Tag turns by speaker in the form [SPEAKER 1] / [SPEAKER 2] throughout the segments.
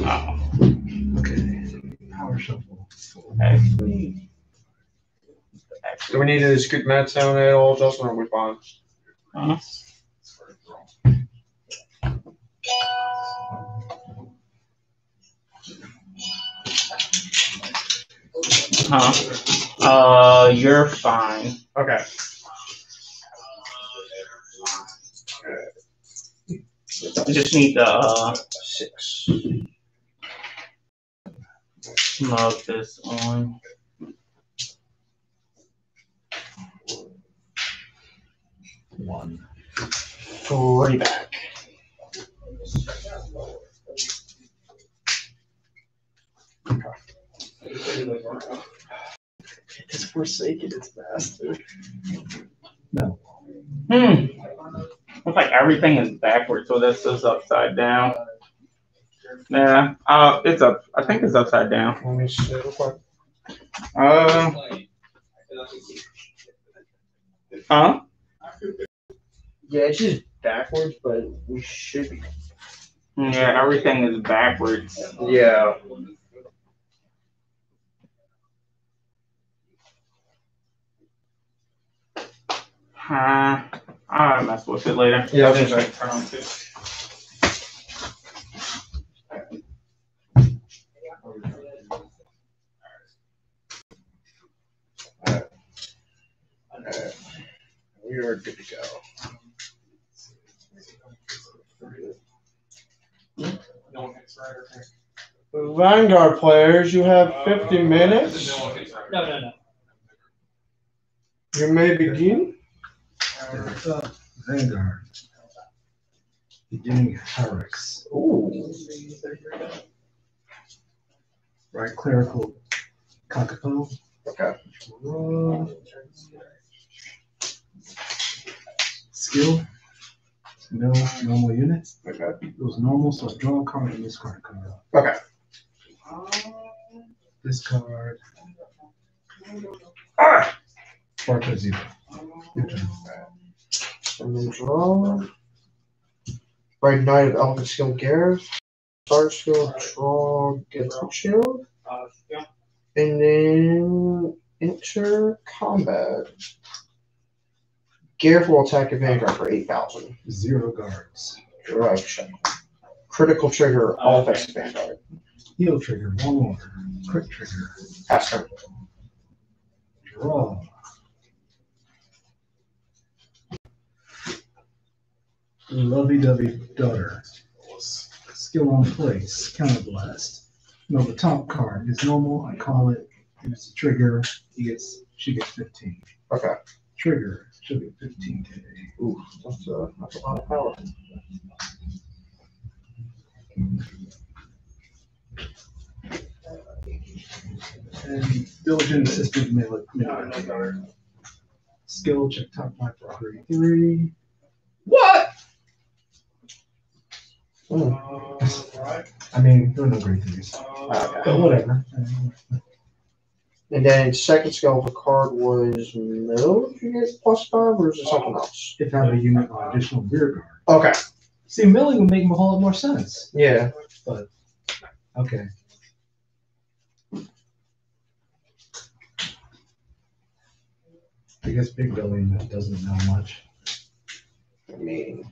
[SPEAKER 1] Oh,
[SPEAKER 2] Okay. Power shuffle.
[SPEAKER 1] actually.
[SPEAKER 3] Do we need to scoot Matt's down at all, Justin, or are we fine?
[SPEAKER 1] Huh? Huh? Uh, you're fine.
[SPEAKER 3] Okay.
[SPEAKER 1] You just need the uh
[SPEAKER 3] Six.
[SPEAKER 1] Snug this on.
[SPEAKER 2] One.
[SPEAKER 3] Three back. It's forsaken its master.
[SPEAKER 1] Hmm. Looks like everything is backwards, so this is upside down. Yeah. Uh, it's up. I think it's upside down.
[SPEAKER 3] Let me see real quick.
[SPEAKER 1] Uh. Huh?
[SPEAKER 3] Yeah, it's just backwards, but we should be.
[SPEAKER 1] Yeah, everything is backwards.
[SPEAKER 3] Yeah.
[SPEAKER 1] Huh. I'll mess with it later.
[SPEAKER 3] Yeah, I
[SPEAKER 1] This
[SPEAKER 3] think
[SPEAKER 1] should turn on too.
[SPEAKER 3] Alright. We are good to go. Vanguard players, you have 50 minutes.
[SPEAKER 4] No, no, no.
[SPEAKER 3] You may begin.
[SPEAKER 2] Uh, Vanguard. Beginning Harris.
[SPEAKER 3] Ooh.
[SPEAKER 2] Right clerical Kakapo.
[SPEAKER 3] Okay.
[SPEAKER 2] Draw. Skill. No normal units.
[SPEAKER 3] Okay.
[SPEAKER 2] It was normal, so draw a card and discard a card.
[SPEAKER 3] Okay.
[SPEAKER 2] Discard.
[SPEAKER 3] Ah!
[SPEAKER 2] Barco zero. Your turn.
[SPEAKER 3] And then draw. Right Knight of Elegant Skill Gareth. Start skill, draw, get a shield. And then enter combat. Gareth will attack a Vanguard for 8,000.
[SPEAKER 2] Zero guards.
[SPEAKER 3] Right. Critical trigger, all effects of Vanguard.
[SPEAKER 2] Heal trigger, one more. Quick trigger.
[SPEAKER 3] Pass turn.
[SPEAKER 2] Draw. Lovey dovey daughter. Skill on place. Counterblast. No, the top card is normal. I call it. It's the trigger. He gets. She gets 15.
[SPEAKER 3] Okay.
[SPEAKER 2] Trigger. She'll get 15 today.
[SPEAKER 3] Ooh, that's, uh, that's a lot of power.
[SPEAKER 2] And diligent assistant melee guard. Skill check top five for 33.
[SPEAKER 3] What? Hmm.
[SPEAKER 2] I mean, there are no great things.
[SPEAKER 3] Okay.
[SPEAKER 2] But whatever.
[SPEAKER 3] And then second skill of the card was mill. You get plus five, or is it something else?
[SPEAKER 2] If I have a unit on additional rear guard.
[SPEAKER 3] Okay.
[SPEAKER 2] See, milling would make a whole lot more sense.
[SPEAKER 3] Yeah.
[SPEAKER 2] But, okay. I guess big belly doesn't know much.
[SPEAKER 3] I mean,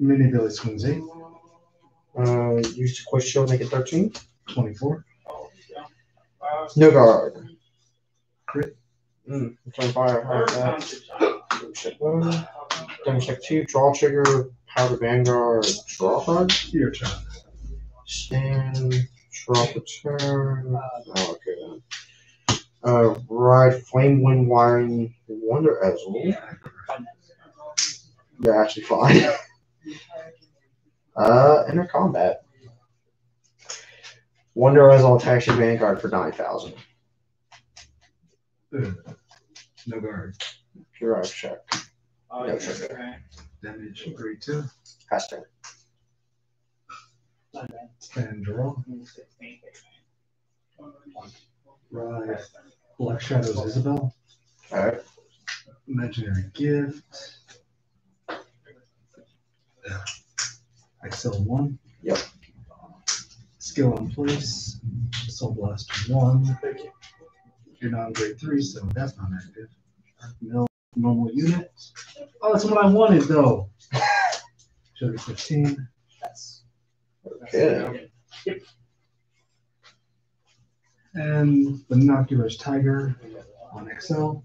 [SPEAKER 2] Mini belly swings eight,
[SPEAKER 3] uh, use the question, make it thirteen.
[SPEAKER 2] 24.
[SPEAKER 3] No guard.
[SPEAKER 2] Crit.
[SPEAKER 3] Hmm. Turn fire. Fire that. Check one. Then check two. Draw trigger. Powder Vanguard. Draw card.
[SPEAKER 2] Your turn.
[SPEAKER 3] Stand. Draw the turn. Oh, okay then. Uh, ride flame wind wiring wonder Ezel. They're actually fine. uh, enter combat. Wonder Ezel attacks your Vanguard for nine thousand.
[SPEAKER 2] Uh, No guard.
[SPEAKER 3] Drive check.
[SPEAKER 4] Oh,
[SPEAKER 3] No
[SPEAKER 4] yeah,
[SPEAKER 3] trigger.
[SPEAKER 4] okay.
[SPEAKER 2] Damage agree to.
[SPEAKER 3] Pass turn.
[SPEAKER 2] And draw. Ride. Black Shadows Isabel.
[SPEAKER 3] Alright.
[SPEAKER 2] Imaginary gift. Accel one.
[SPEAKER 3] Yep.
[SPEAKER 2] Skill in place, Assault Blast one. You're not in grade three, so that's not active. No normal unit. Oh, that's what I wanted though. Sugar fifteen.
[SPEAKER 3] Okay.
[SPEAKER 2] And binoculars tiger on XL.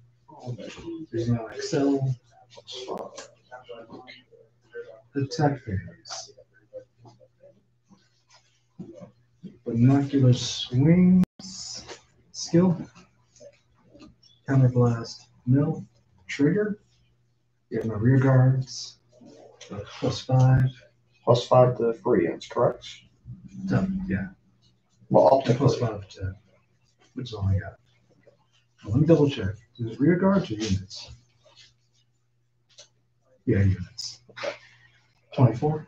[SPEAKER 2] Using on XL. Attack phase. Binocular swing Skill. Counter blast. Mill. Trigger. You have no rear guards. Uh, Plus five.
[SPEAKER 3] Plus five to free, that's correct.
[SPEAKER 2] yeah,
[SPEAKER 3] Well, up to
[SPEAKER 2] plus five to, which is all I got. Well, Let me double check. Is it rear guards or units? Yeah, units. Twenty-four.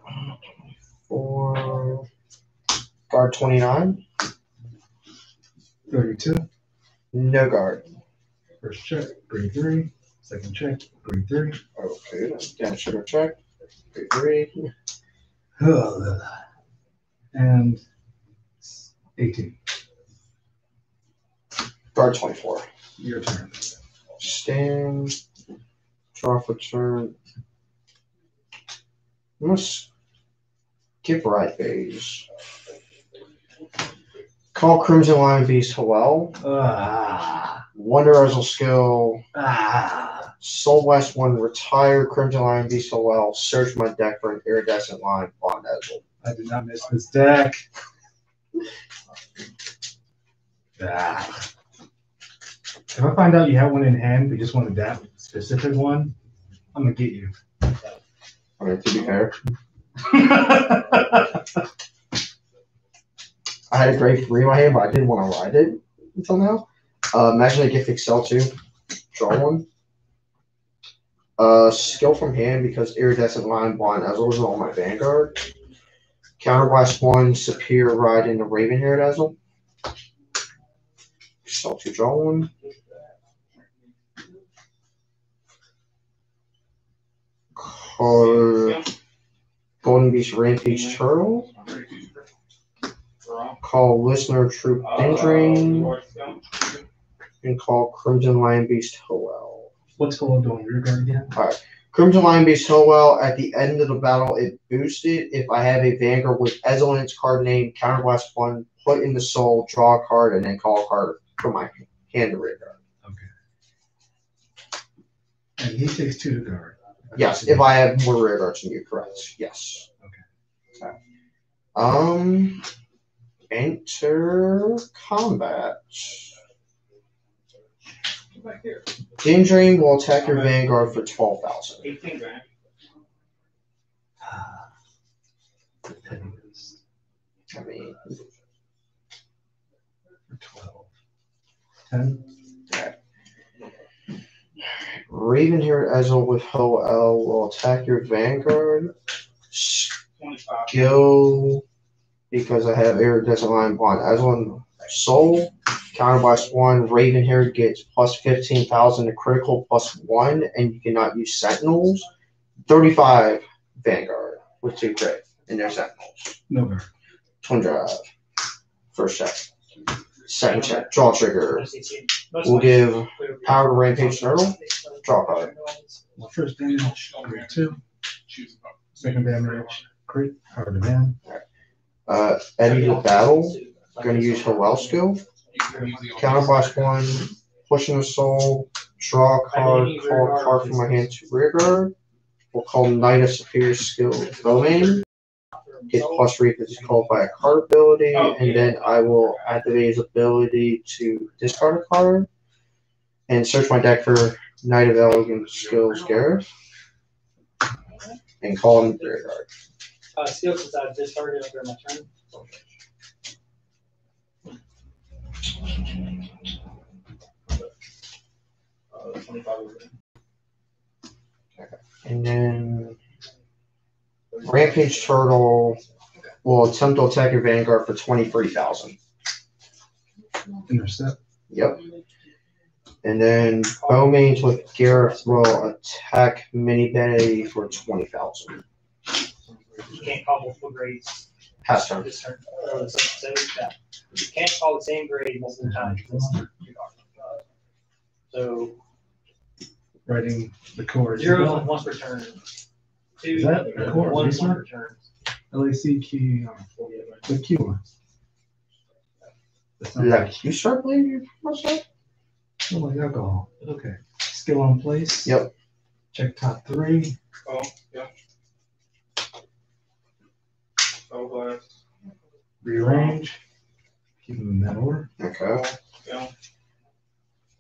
[SPEAKER 3] four. Guard twenty-nine,
[SPEAKER 2] 32,
[SPEAKER 3] no guard.
[SPEAKER 2] first check, grade Second check, grade three.
[SPEAKER 3] Okay, down sugar check. Three.
[SPEAKER 2] Ugh. And 18,
[SPEAKER 3] Guard twenty-four.
[SPEAKER 2] your turn.
[SPEAKER 3] Stand. Draw for turn. Gonna skip right phase. Call Crimson Lion Beast Hallel.
[SPEAKER 2] Ah,
[SPEAKER 3] Wonder Ezel skill.
[SPEAKER 2] ah.
[SPEAKER 3] Soul West one. Retire Crimson Lion Beast Hallel. Search my deck for an iridescent line. Bond Ezel.
[SPEAKER 2] I did not miss this deck. Ah. If I find out you have one in hand, we just wanted that specific one, I'm gonna get you.
[SPEAKER 3] I mean, to be fair, I had a great three in my hand, but I didn't want to ride it until now. Uh, imagine a gift Accel two. Draw one. Uh, skill from hand because iridescent lion Blond Ezel is on my vanguard. Counterblast one, superior ride into Raven Ezel. Accel two, draw one. Call Golden Beast Rampage Turtle. Call Listener Troop Endrain. And call Crimson Lion Beast Howell.
[SPEAKER 2] What's Holo doing your guard again?
[SPEAKER 3] Crimson Lion Beast Howell, at the end of the battle, it boosted if I have a Vanguard with Ezel in its card name, counterblast one, put in the soul, draw a card, and then call a card from my hand to rear guard.
[SPEAKER 2] And he takes two to guard.
[SPEAKER 3] Yes, if I have more rear guards than you, correct. Yes.
[SPEAKER 2] Okay.
[SPEAKER 3] Okay. Um, enter combat. Game Dream will attack your Vanguard for 12,000.
[SPEAKER 1] Eighteen grand.
[SPEAKER 2] Depending is
[SPEAKER 3] I mean,
[SPEAKER 2] for twelve. Ten?
[SPEAKER 3] Ravenhaired Ezel with Ho L will attack your Vanguard.
[SPEAKER 1] Twenty-five.
[SPEAKER 3] Skill because I have iridescent lion Blond. Ezel and Soul. Counterblast one. Raven here gets plus 15,000 to critical plus one, and you cannot use Sentinels. 35 Vanguard with two crit in their Sentinels.
[SPEAKER 2] No.
[SPEAKER 3] Twin drive. First check. Second check. Draw trigger. We'll give power to Rampage Turtle. Draw card.
[SPEAKER 2] Well, first damage, two. Second damage, crit, power demand.
[SPEAKER 3] Uh, Eddie to battle. Gonna use Howell skill. Counterblast one. Pushing the soul. Draw a card. Call a card from my hand to rear guard. We'll call Knight of Superior Skill Beaumains. Get plus three because he's called by a card ability. And then I will activate his ability to discard a card. And search my deck for Knight of Elegant Skills Gareth. And call him rear guard.
[SPEAKER 4] Uh, skill since I've discarded it during my turn.
[SPEAKER 1] Uh, twenty-five.
[SPEAKER 3] And then Rampage Turtle will attempt to attack your Vanguard for twenty-three thousand.
[SPEAKER 2] Intercept.
[SPEAKER 3] Yep. And then Beaumains with Gareth will attack Mini Betty for twenty thousand.
[SPEAKER 4] You can't call multiple grades.
[SPEAKER 3] Pass turn.
[SPEAKER 4] This turn. Uh, so, so, yeah. You can't call the same grade multiple times. That's your. Uh, So
[SPEAKER 2] Writing the core.
[SPEAKER 4] zero on once per turn. Two,
[SPEAKER 2] Is that a core
[SPEAKER 4] one, one
[SPEAKER 2] research?
[SPEAKER 4] per turn.
[SPEAKER 2] LAC key, uh, the Q one. Yeah, not-
[SPEAKER 3] Like you start playing your what's that?
[SPEAKER 2] Oh, like alcohol. Okay. Skill on place.
[SPEAKER 3] Yep.
[SPEAKER 2] Check top three.
[SPEAKER 1] Oh, yeah. So blast.
[SPEAKER 2] Rearrange. Keep them in that order.
[SPEAKER 3] Okay.
[SPEAKER 1] Yeah.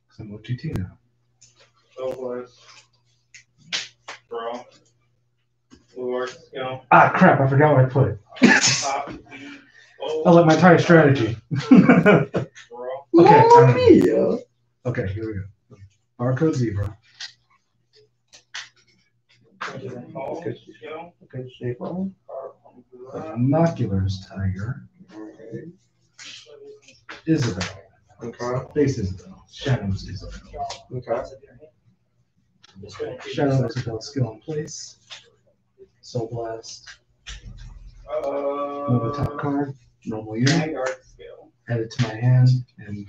[SPEAKER 2] Because I'm OTT now.
[SPEAKER 1] So blast. Draw. Lure. Skill.
[SPEAKER 2] Ah, crap. I forgot where I put it.
[SPEAKER 1] Top.
[SPEAKER 2] I like my entire strategy. okay. Um. Okay, here we go. Barcode zebra.
[SPEAKER 1] Call.
[SPEAKER 3] Okay, safe roll.
[SPEAKER 2] Binoculars tiger.
[SPEAKER 3] Okay.
[SPEAKER 2] Isabel.
[SPEAKER 3] Okay.
[SPEAKER 2] Face Isabel. Shadows Isabel.
[SPEAKER 3] Okay.
[SPEAKER 4] Just go ahead and do
[SPEAKER 2] Shadow. Isabel skill in place. Soul blast.
[SPEAKER 1] Uh.
[SPEAKER 2] Move a top card. Normal unit.
[SPEAKER 1] Vanguard skill.
[SPEAKER 2] Add it to my hand and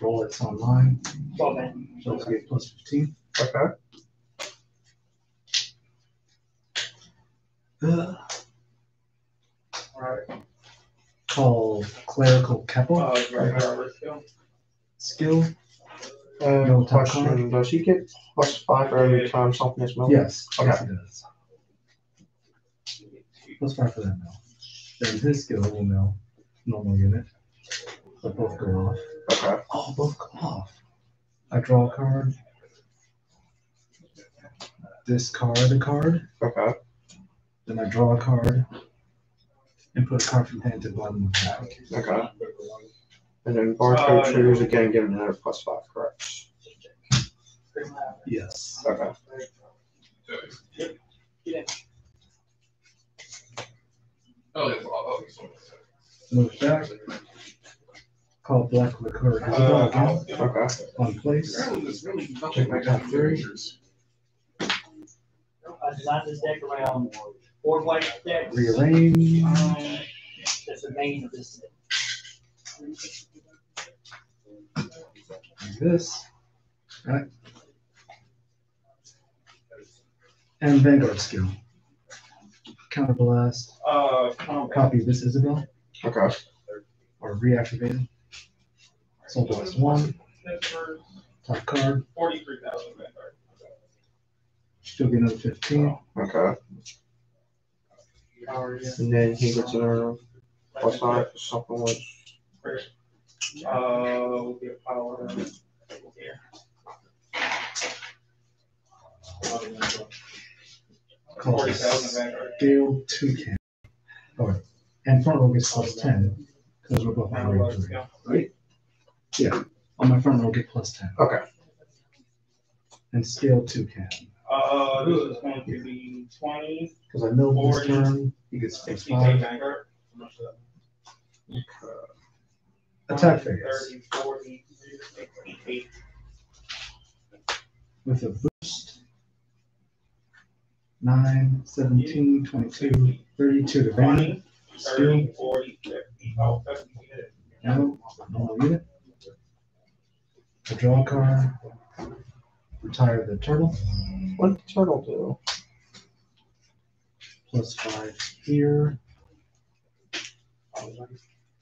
[SPEAKER 2] roll it online.
[SPEAKER 4] Twelve man.
[SPEAKER 2] So it's get plus fifteen.
[SPEAKER 3] Okay.
[SPEAKER 2] Uh,
[SPEAKER 1] Alright.
[SPEAKER 2] call clerical keppel.
[SPEAKER 1] Uh, Vanguard skill.
[SPEAKER 2] Skill.
[SPEAKER 3] Uh,
[SPEAKER 2] No top
[SPEAKER 3] question, does he get plus five for every time something is moved?
[SPEAKER 2] Yes.
[SPEAKER 3] Okay.
[SPEAKER 2] Yes, it does. Plus five for that mill. Then his skill will mill. Normal unit. They'll both go off.
[SPEAKER 3] Okay.
[SPEAKER 2] Oh, both go off. I draw a card. Discard a card.
[SPEAKER 3] Okay.
[SPEAKER 2] Then I draw a card. And put a card from hand to bottom of the pack.
[SPEAKER 3] Okay. And then barcode
[SPEAKER 1] Uh,
[SPEAKER 3] triggers again, give it another plus five, correct?
[SPEAKER 2] Yes.
[SPEAKER 3] Okay.
[SPEAKER 2] Move back. Call black liqueur Isabel
[SPEAKER 1] Uh,
[SPEAKER 2] again.
[SPEAKER 3] Okay.
[SPEAKER 2] On place.
[SPEAKER 3] Check my top three.
[SPEAKER 4] I designed this deck around board white decks.
[SPEAKER 2] Rearrange.
[SPEAKER 4] Um, That's the main of this.
[SPEAKER 2] like this. Right. And Vanguard skill. Counter blast.
[SPEAKER 1] Uh, combat.
[SPEAKER 2] Copy this Isabel
[SPEAKER 3] Okay.
[SPEAKER 2] or reactivate it. Soul blast one. Top card.
[SPEAKER 1] Forty-three thousand Vanguard.
[SPEAKER 2] Still get another fifteen.
[SPEAKER 3] Okay. And then he gets another plus five for something like
[SPEAKER 1] Uh, we'll get power here.
[SPEAKER 2] Call
[SPEAKER 1] Forty thousand Vanguard.
[SPEAKER 2] Scale toucan. Oh, and front row gets plus ten because we're both on
[SPEAKER 1] Vanguard
[SPEAKER 2] range three. Right? Yeah. On my front row, get plus ten.
[SPEAKER 3] Okay.
[SPEAKER 2] And scale toucan.
[SPEAKER 1] Uh, this is going to be twenty,
[SPEAKER 2] Because I milled this turn, he gets plus
[SPEAKER 1] sixty
[SPEAKER 2] five.
[SPEAKER 1] Vanguard.
[SPEAKER 2] Attack phase.
[SPEAKER 1] Thirty, forty, sixty-eight.
[SPEAKER 2] with a boost. 9, 17, 22, 32 to bang.
[SPEAKER 1] Twenty,
[SPEAKER 2] Skill,
[SPEAKER 1] thirty, forty, fifty. Oh, that's.
[SPEAKER 2] no, normal unit. I draw a card. Retire the turtle.
[SPEAKER 3] what did the turtle do?
[SPEAKER 2] Plus 5 here.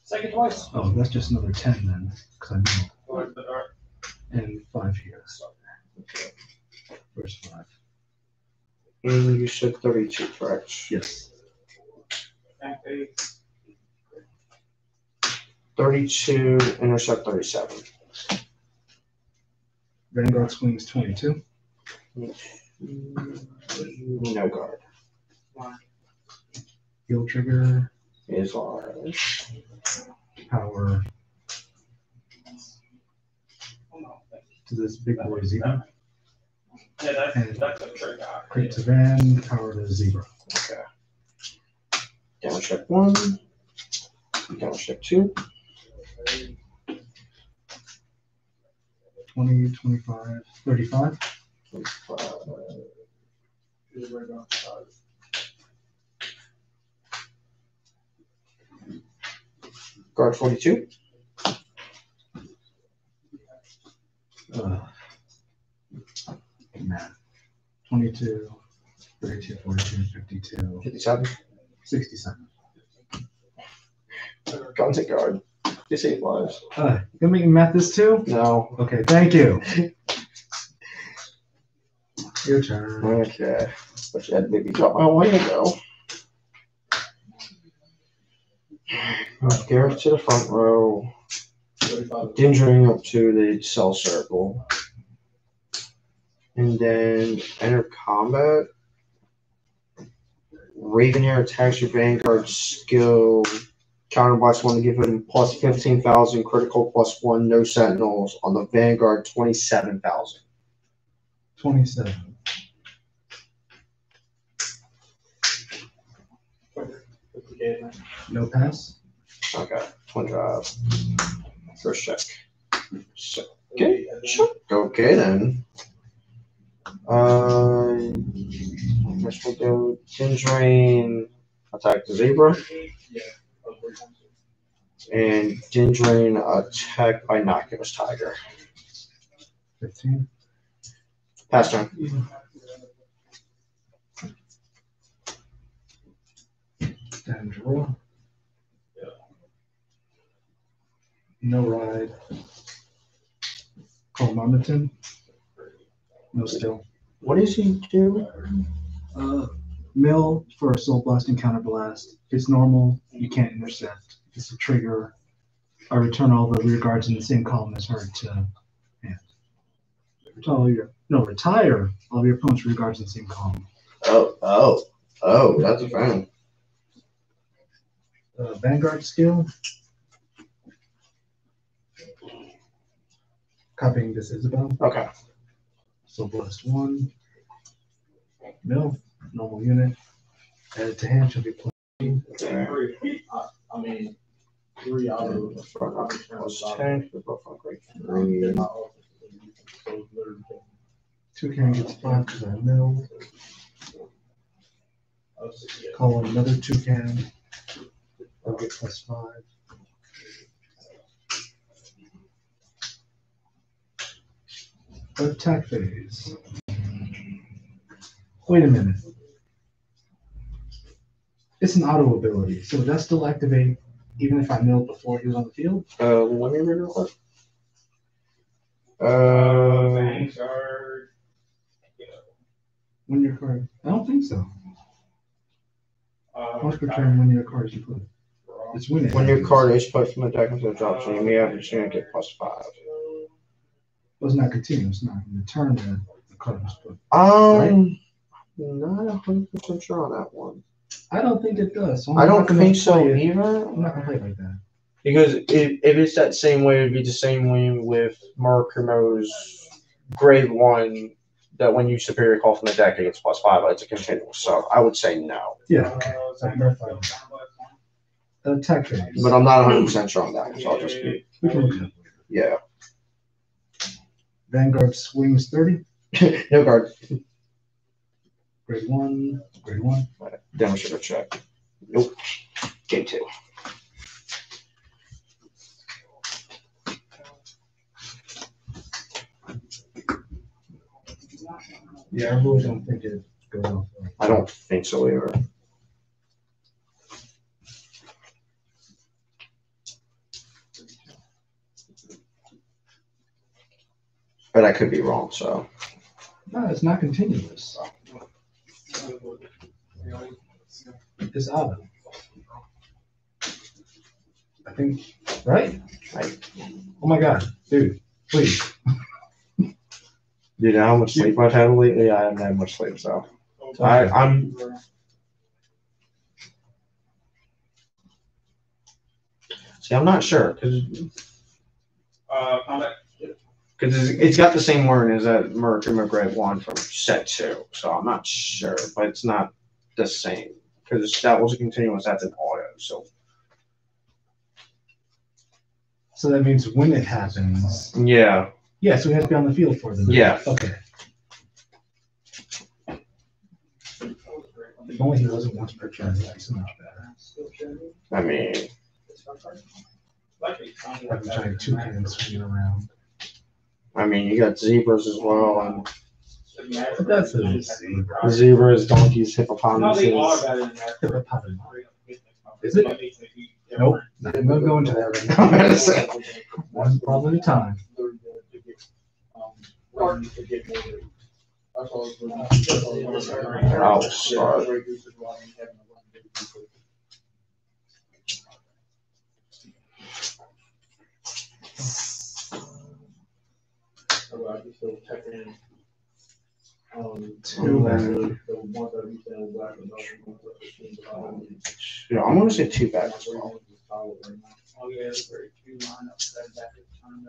[SPEAKER 4] Second twice.
[SPEAKER 2] Oh, that's just another 10 then. Because I know.
[SPEAKER 1] Towards the dark.
[SPEAKER 2] And 5 here. Where's 5?
[SPEAKER 3] And you said thirty-two, correct?
[SPEAKER 2] Yes.
[SPEAKER 1] Back phase.
[SPEAKER 3] Thirty-two, intercept thirty-seven.
[SPEAKER 2] Vanguard swings 22.
[SPEAKER 3] No guard.
[SPEAKER 2] Heal trigger.
[SPEAKER 3] Is large.
[SPEAKER 2] Power
[SPEAKER 1] Oh,
[SPEAKER 2] to this big boy zebra.
[SPEAKER 1] Yeah, that's,
[SPEAKER 2] And-
[SPEAKER 1] that's a trick. uh,
[SPEAKER 2] Crit to Van. Power to zebra.
[SPEAKER 3] Okay. Down check one. Down check two.
[SPEAKER 2] 20, 25, 35.
[SPEAKER 3] Twenty-five. Guard forty-two.
[SPEAKER 2] Uh, Math. 22, 32, 42, 52,
[SPEAKER 3] Fifty-seven.
[SPEAKER 2] 67.
[SPEAKER 3] Guns at guard. They save lives.
[SPEAKER 2] Uh, you gonna make me math this too?
[SPEAKER 3] No.
[SPEAKER 2] Okay, thank you. Your turn.
[SPEAKER 3] Okay. Had to maybe drop my way ago. Move Gareth to the front row. Dindring up to the cell circle. And then enter combat. Ravenhair attacks your Vanguard skill. Counterblast one to give him plus fifteen thousand, critical plus one, no sentinels. On the Vanguard, twenty-seven thousand.
[SPEAKER 2] 27. No pass?
[SPEAKER 3] Okay, twin drive. First check. Okay, sure. Okay then. Uh, I guess we'll do Tin Drain, attack the zebra, and Din Drain attack binoculars tiger.
[SPEAKER 2] 15.
[SPEAKER 3] Pass turn.
[SPEAKER 2] And draw. No ride. Call Marmaton. No still.
[SPEAKER 3] What does he do?
[SPEAKER 2] Uh, mill for a soul blasting counter blast. It's normal, you can't intercept. If it's a trigger, I return all the rear guards in the same column as her to hand. Return all your no retire all your opponent's rear guards in the same column.
[SPEAKER 3] Oh, oh, oh, that's a fan.
[SPEAKER 2] Uh, Vanguard skill. Copying this Isabel.
[SPEAKER 3] Okay.
[SPEAKER 2] So blast one. Mill, normal unit. Added to hand shall be plus.
[SPEAKER 5] I mean,
[SPEAKER 2] Two can gets five because I mill. Call another two can. I'll get plus five. Attack phase. Wait a minute. It's an auto ability, so does still activate even if I milled before he was on the field?
[SPEAKER 3] Uh, let me read real quick. Uh,
[SPEAKER 2] When your card, I don't think so.
[SPEAKER 1] Uh,
[SPEAKER 2] Most per turn when your card is put. It's when it
[SPEAKER 3] when your
[SPEAKER 2] happens.
[SPEAKER 3] card is put from the deck into the drop zone, you may have your chance to get plus five.
[SPEAKER 2] Well, it's not continuous, not in the turn that the card was put.
[SPEAKER 3] Um, not a hundred percent sure on that one.
[SPEAKER 2] I don't think it does. so I'm
[SPEAKER 3] I
[SPEAKER 2] not
[SPEAKER 3] don't think so
[SPEAKER 2] it-
[SPEAKER 3] either.
[SPEAKER 2] I'm not gonna play it like that.
[SPEAKER 3] Because if, if it's that same way, it'd be the same way with Murakumo's grade one. That when you superior call from the deck, it gets plus five. But it's a continuous, so I would say no.
[SPEAKER 2] Yeah, okay. So I'm. Attack.
[SPEAKER 3] But I'm not 100 percent sure on that, so I'll just be
[SPEAKER 2] We can look it up.
[SPEAKER 3] yeah.
[SPEAKER 2] Vanguard swings thirty,
[SPEAKER 3] no guard.
[SPEAKER 2] Grade one, grade one.
[SPEAKER 3] Damage sugar check. Nope. Game two.
[SPEAKER 2] Yeah, I really don't think it goes off.
[SPEAKER 3] I don't think so either. But I could be wrong, so.
[SPEAKER 2] No, it's not continuous. It's auto. I think, right?
[SPEAKER 3] Right.
[SPEAKER 2] Oh my god, dude, please.
[SPEAKER 3] You know how much sleep I've had lately? I haven't had much sleep, so. I, I'm. See, I'm not sure, because
[SPEAKER 1] Uh, combat,
[SPEAKER 3] it's, it's got the same wording as that Merc and one from set two, so I'm not sure, but it's not the same. Because that was a continuous, that's an auto, so.
[SPEAKER 2] So that means when it happens,
[SPEAKER 3] Yeah,
[SPEAKER 2] yeah, so we have to be on the field for them.
[SPEAKER 3] Yeah.
[SPEAKER 2] Okay. If only he wasn't once per turn, so much better.
[SPEAKER 3] I mean,
[SPEAKER 2] Like a giant toucan swinging around.
[SPEAKER 3] I mean, you got zebras as well, and
[SPEAKER 2] that's a zebra.
[SPEAKER 3] zebras, donkeys,
[SPEAKER 5] No, they are
[SPEAKER 3] hippopotamuses.
[SPEAKER 5] better than that.
[SPEAKER 2] Hippopotamus. Is it? Nope. Not even gonna go into that right
[SPEAKER 3] I'm
[SPEAKER 2] now.
[SPEAKER 3] gonna say.
[SPEAKER 2] One problem at a time.
[SPEAKER 3] I'll start.
[SPEAKER 2] Two back.
[SPEAKER 3] Yeah, I'm gonna say two back as well.
[SPEAKER 5] Oh, yeah, it's very few lineups that back at the time.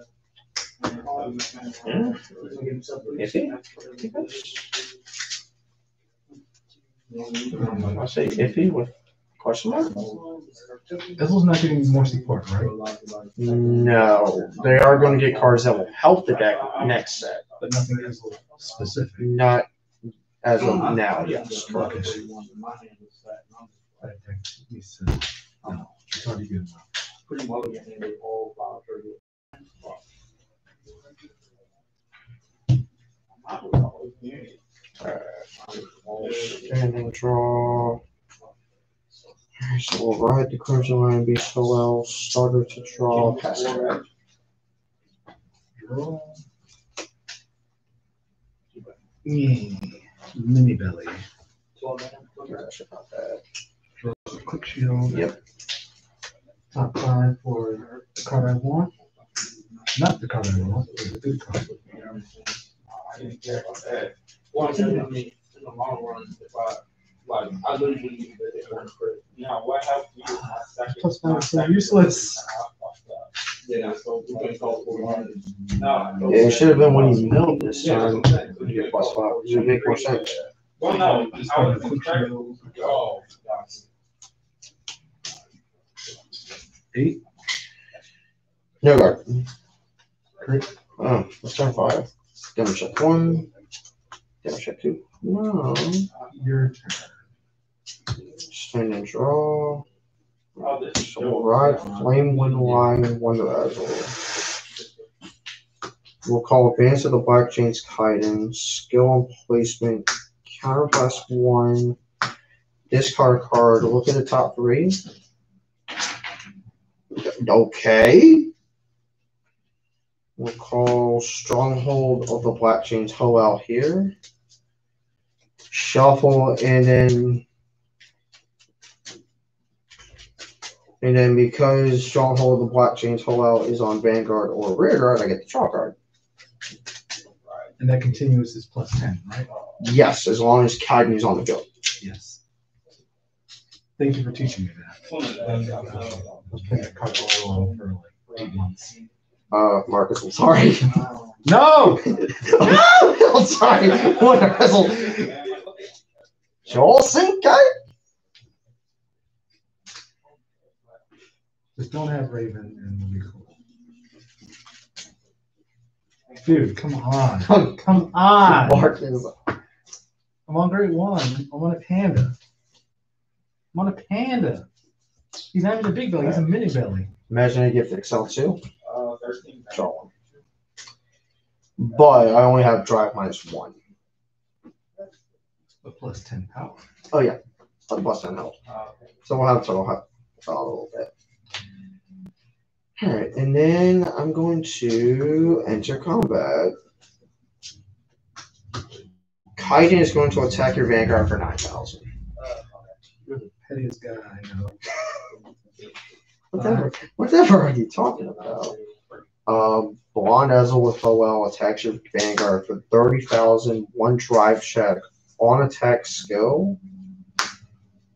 [SPEAKER 3] I say iffy with question mark.
[SPEAKER 2] Ezel's not getting more support, right?
[SPEAKER 3] No, they are going to get cards that will help the deck next set.
[SPEAKER 2] But nothing Ezel specific.
[SPEAKER 3] Not as of now. Yes, correct.
[SPEAKER 2] I think he said, no, it's already good enough.
[SPEAKER 5] Pretty well, you handle all five trigger.
[SPEAKER 3] Standing draw. Alright, So we'll ride the crimson line, be so well, starter to draw, pass it back.
[SPEAKER 2] Draw. Yeah, mini belly.
[SPEAKER 3] That's not bad.
[SPEAKER 2] Quick shield.
[SPEAKER 3] Yep.
[SPEAKER 2] Top five for the card I want. Not the card I want, but the good card.
[SPEAKER 5] I didn't care about that. One I mean, in the long run, if I, like, I literally use it as one credit. Now, what helped me is my second.
[SPEAKER 2] Plus five
[SPEAKER 5] my
[SPEAKER 2] so
[SPEAKER 5] second
[SPEAKER 2] useless.
[SPEAKER 5] Yeah, so we can call for one. No.
[SPEAKER 3] Yeah, it should have been when you milled this time. You get plus five. It would make more sense.
[SPEAKER 5] Well, no,
[SPEAKER 2] Just
[SPEAKER 5] I
[SPEAKER 2] got a
[SPEAKER 5] was
[SPEAKER 2] quick
[SPEAKER 5] trying
[SPEAKER 2] shield.
[SPEAKER 5] Oh, gotcha.
[SPEAKER 2] Eight.
[SPEAKER 3] No guard.
[SPEAKER 2] Crit.
[SPEAKER 3] Oh, let's turn five. Damage check one. Damage check two. No.
[SPEAKER 2] Your
[SPEAKER 3] Stand and draw.
[SPEAKER 5] This is
[SPEAKER 3] So we'll ride Flame Wind Line Wonder Ezel. We'll call Advance of the Black Chains Kaiden, skill and placement, counter plus one, discard card, look at the top three. Okay. We'll call Stronghold of the Black Chains Hoel here. Shuffle and then and then because Stronghold of the Black Chains Hoel is on Vanguard or Rearguard, I get the draw card.
[SPEAKER 2] and that continuous is plus ten, right?
[SPEAKER 3] Yes, as long as Kaiden is on the go.
[SPEAKER 2] Yes. Thank you for teaching me that. I was playing that card for for like eight months.
[SPEAKER 3] Uh, Marcus, I'm sorry.
[SPEAKER 2] No! no!
[SPEAKER 3] I'm sorry. What a wrestle. Joel Sinkai?
[SPEAKER 2] Just don't have Raven and we'll be cool. Dude, come on. Come on.
[SPEAKER 3] Marcus.
[SPEAKER 2] I'm on grade one. I'm on a panda. I'm on a panda. He's not even a big belly, he's a mini belly.
[SPEAKER 3] Imagine I get the Accel too.
[SPEAKER 5] Uh, thirteen.
[SPEAKER 3] Draw one. But I only have drive minus one.
[SPEAKER 2] But plus ten power.
[SPEAKER 3] Oh, yeah. plus 10 health.
[SPEAKER 5] Uh,
[SPEAKER 3] So we'll have total health a little bit. Alright, and then I'm going to enter combat. Kaiden is going to attack your Vanguard for 9,000.
[SPEAKER 2] You're the pettiest guy I know.
[SPEAKER 3] Whatever, whatever are you talking about? Um, Blonde Ezel with Howell attacks your Vanguard for 30,000, one drive check on attack skill.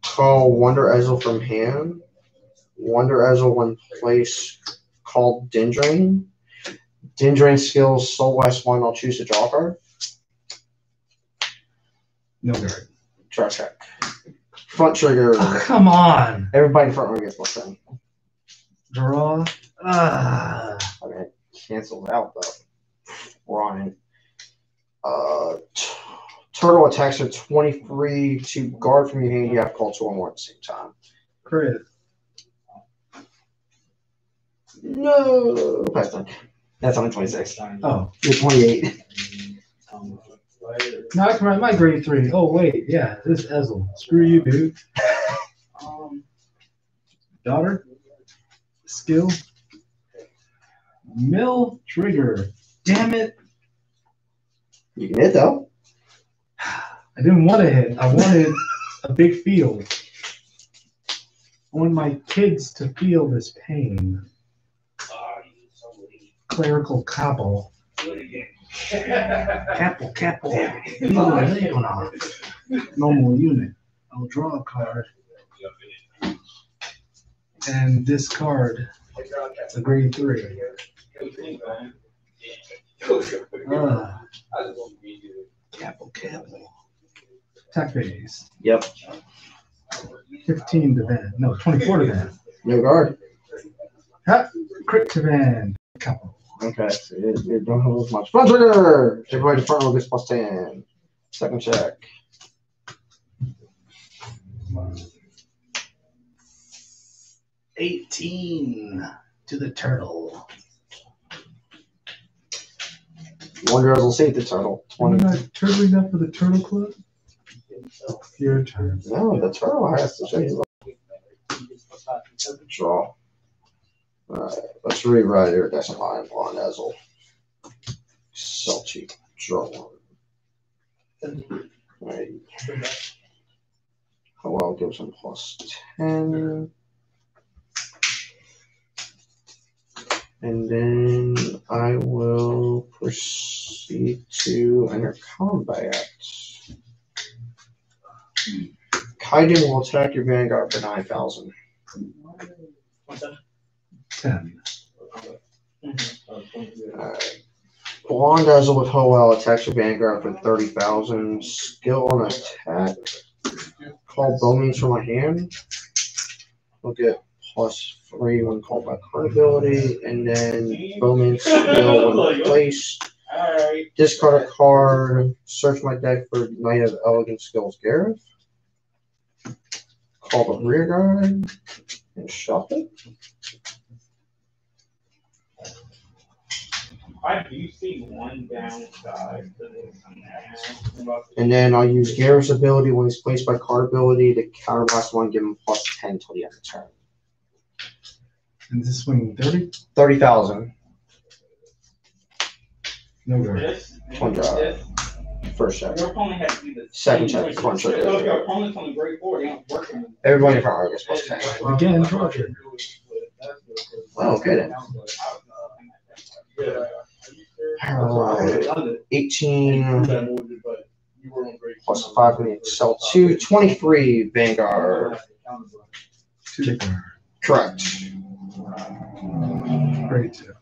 [SPEAKER 3] Call Wonder Ezel from hand. Wonder Ezel when place called Dindrane. Dindrane skills Soul West 1, I'll choose a draw card.
[SPEAKER 2] No guard.
[SPEAKER 3] Draw check. Front trigger.
[SPEAKER 2] Oh, come on.
[SPEAKER 3] Everybody in front row gets plus 10.
[SPEAKER 2] Draw. Ah.
[SPEAKER 3] I mean, it cancels out though. We're on it. Uh, turtle attacks are 23 to guard from your hand. You have to call two or more at the same time.
[SPEAKER 2] Crit.
[SPEAKER 3] No, pass turn. That's only twenty-six.
[SPEAKER 2] Oh,
[SPEAKER 3] You're twenty-eight.
[SPEAKER 2] no, I can write my grade three. Oh, wait, yeah, this is Ezel. Screw you, dude. Um, daughter, skill, mill trigger. Damn it.
[SPEAKER 3] You can hit though.
[SPEAKER 2] I didn't want to hit. I wanted a big field. I want my kids to feel this pain. Clerical cabal. Capel, capel. Normal unit. I'll draw a card and this discard a grade three. Ah, capel, capel. Attack phase.
[SPEAKER 3] Yep.
[SPEAKER 2] Fifteen to van. No, twenty-four to van.
[SPEAKER 3] No guard.
[SPEAKER 2] Crit to van. Couple.
[SPEAKER 3] Okay, so you, you don't have as much. Front trigger! Take away the front row gets plus 10. Second check.
[SPEAKER 2] Eighteen to the turtle.
[SPEAKER 3] Wonder if we'll see the turtle.
[SPEAKER 2] Am
[SPEAKER 3] 20.
[SPEAKER 2] I not turtling up for the turtle club? Your turn.
[SPEAKER 3] No, the turtle has to show you. Draw. Alright, let's rewrite decimate line on Ezel. Cheap. Draw one. Alright. Oh, well, gives him plus 10. And then I will proceed to enter combat. Kaiden will attack your vanguard for 9,000.
[SPEAKER 2] Ten.
[SPEAKER 3] Alright. Blonde Dazzle with Howell attacks your vanguard for 30,000. Skill on attack. Call Beaumains from my hand. We'll get plus three when called by card ability. And then Bowman's skill when placed. Discard a card. Search my deck for Knight of Elegant Skills Gareth. Call the rear guard. And shuffle.
[SPEAKER 5] I do see one downside to this.
[SPEAKER 3] And then I'll use Gareth's ability when he's placed by card ability to counterblast one, give him plus 10 till the end of the turn.
[SPEAKER 2] And this swing thirty?
[SPEAKER 3] 30,000
[SPEAKER 2] No guard.
[SPEAKER 5] This,
[SPEAKER 3] One drive.
[SPEAKER 5] this,
[SPEAKER 3] first check.
[SPEAKER 5] your opponent has to do the.
[SPEAKER 3] Second
[SPEAKER 5] same
[SPEAKER 3] check,
[SPEAKER 5] thing.
[SPEAKER 3] one check.
[SPEAKER 5] So if your opponent's on the grade four, they don't work on.
[SPEAKER 3] Everybody in front row gets plus 10.
[SPEAKER 2] Again, draw trigger.
[SPEAKER 3] Oh, okay then. Alright. 18 plus 5 from the Accel 2. 23 Vanguard.
[SPEAKER 2] Two guard.
[SPEAKER 3] Correct.
[SPEAKER 2] Grade two.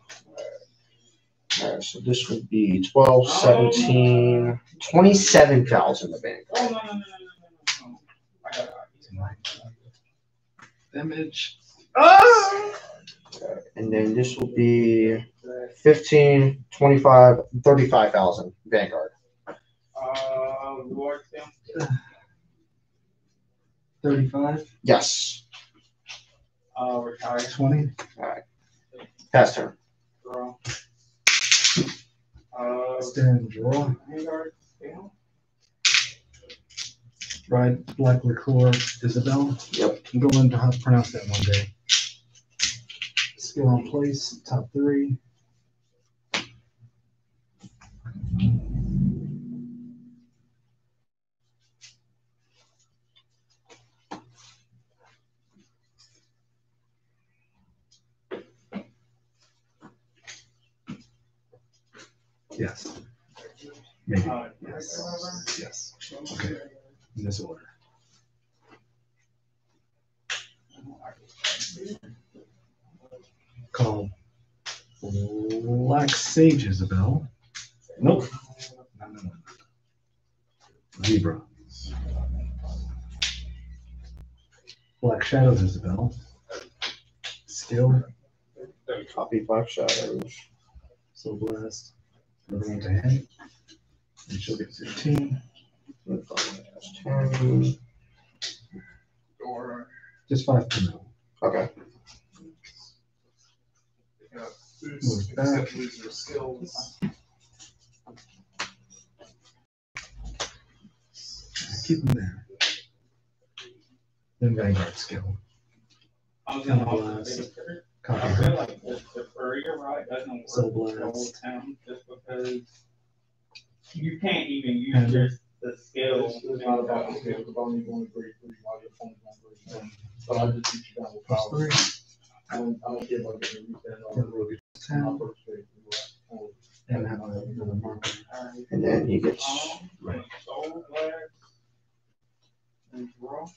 [SPEAKER 3] Alright, so this would be 12, 17, 27,000 the Vanguard.
[SPEAKER 5] Oh, no, no, no, no, no, no, no. I got
[SPEAKER 3] And then this will be 15, 25, 35,000 Vanguard.
[SPEAKER 5] Uh, Lord, Sam,
[SPEAKER 2] Thirty-five.
[SPEAKER 3] Yes.
[SPEAKER 5] uh, retire,
[SPEAKER 2] Twenty.
[SPEAKER 3] Pass turn.
[SPEAKER 5] draw. Uh,
[SPEAKER 2] Stand draw.
[SPEAKER 5] Vanguard, scale.
[SPEAKER 2] Ride Black Liqueur Isabel.
[SPEAKER 3] Yep.
[SPEAKER 2] I'm going to to pronounce that one day. Skill on place, top three. Yes. Maybe. Yes. Yes. Okay. In this order. Call Black Sage Isabel. Nope. No, no, no. Zebra. Black Shadows Isabel. Skill.
[SPEAKER 3] Copy Black Shadows.
[SPEAKER 2] So blast. Everyone to hand. And she'll get 15.
[SPEAKER 3] 10.
[SPEAKER 2] Just five per mil.
[SPEAKER 3] Okay.
[SPEAKER 2] Move back.
[SPEAKER 5] Lose their skills.
[SPEAKER 2] Keep them there. Then Vanguard skill.
[SPEAKER 5] I was gonna
[SPEAKER 2] Couple
[SPEAKER 5] also
[SPEAKER 2] last.
[SPEAKER 5] say, I
[SPEAKER 2] Copy
[SPEAKER 5] feel
[SPEAKER 2] her.
[SPEAKER 5] like the, the Furrier ride doesn't
[SPEAKER 2] So
[SPEAKER 5] work for
[SPEAKER 2] blast.
[SPEAKER 5] Old Town just because you can't even use
[SPEAKER 2] And-
[SPEAKER 5] your, the skill.
[SPEAKER 6] It's, it's not about the skill, it's about me going grade three while your phone's not grade one. But I just teach you down with
[SPEAKER 2] Plus
[SPEAKER 6] power.
[SPEAKER 2] three.
[SPEAKER 6] I don't, I don't care about getting a reset
[SPEAKER 2] Then
[SPEAKER 6] on
[SPEAKER 2] we'll get
[SPEAKER 6] my
[SPEAKER 2] ten
[SPEAKER 6] first grade.
[SPEAKER 2] and have another marker.
[SPEAKER 3] And then he gets
[SPEAKER 5] Um,
[SPEAKER 2] Right.
[SPEAKER 5] Soul Blast. And draw.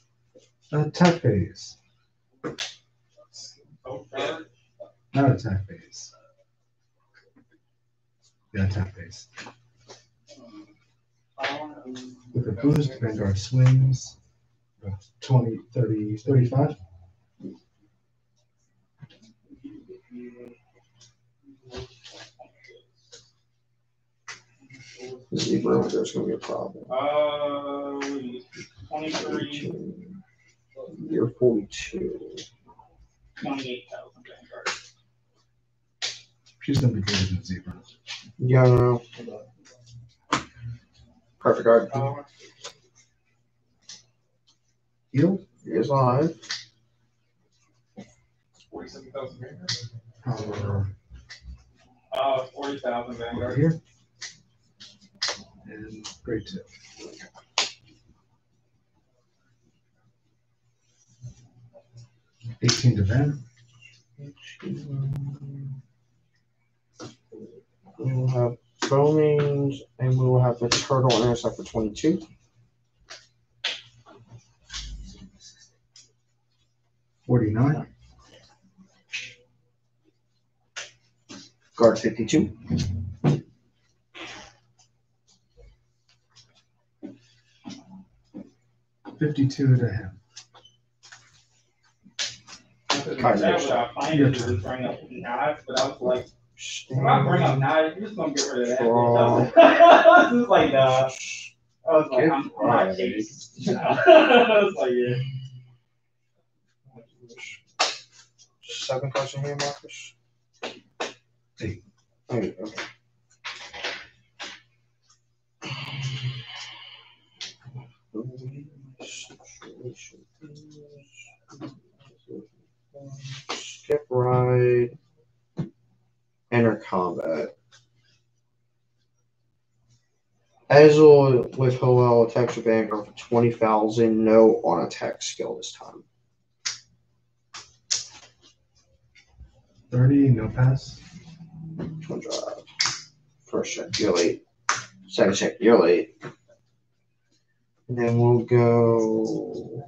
[SPEAKER 2] Attack phase.
[SPEAKER 5] Soul Charge.
[SPEAKER 2] Not attack phase. Yeah, attack phase.
[SPEAKER 5] Um,
[SPEAKER 2] With a boost, Vanguard swings. 20, 30, 35.
[SPEAKER 3] zebra. There's gonna be a problem.
[SPEAKER 5] Uh, twenty-three,
[SPEAKER 3] You're 42.
[SPEAKER 5] twenty-eight thousand Vanguard.
[SPEAKER 2] She's gonna be greater than zebra.
[SPEAKER 3] Yeah, no. Perfect guard.
[SPEAKER 5] Power.
[SPEAKER 2] Heal.
[SPEAKER 3] He is alive.
[SPEAKER 5] Forty-seven thousand Vanguard.
[SPEAKER 2] Power
[SPEAKER 5] Uh, forty thousand
[SPEAKER 2] over
[SPEAKER 5] Vanguard.
[SPEAKER 2] here. And grade two. Eighteen to Van.
[SPEAKER 3] We will have Beaumains and we will have the turtle intercept for 22.
[SPEAKER 2] Forty-nine.
[SPEAKER 3] Guard 52.
[SPEAKER 2] Fifty-two to him.
[SPEAKER 3] Kaiser.
[SPEAKER 5] That what I find is to bring up knives, but I was like, when I bring up knives, you're just gonna get rid of that.
[SPEAKER 3] Draw.
[SPEAKER 5] I was like, nah. I was like, I'm my
[SPEAKER 3] right.
[SPEAKER 5] case. You know? I was like, yeah.
[SPEAKER 3] Seven cards in here, Marcus?
[SPEAKER 2] Eight.
[SPEAKER 3] Eight, okay. Combat. Azul with Hoel attacks with Vanguard for 20,000. No on attack skill this time.
[SPEAKER 2] Thirty, no pass.
[SPEAKER 3] Twin drive. First check, you're late. Second check, you're late. And then we'll go.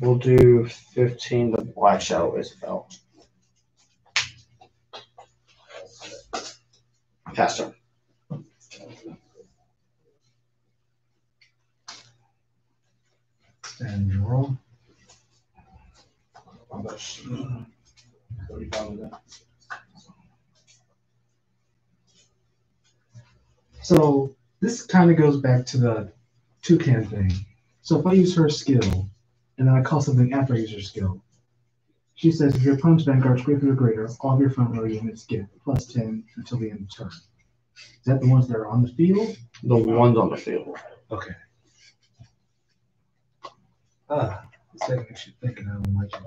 [SPEAKER 3] We'll do 15 the Black Shadow Isabel. Pass turn.
[SPEAKER 2] And
[SPEAKER 6] that.
[SPEAKER 2] So this kind of goes back to the toucan thing. So if I use her skill, and then I call something after I use her skill, she says if your opponent's vanguard greater or greater, all of your front row units get plus ten until the end of turn. Is that the ones that are on the field?
[SPEAKER 3] The ones on the field.
[SPEAKER 2] Okay. Ah, it's making me thinking I don't like it.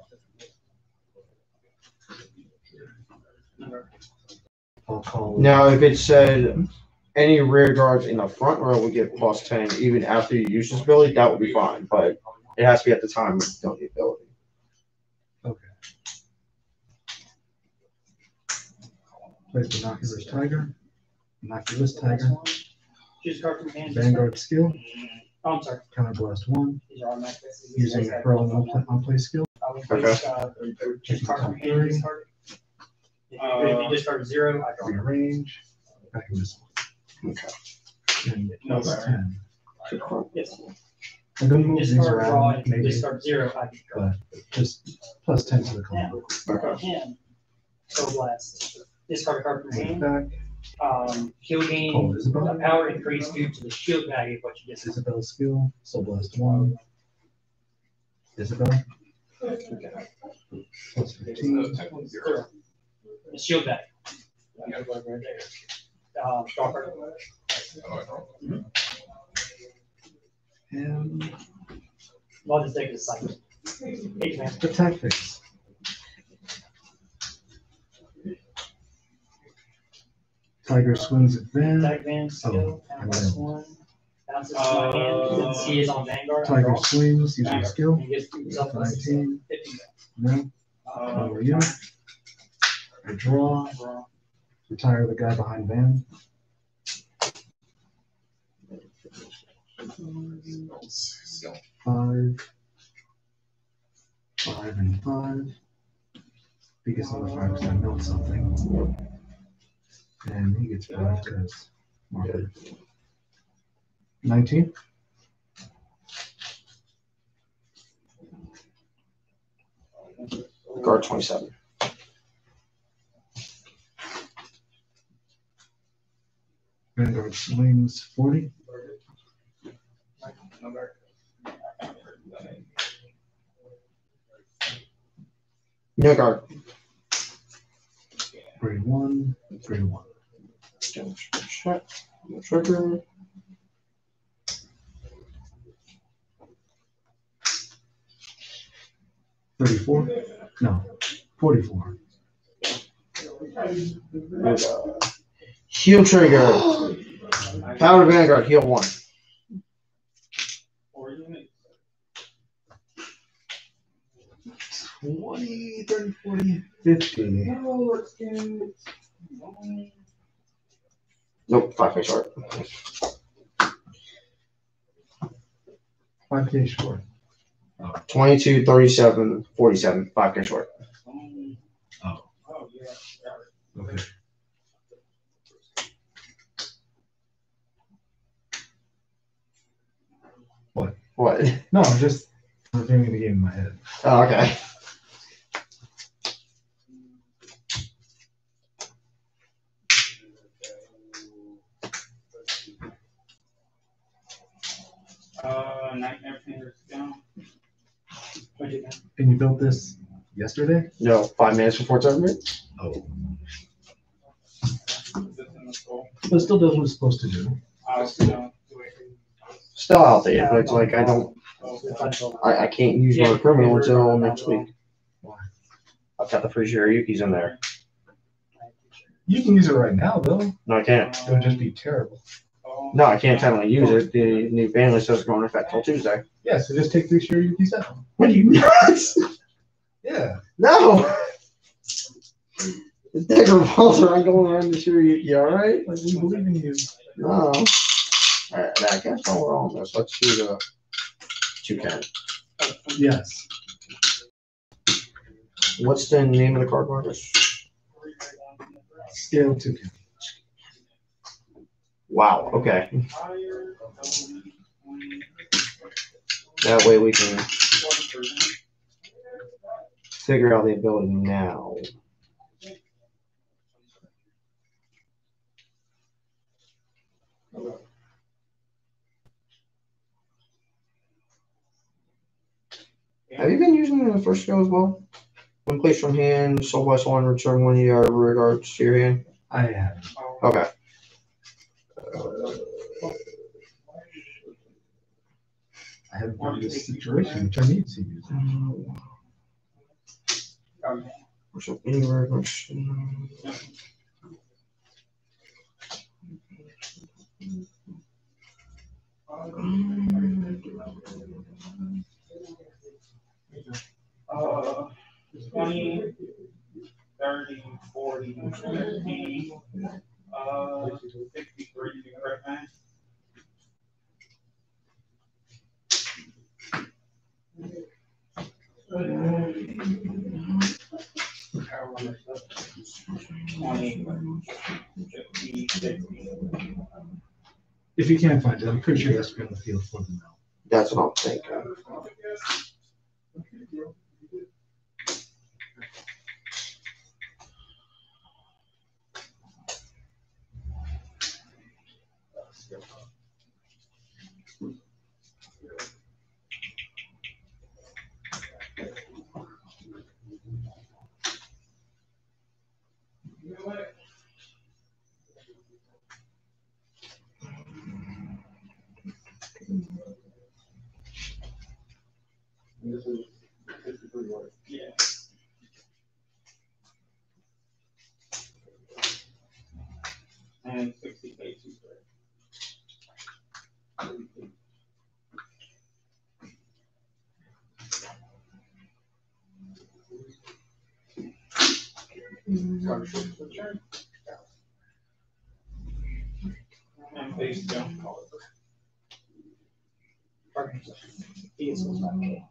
[SPEAKER 2] I'll call.
[SPEAKER 3] Now, if it said any rear guards in the front row would get plus 10 even after you use this ability, that would be fine. But it has to be at the time when you don't need the ability.
[SPEAKER 2] Play binoculars tiger. Binoculars tiger.
[SPEAKER 4] Choose a card from your hand.
[SPEAKER 2] Vanguard skill.
[SPEAKER 4] Oh, I'm sorry.
[SPEAKER 2] Counter blast one.
[SPEAKER 4] These are automatic.
[SPEAKER 2] Using a pearl on play, on play skill.
[SPEAKER 4] Okay. would place, uh, choose a card from hand, discard. If you- if you discard zero, I draw.
[SPEAKER 2] Rearrange. Back in this one.
[SPEAKER 3] Okay.
[SPEAKER 2] And plus ten.
[SPEAKER 4] Yes.
[SPEAKER 2] I'm gonna move these
[SPEAKER 4] Discard, draw,
[SPEAKER 2] around
[SPEAKER 4] if you
[SPEAKER 2] maybe,
[SPEAKER 4] discard zero, I
[SPEAKER 2] but just plus ten to the combo.
[SPEAKER 3] Okay.
[SPEAKER 4] Hand. So blast. Discard a card from your hand.
[SPEAKER 2] Back.
[SPEAKER 4] Um, heal
[SPEAKER 2] Call
[SPEAKER 4] gain, a
[SPEAKER 2] Isabel.
[SPEAKER 4] power increase due to the shield value of what you
[SPEAKER 2] This
[SPEAKER 4] discard.
[SPEAKER 2] Isabel skill. Soul blast one. Isabel. Plus fifteen.
[SPEAKER 4] The shield back. Um, Stalker.
[SPEAKER 2] And
[SPEAKER 4] I'll just take this side. Eight man.
[SPEAKER 2] attack phase. Tiger swings at Van.
[SPEAKER 4] Attack van skill,
[SPEAKER 2] Oh,
[SPEAKER 4] and plus
[SPEAKER 2] yeah.
[SPEAKER 4] one. Bounces to my hand, since he is on Vanguard. I
[SPEAKER 2] Tiger
[SPEAKER 4] draw.
[SPEAKER 2] swings, using skill.
[SPEAKER 4] He gets himself plus
[SPEAKER 2] Nineteen.
[SPEAKER 4] fifteen.
[SPEAKER 2] No,
[SPEAKER 4] Uh,
[SPEAKER 2] over you. I draw,
[SPEAKER 4] draw.
[SPEAKER 2] retire the guy behind Van. Five. Five and five. Biggest number five is gonna something. And he gets five because. Nineteen?
[SPEAKER 3] Guard twenty-seven.
[SPEAKER 2] Vanguard swings forty.
[SPEAKER 3] No guard.
[SPEAKER 2] Grade one, grade one.
[SPEAKER 3] Check. No trigger.
[SPEAKER 2] Thirty-four? No, forty-four.
[SPEAKER 3] No guard. Heal trigger. Power to Vanguard. Heal one.
[SPEAKER 2] Twenty, thirty, forty, fifty.
[SPEAKER 3] Nope. Five face short.
[SPEAKER 2] Five K short.
[SPEAKER 3] 22, 37, 47. Five K short. Oh.
[SPEAKER 2] Okay.
[SPEAKER 3] What?
[SPEAKER 2] No, I'm just reviewing the game in my head.
[SPEAKER 3] Oh, okay.
[SPEAKER 1] Uh, Nightmare Fingers down.
[SPEAKER 4] You get?
[SPEAKER 2] And you built this yesterday?
[SPEAKER 3] No, five minutes before tournament.
[SPEAKER 2] Oh.
[SPEAKER 1] This in the skull.
[SPEAKER 2] But it still does what it's supposed to do.
[SPEAKER 1] Uh, no.
[SPEAKER 3] Still out there, but it's like I don't. I, I can't use my criminal until next week.
[SPEAKER 2] Why?
[SPEAKER 3] I've got the free Yuki's in there.
[SPEAKER 2] You can use it right now, though.
[SPEAKER 3] No, I can't.
[SPEAKER 2] It would just be terrible.
[SPEAKER 3] No, I can't technically use it. The new ban list doesn't go into effect till Tuesday.
[SPEAKER 2] Yeah, so just take three Shiryukis out.
[SPEAKER 3] What are you nuts?
[SPEAKER 2] Yeah.
[SPEAKER 3] No. The Dagger balls are not going around the Shiryuki, all right?
[SPEAKER 2] Like, we believe in you.
[SPEAKER 3] No. All right, I guess all we're on this. Let's do the two ten.
[SPEAKER 2] Yes.
[SPEAKER 3] What's the name of the card markers?
[SPEAKER 2] Scale two K.
[SPEAKER 3] Wow. Okay. That way we can figure out the ability now. Have you been using it in the first go as well? When placed from hand, soul by soul, and return one of your rear to your hand?
[SPEAKER 2] I have.
[SPEAKER 3] Okay.
[SPEAKER 2] I haven't been in this situation, which I need to use.
[SPEAKER 3] So anywhere goes.
[SPEAKER 1] Uh, twenty, thirty, forty, fifty, uh.
[SPEAKER 2] If you can't find it, I'm pretty sure that's been the field for them now.
[SPEAKER 3] That's what I'm thinking.
[SPEAKER 6] And this is
[SPEAKER 1] Yeah. And 60 pages. And call it.
[SPEAKER 4] He
[SPEAKER 3] is.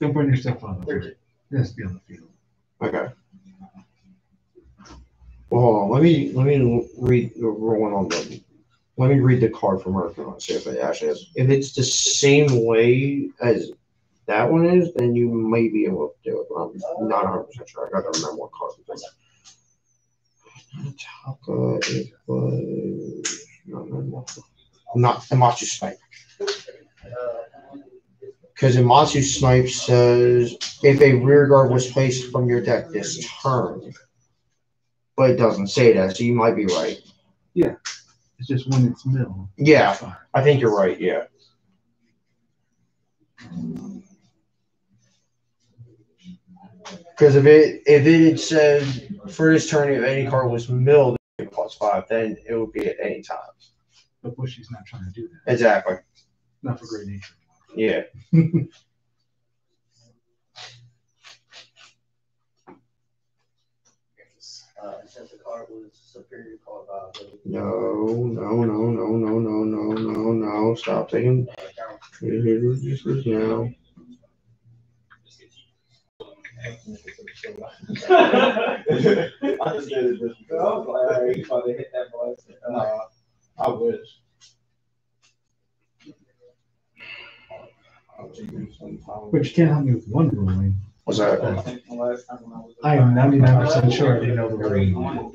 [SPEAKER 2] Don't burn yourself out. It has to be on the field.
[SPEAKER 3] Okay. Well, hold on. Let me let me read the rolling on the. Let me read the card from Murphy and see if it actually has. If it's the same way as that one is, then you may be able to do it. But I'm not 100 percent sure. I got to remember what card it was. Taka, it was no, no, no. not Imatsu Snipe. Uh, Because Imatsu Snipe says if a rear guard was placed from your deck this turn, but it doesn't say that, so you might be right. Yeah.
[SPEAKER 2] It's just when it's middle.
[SPEAKER 3] Yeah. I think you're right. Yeah. Because if it if it said for his turn if any card was milled plus five, then it would be at any time.
[SPEAKER 2] But Bushy's not trying to do that.
[SPEAKER 3] Exactly.
[SPEAKER 2] Not for great nature.
[SPEAKER 3] Yeah.
[SPEAKER 7] Uh, since the card was superior card viability.
[SPEAKER 3] No, no, no, no, no, no, no, no, no. Stop taking. This is now.
[SPEAKER 5] I just did it just because. I was like, all right, you about to hit that boy. I wish.
[SPEAKER 2] But you can't help me with one ruling.
[SPEAKER 3] What's that?
[SPEAKER 5] I
[SPEAKER 2] am ninety-nine percent sure they know the ruling,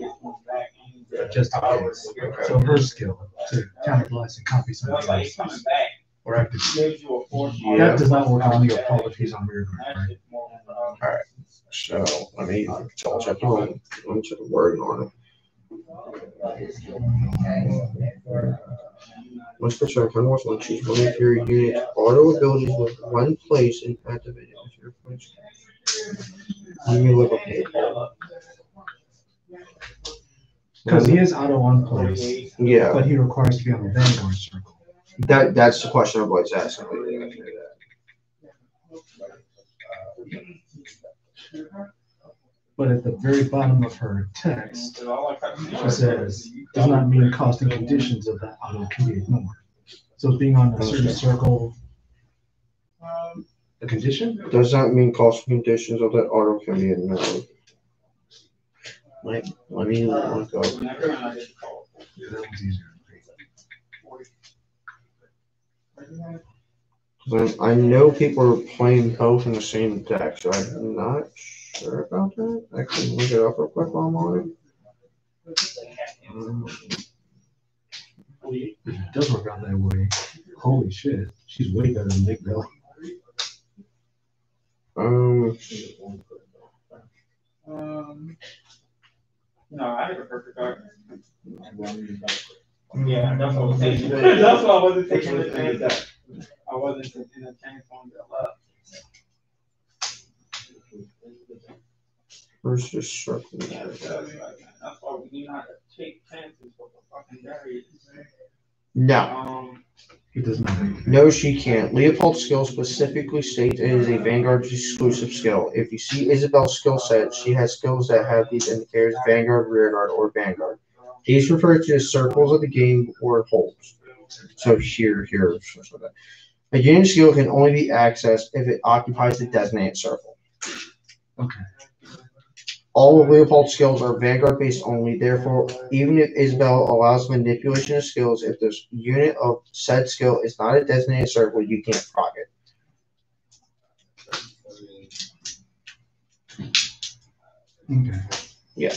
[SPEAKER 2] just in case. So her skill to capitalize and copy somebody's
[SPEAKER 5] license.
[SPEAKER 2] Or
[SPEAKER 5] I could,
[SPEAKER 2] that does not work on the opponent if he's on rear
[SPEAKER 5] All
[SPEAKER 2] right.
[SPEAKER 3] So, let me double check on, let me check the word on it. Once per turn, kind of watch one, choose one of your unit's auto abilities with one place and activate it with your place. Me look up
[SPEAKER 2] Because he is auto on place,
[SPEAKER 3] Yeah,
[SPEAKER 2] but he requires to be on the vanguard circle.
[SPEAKER 3] that that's the question everybody's asking.
[SPEAKER 2] But at the very bottom of her text,
[SPEAKER 5] Cause all I kept
[SPEAKER 2] she says, does not mean cost and conditions of that auto can be ignored. So being on a certain circle,
[SPEAKER 5] Um,
[SPEAKER 2] a condition?
[SPEAKER 3] Does that mean cost and conditions of that auto can be ignored? Let, let me look up.
[SPEAKER 5] never I just called.
[SPEAKER 2] Yeah, that one's easier.
[SPEAKER 3] 'Cause I I know people are playing both in the same deck, so I'm not sure about that. I can look it up real quick while I'm on it.
[SPEAKER 2] If it does work out that way, holy shit, she's way better than Nick Bell.
[SPEAKER 3] Um,
[SPEAKER 1] Um, no, I have a perfect dog. Yeah, that's what I was taking. That's why I wasn't taking the chance that, I wasn't taking the chance on the left.
[SPEAKER 3] Where's circle?
[SPEAKER 1] That's why we not take chances with the fucking.
[SPEAKER 3] No,
[SPEAKER 1] Um,
[SPEAKER 2] He does not.
[SPEAKER 3] no, she can't. Leopold's skill specifically states it is a Vanguard exclusive skill. If you see Isabel's skill set, she has skills that have these indicators Vanguard, Rearguard, or Vanguard. These refer to circles of the game or holds. So here, here, like that. A unit skill can only be accessed if it occupies the designated circle.
[SPEAKER 2] Okay.
[SPEAKER 3] All of Leopold's skills are Vanguard based only, therefore, even if Isabel allows manipulation of skills, if the unit of said skill is not a designated circle, you can't proc it.
[SPEAKER 2] Okay.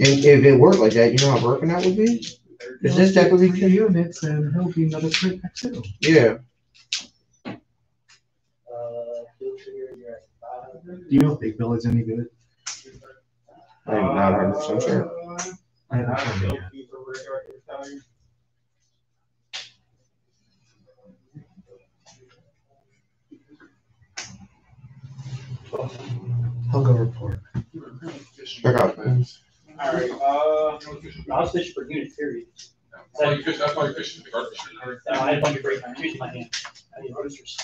[SPEAKER 3] And if it worked like that, you know how broken that would be? Is this deck would be
[SPEAKER 2] three units and he'll be another crit.
[SPEAKER 3] Yeah.
[SPEAKER 8] Uh, filter, you're at five.
[SPEAKER 2] Do you know if Big Bill is any good?
[SPEAKER 3] I'm not hundred percent sure.
[SPEAKER 2] I haven't tried it yet. I'll go report.
[SPEAKER 3] Check out.
[SPEAKER 1] Alright, uh.
[SPEAKER 4] I was fishing for unit period.
[SPEAKER 1] That's why you fish, that's why you fish in the garbage.
[SPEAKER 4] I had a bunch of great times using my hand. I need boosters.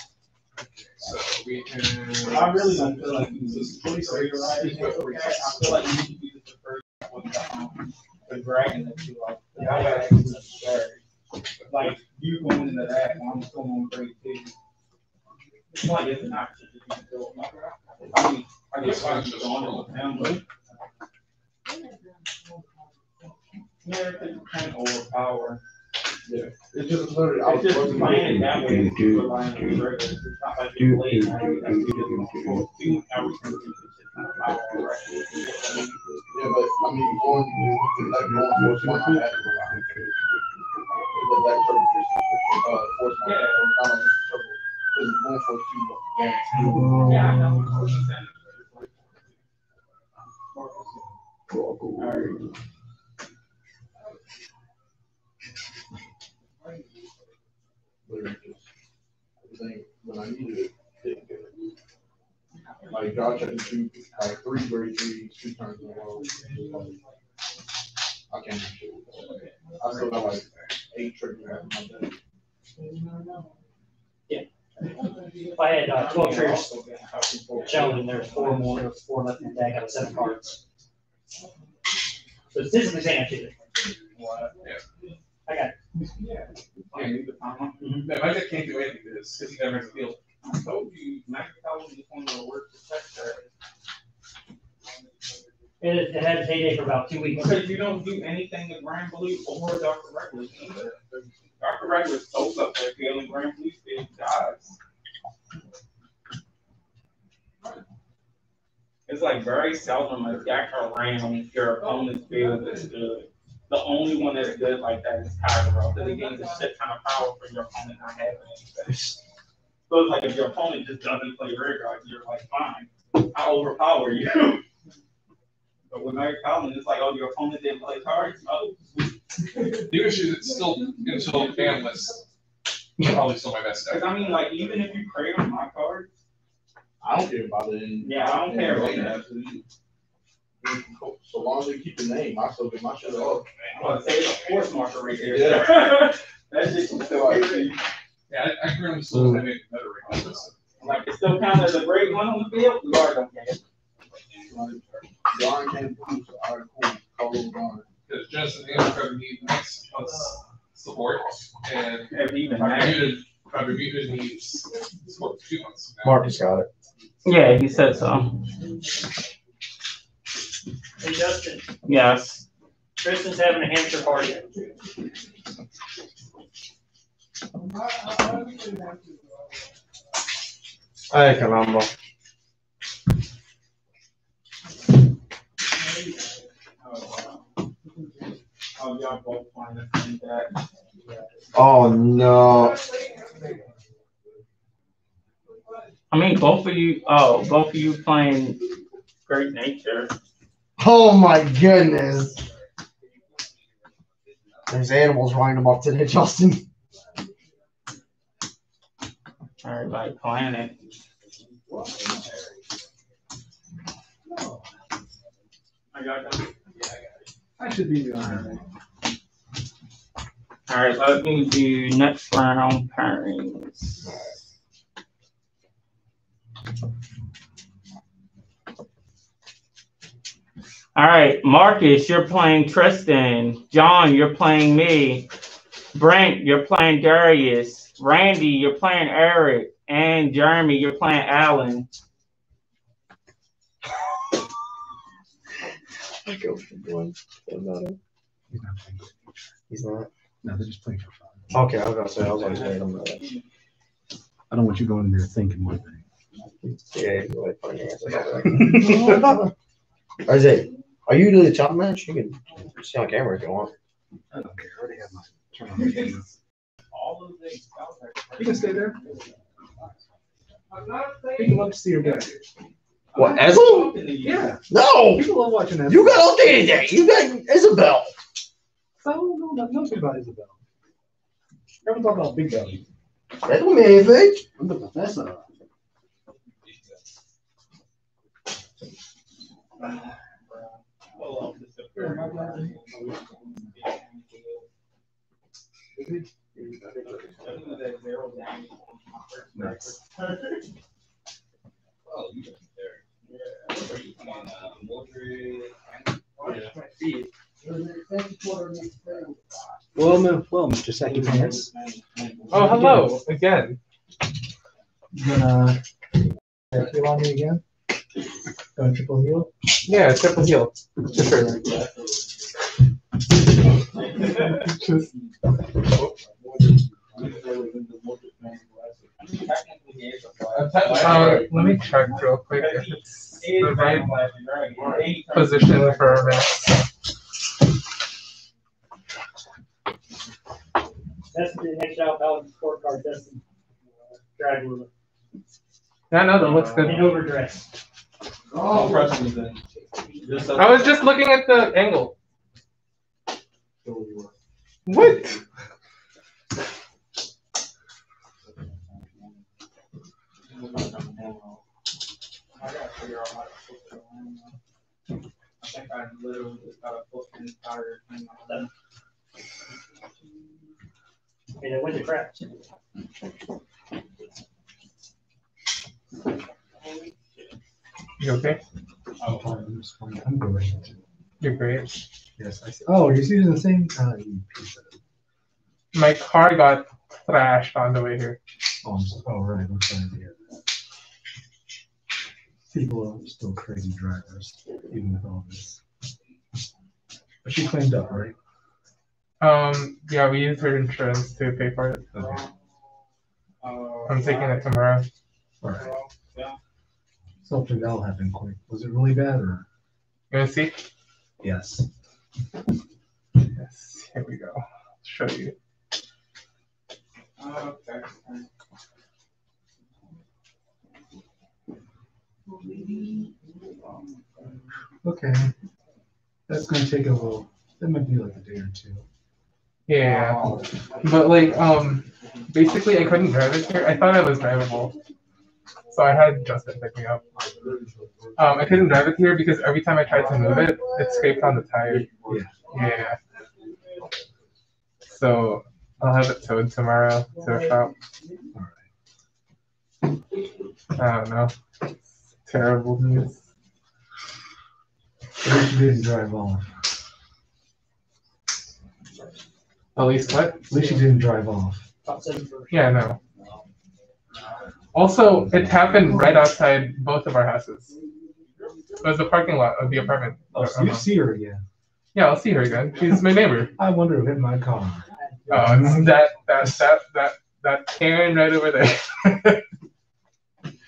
[SPEAKER 1] So we can.
[SPEAKER 6] I really don't feel like this is police right? I feel like you to be the first one, the, um, the dragon that you like. Yeah, I got necessary. Like, you going into that, I'm still on grade two. It's like it's an option. can do it. I mean, I guess I should go on with them, but. Yeah, it's kind of overpower. Yeah, it's just literally, I was
[SPEAKER 1] It's just
[SPEAKER 6] working
[SPEAKER 1] playing it that way.
[SPEAKER 3] Do, do,
[SPEAKER 1] We're buying it. It's not like you're it.
[SPEAKER 3] do,
[SPEAKER 1] That's
[SPEAKER 3] do,
[SPEAKER 1] just
[SPEAKER 3] do,
[SPEAKER 1] doing everything. It's just not power, right?
[SPEAKER 6] Yeah, but I mean, going, like, going for one, I had to rely on. But that turtle uh, force my,
[SPEAKER 1] Yeah.
[SPEAKER 6] not like turtle, because going for two,
[SPEAKER 1] Yeah, I know.
[SPEAKER 6] Alright. Literally just, everything, when I needed it, didn't get it. Like Josh had to shoot, like three grade threes, two times in a row. I can't do shit with that. I still got like eight triggers in my deck.
[SPEAKER 4] If I had uh, twelve triggers shown and there's four more, there's four left in the deck, I have seven cards. So it's physically saying I should. I got it.
[SPEAKER 1] Yeah, you the timer.
[SPEAKER 4] Mhm.
[SPEAKER 1] No, my deck can't do anything to this, because he never has a field. I told you, Max Powell is one of the worst protector.
[SPEAKER 4] It, it had its heyday for about two weeks.
[SPEAKER 1] Because you don't do anything to Granblue or Dr. Reckless either. Dr. Reckless soaks up that field Granblue still dies. It's like very seldom a deck around your opponent's field is good. The only one that's good like that is Kyro, because it gains a shit ton of power for your opponent not having anything. So it's like if your opponent just doesn't play rear guard, you're like, fine, I overpower you. But with Mary Collins, it's like, oh, your opponent didn't play cards? Oh,
[SPEAKER 5] The issue is it's still until fanless. Probably still my best
[SPEAKER 1] Because
[SPEAKER 5] deck.
[SPEAKER 1] I mean, like, even if you create on my cards,
[SPEAKER 6] I don't care about it. in-
[SPEAKER 1] Yeah, I don't care about
[SPEAKER 6] in-
[SPEAKER 1] that.
[SPEAKER 6] So long as they keep the name, I still get my shit up.
[SPEAKER 1] I'm gonna say it's a force marker right there.
[SPEAKER 6] Yeah.
[SPEAKER 1] That's just still crazy.
[SPEAKER 5] Yeah, I, I currently still mm. have it better right now.
[SPEAKER 1] Like, it still counts as a great one on the field, guard don't care.
[SPEAKER 6] Darn can't do, so all right, cool, call him Darn.
[SPEAKER 5] Because Genesis and Trevor need next month's support, and
[SPEAKER 1] If even
[SPEAKER 5] Trevor
[SPEAKER 1] that.
[SPEAKER 5] Muted, Trevor Muted needs support for two months.
[SPEAKER 3] Marcus got it.
[SPEAKER 9] Yeah, he said so.
[SPEAKER 4] Hey Justin,
[SPEAKER 9] Yes.
[SPEAKER 4] Tristan's having a hamster party.
[SPEAKER 3] Ay, caramba.
[SPEAKER 1] Oh, wow. Oh, y'all both playing the same deck.
[SPEAKER 3] Oh no.
[SPEAKER 9] I mean, both of you, oh, both of you playing Great Nature.
[SPEAKER 3] Oh my goodness. There's animals running them up today, Justin.
[SPEAKER 9] Everybody playing it.
[SPEAKER 1] I got them.
[SPEAKER 2] I should be alright.
[SPEAKER 9] All right, let me do next round pairings. All right, Marcus, you're playing Tristan. John, you're playing me. Brent, you're playing Darius. Randy, you're playing Eric. And Jeremy, you're playing Alan.
[SPEAKER 3] My girlfriend one. Doesn't matter.
[SPEAKER 2] He's not playing.
[SPEAKER 3] He's not.
[SPEAKER 2] No, they're just playing for fun.
[SPEAKER 3] Okay, I was gonna say I was like, wait a minute.
[SPEAKER 2] I don't want you going in there thinking one thing.
[SPEAKER 3] Yeah, he's like funny answer. Isaiah, are you doing the top match? You can see on camera if you want.
[SPEAKER 2] I don't care. I already have my turn on the camera.
[SPEAKER 6] All of the.
[SPEAKER 2] You can stay there. You can love to see your dad.
[SPEAKER 3] What, Ezel?
[SPEAKER 2] Yeah.
[SPEAKER 3] No!
[SPEAKER 2] People love watching that.
[SPEAKER 3] You got all day today. You got Isabel.
[SPEAKER 2] I don't know nothing about Isabel. Never talk about Big Belly.
[SPEAKER 3] That don't mean anything.
[SPEAKER 2] I'm the professor. Nice. Well, no, well, Mr. Second Pants.
[SPEAKER 10] Oh, hello again.
[SPEAKER 2] You gonna uh, heal on me again? Going triple heal?
[SPEAKER 10] Yeah, triple heal. For sure. Just, uh, let me check real quick if it's the right position for a rest.
[SPEAKER 4] That's the next out ballot scorecard, that's the drag.
[SPEAKER 10] Yeah, no, that looks good.
[SPEAKER 4] And overdress.
[SPEAKER 10] I was just looking at the angle. What?
[SPEAKER 6] I gotta. I literally just gotta flip the entire thing on.
[SPEAKER 4] And it went to crap.
[SPEAKER 10] You okay?
[SPEAKER 2] I'm fine. I'm great.
[SPEAKER 10] You're great.
[SPEAKER 2] Yes, I see. Oh, you're using the same. Uh, you piece of.
[SPEAKER 10] My car got thrashed on the way here.
[SPEAKER 2] Oh, I'm so, oh, right. I'm sorry to hear that. People are still crazy drivers, even with all this. But she cleaned up, right?
[SPEAKER 10] Um, yeah, we used her insurance to pay for it.
[SPEAKER 2] Okay.
[SPEAKER 10] I'm taking it tomorrow.
[SPEAKER 2] All right. So hopefully that'll happen quick. Was it really bad or?
[SPEAKER 10] You wanna see?
[SPEAKER 2] Yes.
[SPEAKER 10] Yes, here we go. Show you.
[SPEAKER 6] Okay.
[SPEAKER 2] Okay. That's gonna take a little, that might be like a day or two.
[SPEAKER 10] Yeah, but like, um, basically, I couldn't drive it here. I thought it was drivable, so I had Justin pick me up. Um, I couldn't drive it here because every time I tried to move it, it scraped on the tire.
[SPEAKER 2] Yeah.
[SPEAKER 10] Yeah. So I'll have it towed tomorrow to the shop. I don't know. It's terrible news.
[SPEAKER 2] At least didn't drive off.
[SPEAKER 10] At least what?
[SPEAKER 2] At least you didn't drive off.
[SPEAKER 4] Top seven first.
[SPEAKER 10] Yeah, no. Also, it happened right outside both of our houses. It was the parking lot of the apartment.
[SPEAKER 2] Oh, so you see her again.
[SPEAKER 10] Yeah, I'll see her again. She's my neighbor.
[SPEAKER 2] I wonder who hit my car.
[SPEAKER 10] Oh, it's that that that that that Karen right over there.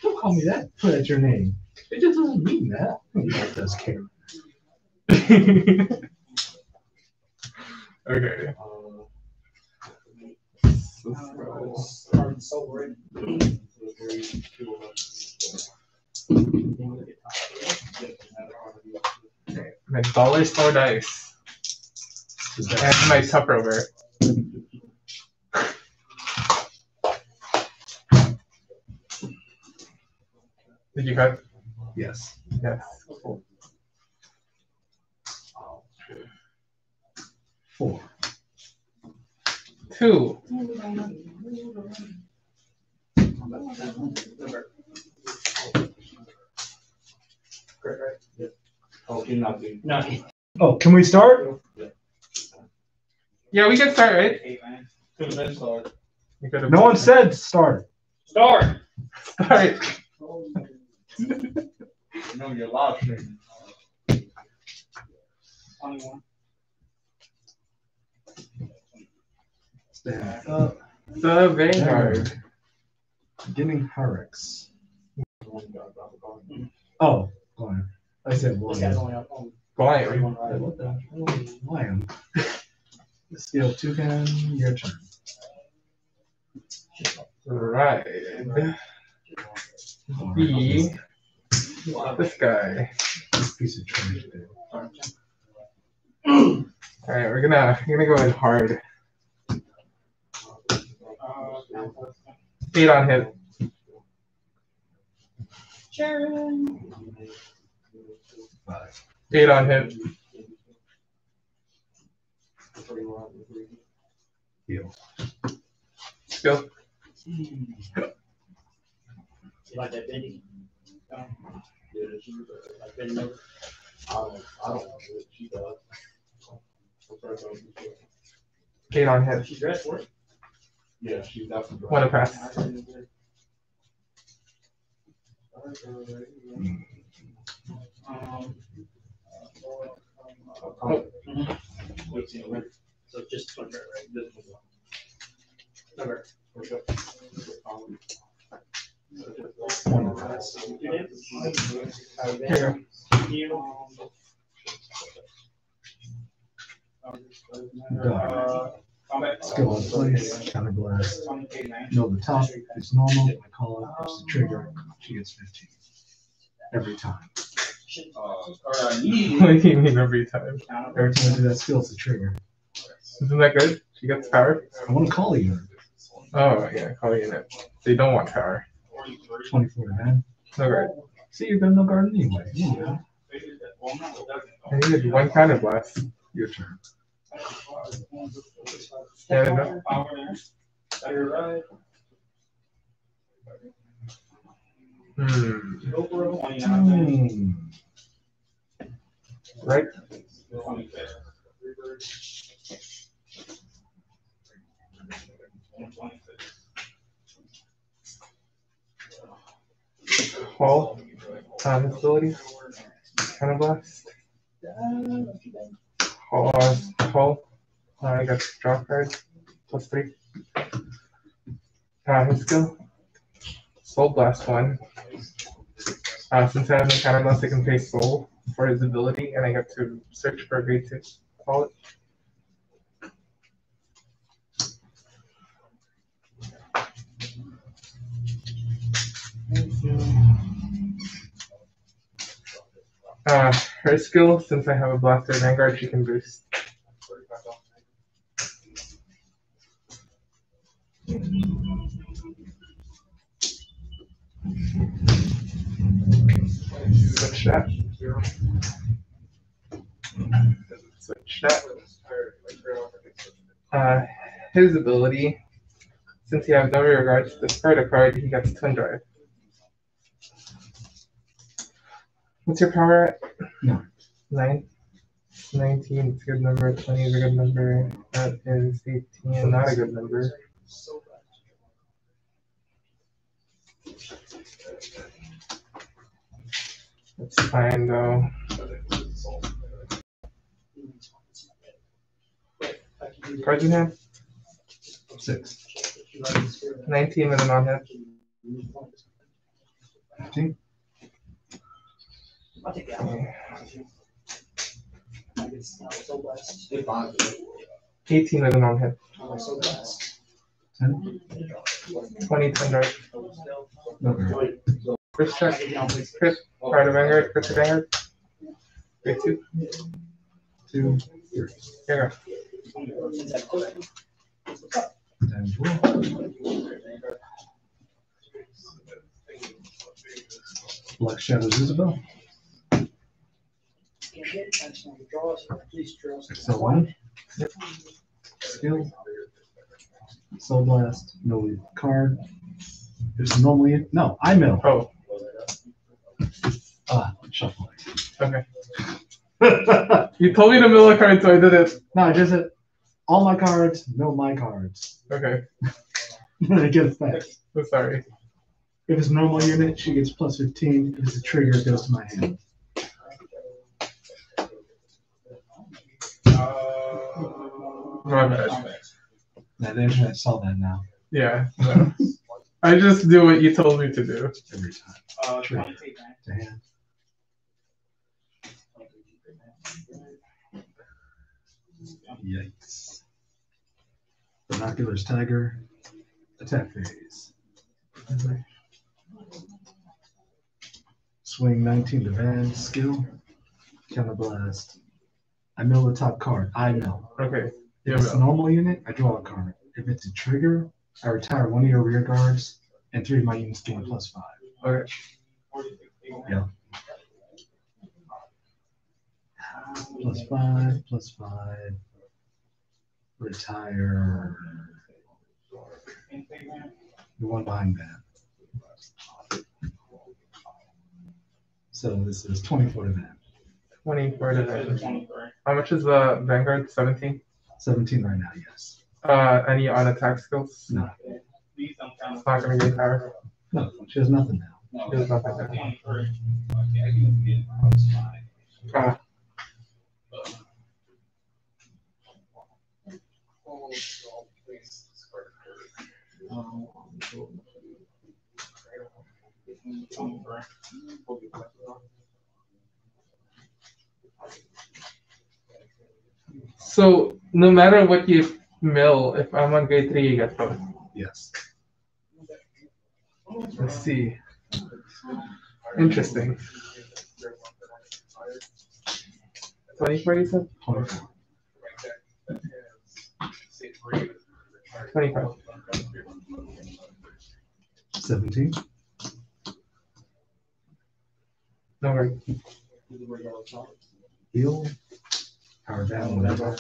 [SPEAKER 2] Don't call me that. Put at your name. It just doesn't mean that. It does care.
[SPEAKER 10] okay.
[SPEAKER 4] Uh, Heart and soul, right?
[SPEAKER 10] My dollar store dice and my Tupperware. Did you cut?
[SPEAKER 2] Yes.
[SPEAKER 10] Yes. Cool.
[SPEAKER 2] Four.
[SPEAKER 10] Two.
[SPEAKER 6] Oh, you're not doing.
[SPEAKER 4] No,
[SPEAKER 2] Oh, can we start?
[SPEAKER 10] Yeah, we can start, right?
[SPEAKER 6] Hey, man. Could have been started.
[SPEAKER 10] We could have
[SPEAKER 2] No one said start.
[SPEAKER 4] start.
[SPEAKER 10] start.
[SPEAKER 6] You know, you're live streaming.
[SPEAKER 5] Twenty-one.
[SPEAKER 2] Stand up.
[SPEAKER 10] The Vanguard.
[SPEAKER 2] Beginning Hyrix. Hmm. Oh, Lion. I said
[SPEAKER 4] This guy's only up on
[SPEAKER 10] Blind.
[SPEAKER 4] thirty-one
[SPEAKER 2] Hey,
[SPEAKER 4] right?
[SPEAKER 2] What the hell? Lion. Skill Toucan, your turn.
[SPEAKER 10] Right. B. This guy.
[SPEAKER 2] Piece of trash.
[SPEAKER 10] All right, we're gonna we're gonna go in hard.
[SPEAKER 5] Uh, Uh,
[SPEAKER 10] Eight on hit.
[SPEAKER 2] Five.
[SPEAKER 10] Eight on hit.
[SPEAKER 2] Heal.
[SPEAKER 10] Skill.
[SPEAKER 4] You like that bending? Like bending over?
[SPEAKER 10] Eight on hit.
[SPEAKER 4] She's dressed for it.
[SPEAKER 11] Yeah, she's definitely.
[SPEAKER 10] One to pass.
[SPEAKER 5] um,
[SPEAKER 4] So just swing her, right? This one. Number.
[SPEAKER 2] One to pass.
[SPEAKER 10] Here you
[SPEAKER 5] uh, combat.
[SPEAKER 2] Skill in place, counter blast.
[SPEAKER 5] Twenty-eight.
[SPEAKER 2] No, the top is normal. I call it, there's the trigger. She gets fifteen. Every time.
[SPEAKER 5] Uh, or I need.
[SPEAKER 10] What do you mean every time?
[SPEAKER 2] Every time I do that skill, it's a trigger.
[SPEAKER 10] Isn't that good? She gets power.
[SPEAKER 2] I want to call you.
[SPEAKER 10] Oh yeah, call unit. They don't want power.
[SPEAKER 2] Twenty-four, man.
[SPEAKER 10] No guard.
[SPEAKER 2] See, you've got no guard anyway. Yeah.
[SPEAKER 10] I needed one counter blast.
[SPEAKER 2] Your turn.
[SPEAKER 10] Stand up. Hmm.
[SPEAKER 2] Hmm.
[SPEAKER 10] Right. Um, his abilities. Counter blast. Hall. Hall. Uh, I got draw card. Plus three. Uh, his skill. Soul blast one. Uh, since I have no counter blast, I can pay soul for his ability, and I get to search for a grade six. Call it. Uh, her skill, since I have a blaster vanguard, she can boost. Switch that. Switch that. Uh, his ability, since he has no regards to discard a card, he gets twin drive. What's your power at?
[SPEAKER 2] Nine.
[SPEAKER 10] Nine. Nineteen is a good number. Twenty is a good number. That is eighteen, not a good number. That's fine though. Cards in hand.
[SPEAKER 2] Six.
[SPEAKER 10] Nineteen with a non-hit.
[SPEAKER 2] Fifteen.
[SPEAKER 4] I'll take that one. I guess, uh, so blessed.
[SPEAKER 10] Eighteen with a non-hit.
[SPEAKER 4] Uh, so blessed.
[SPEAKER 2] Ten.
[SPEAKER 10] Twenty twin drive.
[SPEAKER 2] No guard.
[SPEAKER 10] First check.
[SPEAKER 4] Take it down, please.
[SPEAKER 10] Crit. Of Vanguard. Crit to Vanguard. Grade two.
[SPEAKER 2] Two.
[SPEAKER 10] Here
[SPEAKER 4] Since I put it-
[SPEAKER 2] Ten. Twelve. Black Shadows Isabel.
[SPEAKER 4] Can't get it, I just want to draw, so draw.
[SPEAKER 2] Skill. Soul Blast. No card. There's normally no. I mill.
[SPEAKER 10] Oh,
[SPEAKER 2] Ah, shuffling.
[SPEAKER 10] okay. You told me to mill a card, so I did it.
[SPEAKER 2] no, I just said all my cards. No, my cards.
[SPEAKER 10] Okay.
[SPEAKER 2] I get effect.
[SPEAKER 10] So sorry.
[SPEAKER 2] If it's normal unit, she gets plus 15. If it's a trigger, it goes to my hand.
[SPEAKER 10] Bad.
[SPEAKER 2] Now the internet saw that now
[SPEAKER 10] Yeah. I just do what you told me to do.
[SPEAKER 2] every time.
[SPEAKER 5] Uh,
[SPEAKER 2] True.
[SPEAKER 5] twenty-two, man.
[SPEAKER 2] To hand. Yikes. Binoculus Tiger. Attack phase. Swing 19 to van. Skill. Counterblast. I mill the top card. I mill.
[SPEAKER 10] Okay.
[SPEAKER 2] If
[SPEAKER 10] Yeah,
[SPEAKER 2] it's a normal unit, I draw a card. If it's a trigger, I retire one of your rear guards and three of my units gain plus five.
[SPEAKER 10] Okay.
[SPEAKER 2] Plus five, plus five. Retire. The one behind that. So this is twenty-four to that.
[SPEAKER 10] 24 to
[SPEAKER 5] Twenty-three.
[SPEAKER 10] How much is the Vanguard? 17?
[SPEAKER 2] Seventeen right now, yes.
[SPEAKER 10] Uh, any on attack skills?
[SPEAKER 2] No,
[SPEAKER 5] These don't count.
[SPEAKER 10] It's not gonna gain power.
[SPEAKER 2] no, she has nothing now.
[SPEAKER 10] There's nothing there.
[SPEAKER 5] Twenty-three.
[SPEAKER 10] Ah, so no matter what you mill, if I'm on grade three, you get both.
[SPEAKER 2] Yes.
[SPEAKER 10] Let's see. Interesting. Twenty-four, you said?
[SPEAKER 2] Twenty-four.
[SPEAKER 10] Twenty-five.
[SPEAKER 2] Seventeen.
[SPEAKER 10] No worry.
[SPEAKER 2] Heal. Power down. whatever.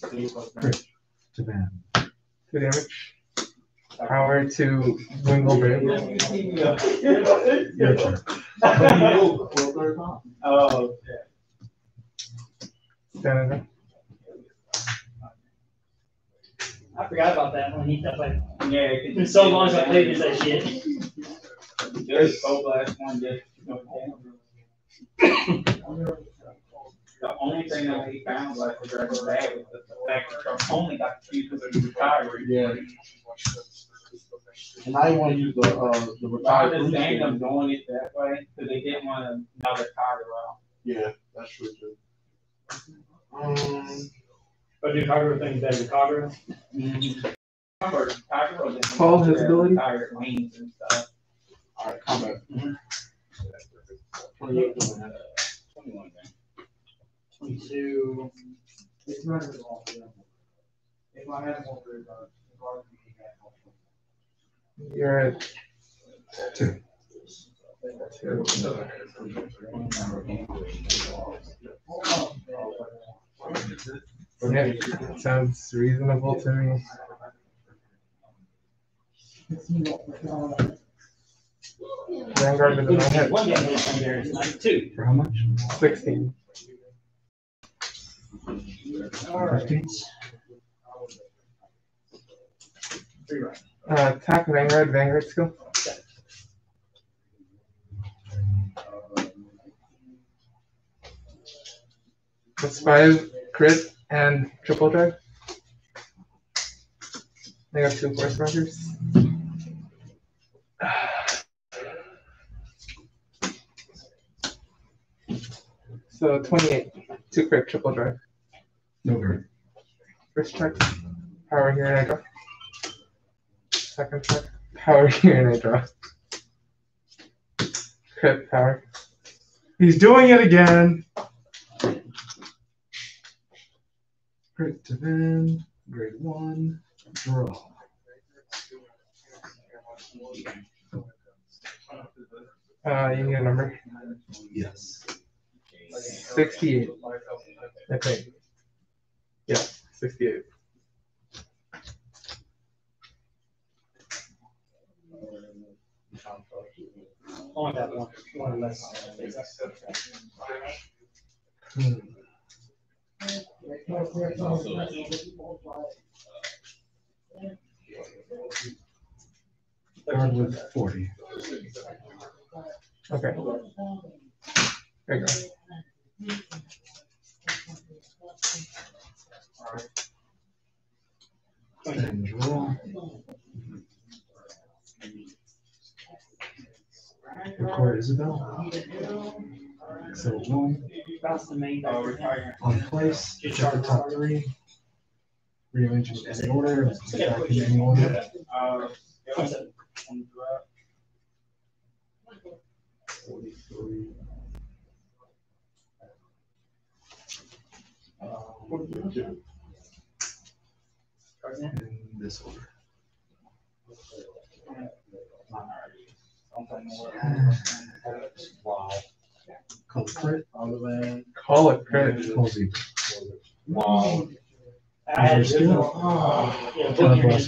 [SPEAKER 2] Crit to van.
[SPEAKER 10] Two damage. Power to Wingal Brave.
[SPEAKER 2] Your turn.
[SPEAKER 5] Oh,
[SPEAKER 10] Stand in
[SPEAKER 4] I forgot about that when he stuff like,
[SPEAKER 5] yeah.
[SPEAKER 4] it's been so long since I played this that shit.
[SPEAKER 5] There's so last one that. The only thing that we found like was right bad was the fact that your opponent got to because of the retiree.
[SPEAKER 3] Yeah. And I want to use the, uh, the
[SPEAKER 5] I
[SPEAKER 3] retired.
[SPEAKER 5] understand them doing it that way, because they didn't want to. another Tiger out.
[SPEAKER 3] Yeah, that's true too. Um,
[SPEAKER 4] But do Kagura things better, Kagura?
[SPEAKER 5] Remember, Tiger was.
[SPEAKER 10] Paul, his ability?
[SPEAKER 5] Tiger lanes and stuff
[SPEAKER 3] to it's
[SPEAKER 5] not
[SPEAKER 3] at all. If
[SPEAKER 5] I have
[SPEAKER 4] more group, I would be animal.
[SPEAKER 10] You're at
[SPEAKER 2] two.
[SPEAKER 10] Okay, sounds reasonable to me. Vanguard the
[SPEAKER 4] One
[SPEAKER 2] For how much?
[SPEAKER 10] 16.
[SPEAKER 2] Questions?
[SPEAKER 10] Uh, Tack Vanguard, Vanguard School. That's five crit and triple drag. I got two force markers. So 28, two crit, triple drag.
[SPEAKER 2] No guard.
[SPEAKER 10] First check, power here and I draw. Second check, power here and I draw. Crit power.
[SPEAKER 2] He's doing it again. Crit to van. Grade one. Draw.
[SPEAKER 10] Uh, you need a number.
[SPEAKER 2] Yes.
[SPEAKER 10] Sixty-eight. I think. Yeah, sixty-eight.
[SPEAKER 4] Only that one, less.
[SPEAKER 2] Hmm. Guard with forty.
[SPEAKER 10] Okay. There you go.
[SPEAKER 8] And draw. Record Isabel. So one. On place. Check the top three. Rearrange it any order. Back in any order.
[SPEAKER 1] Forty-three. Uh, 42
[SPEAKER 8] stars in this order.
[SPEAKER 1] Wow.
[SPEAKER 8] Call it crit.
[SPEAKER 10] Call it crit.
[SPEAKER 1] Wow.
[SPEAKER 6] Add
[SPEAKER 8] skill. Oh.
[SPEAKER 6] Yeah, book your a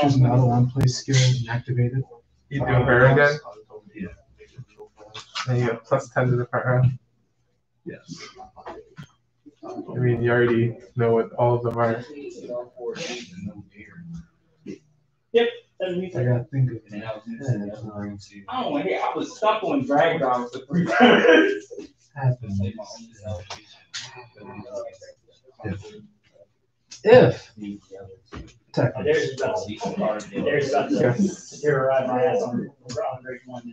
[SPEAKER 8] Choose an auto on play skill and activate it.
[SPEAKER 10] You do a bear again,
[SPEAKER 8] Yeah.
[SPEAKER 10] and you have plus ten to the power.
[SPEAKER 8] Yes.
[SPEAKER 10] I mean, you already know what all of them are.
[SPEAKER 6] Seventy
[SPEAKER 8] I gotta think of it.
[SPEAKER 1] I
[SPEAKER 8] Yeah,
[SPEAKER 1] don't know, hey, I was stuck on Drag Dogs for three minutes.
[SPEAKER 8] Happens. If. Oh, Technically.
[SPEAKER 6] There's about, there's about to
[SPEAKER 10] Yes.
[SPEAKER 6] terrorize my ass on, on grade one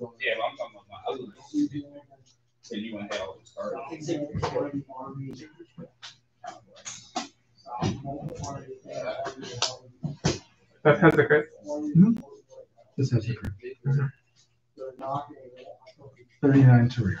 [SPEAKER 4] Yeah, but I'm talking about my other. And you went hell and started.
[SPEAKER 10] That has a crit.
[SPEAKER 8] This has a crit. Thirty-nine to rear.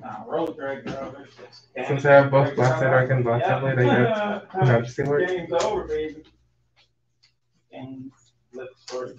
[SPEAKER 1] Nah, roll drag dog, that's just.
[SPEAKER 10] Since I have both Blaster Dark and Blaster Blade, I get Majesty Lord.
[SPEAKER 1] Game's over, baby. Game's, let's it.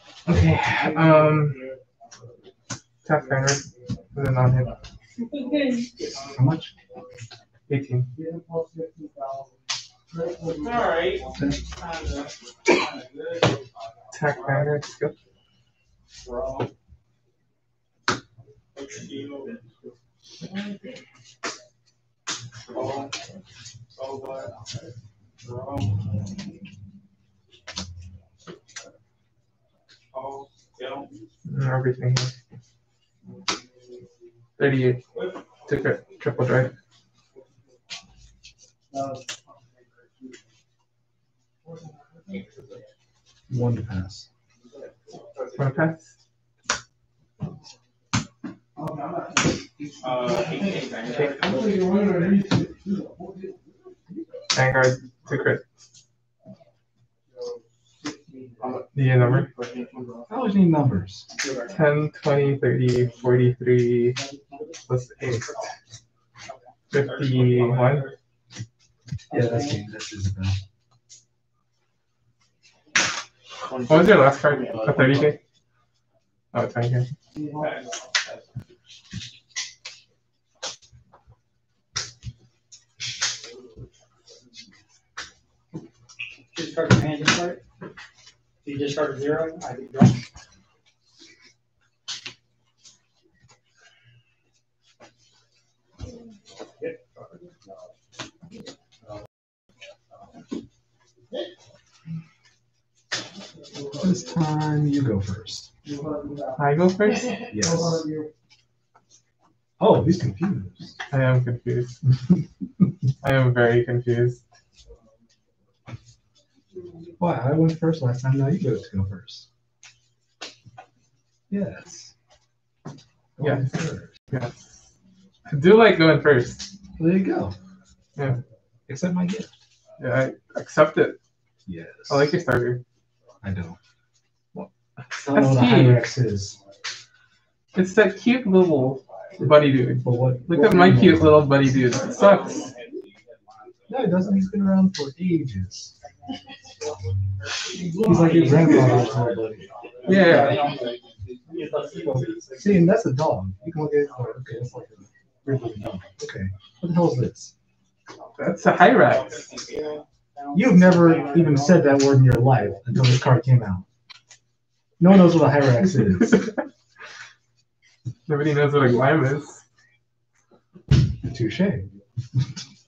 [SPEAKER 10] Okay. Um. Tap finger with a non-hit.
[SPEAKER 8] How much?
[SPEAKER 10] Eighteen.
[SPEAKER 1] Alright.
[SPEAKER 10] Attack finger skill.
[SPEAKER 1] Draw. Deal. Draw. Over. Draw. Oh,
[SPEAKER 10] and Everything. Thirty-eight. To crit. Triple drive.
[SPEAKER 2] One to pass.
[SPEAKER 10] One pass.
[SPEAKER 5] Uh,
[SPEAKER 10] Vanguard to crit. The number
[SPEAKER 2] I always need numbers.
[SPEAKER 10] 10, 20, 30, 43, plus 8. 51.
[SPEAKER 2] Yeah, that's me. That's Isabel.
[SPEAKER 10] What was your last card? A 30k? Oh, 20k.
[SPEAKER 4] Discard your hand, discard. If you discard a zero, I get draw.
[SPEAKER 2] This time you go first.
[SPEAKER 10] I go first?
[SPEAKER 2] Yes. Oh, he's confused.
[SPEAKER 10] I am confused. I am very confused.
[SPEAKER 2] Why? I went first last time. Now you go to go first. Yes.
[SPEAKER 10] Yes.
[SPEAKER 2] First.
[SPEAKER 10] Yes. I do like going first.
[SPEAKER 2] There you go.
[SPEAKER 10] Yeah.
[SPEAKER 2] Accept my gift.
[SPEAKER 10] Yeah, I accept it.
[SPEAKER 2] Yes.
[SPEAKER 10] I like your starter.
[SPEAKER 2] I don't. I don't know what a
[SPEAKER 10] cute.
[SPEAKER 2] Hyrax is.
[SPEAKER 10] It's that cute little buddy dude.
[SPEAKER 2] But what?
[SPEAKER 10] Look
[SPEAKER 2] what
[SPEAKER 10] at my cute little buddy dude. It sucks.
[SPEAKER 2] No, it doesn't. He's been around for ages. He's like your buddy.
[SPEAKER 10] Yeah.
[SPEAKER 2] See, and that's a dog. You can look at it. Oh, okay, that's like a regular dog. Okay. What the hell is this?
[SPEAKER 10] That's a Hyrax.
[SPEAKER 2] You've never even said that word in your life until this card came out. No one knows what a Hyrax is.
[SPEAKER 10] Nobody knows what a Glime is.
[SPEAKER 2] Touche.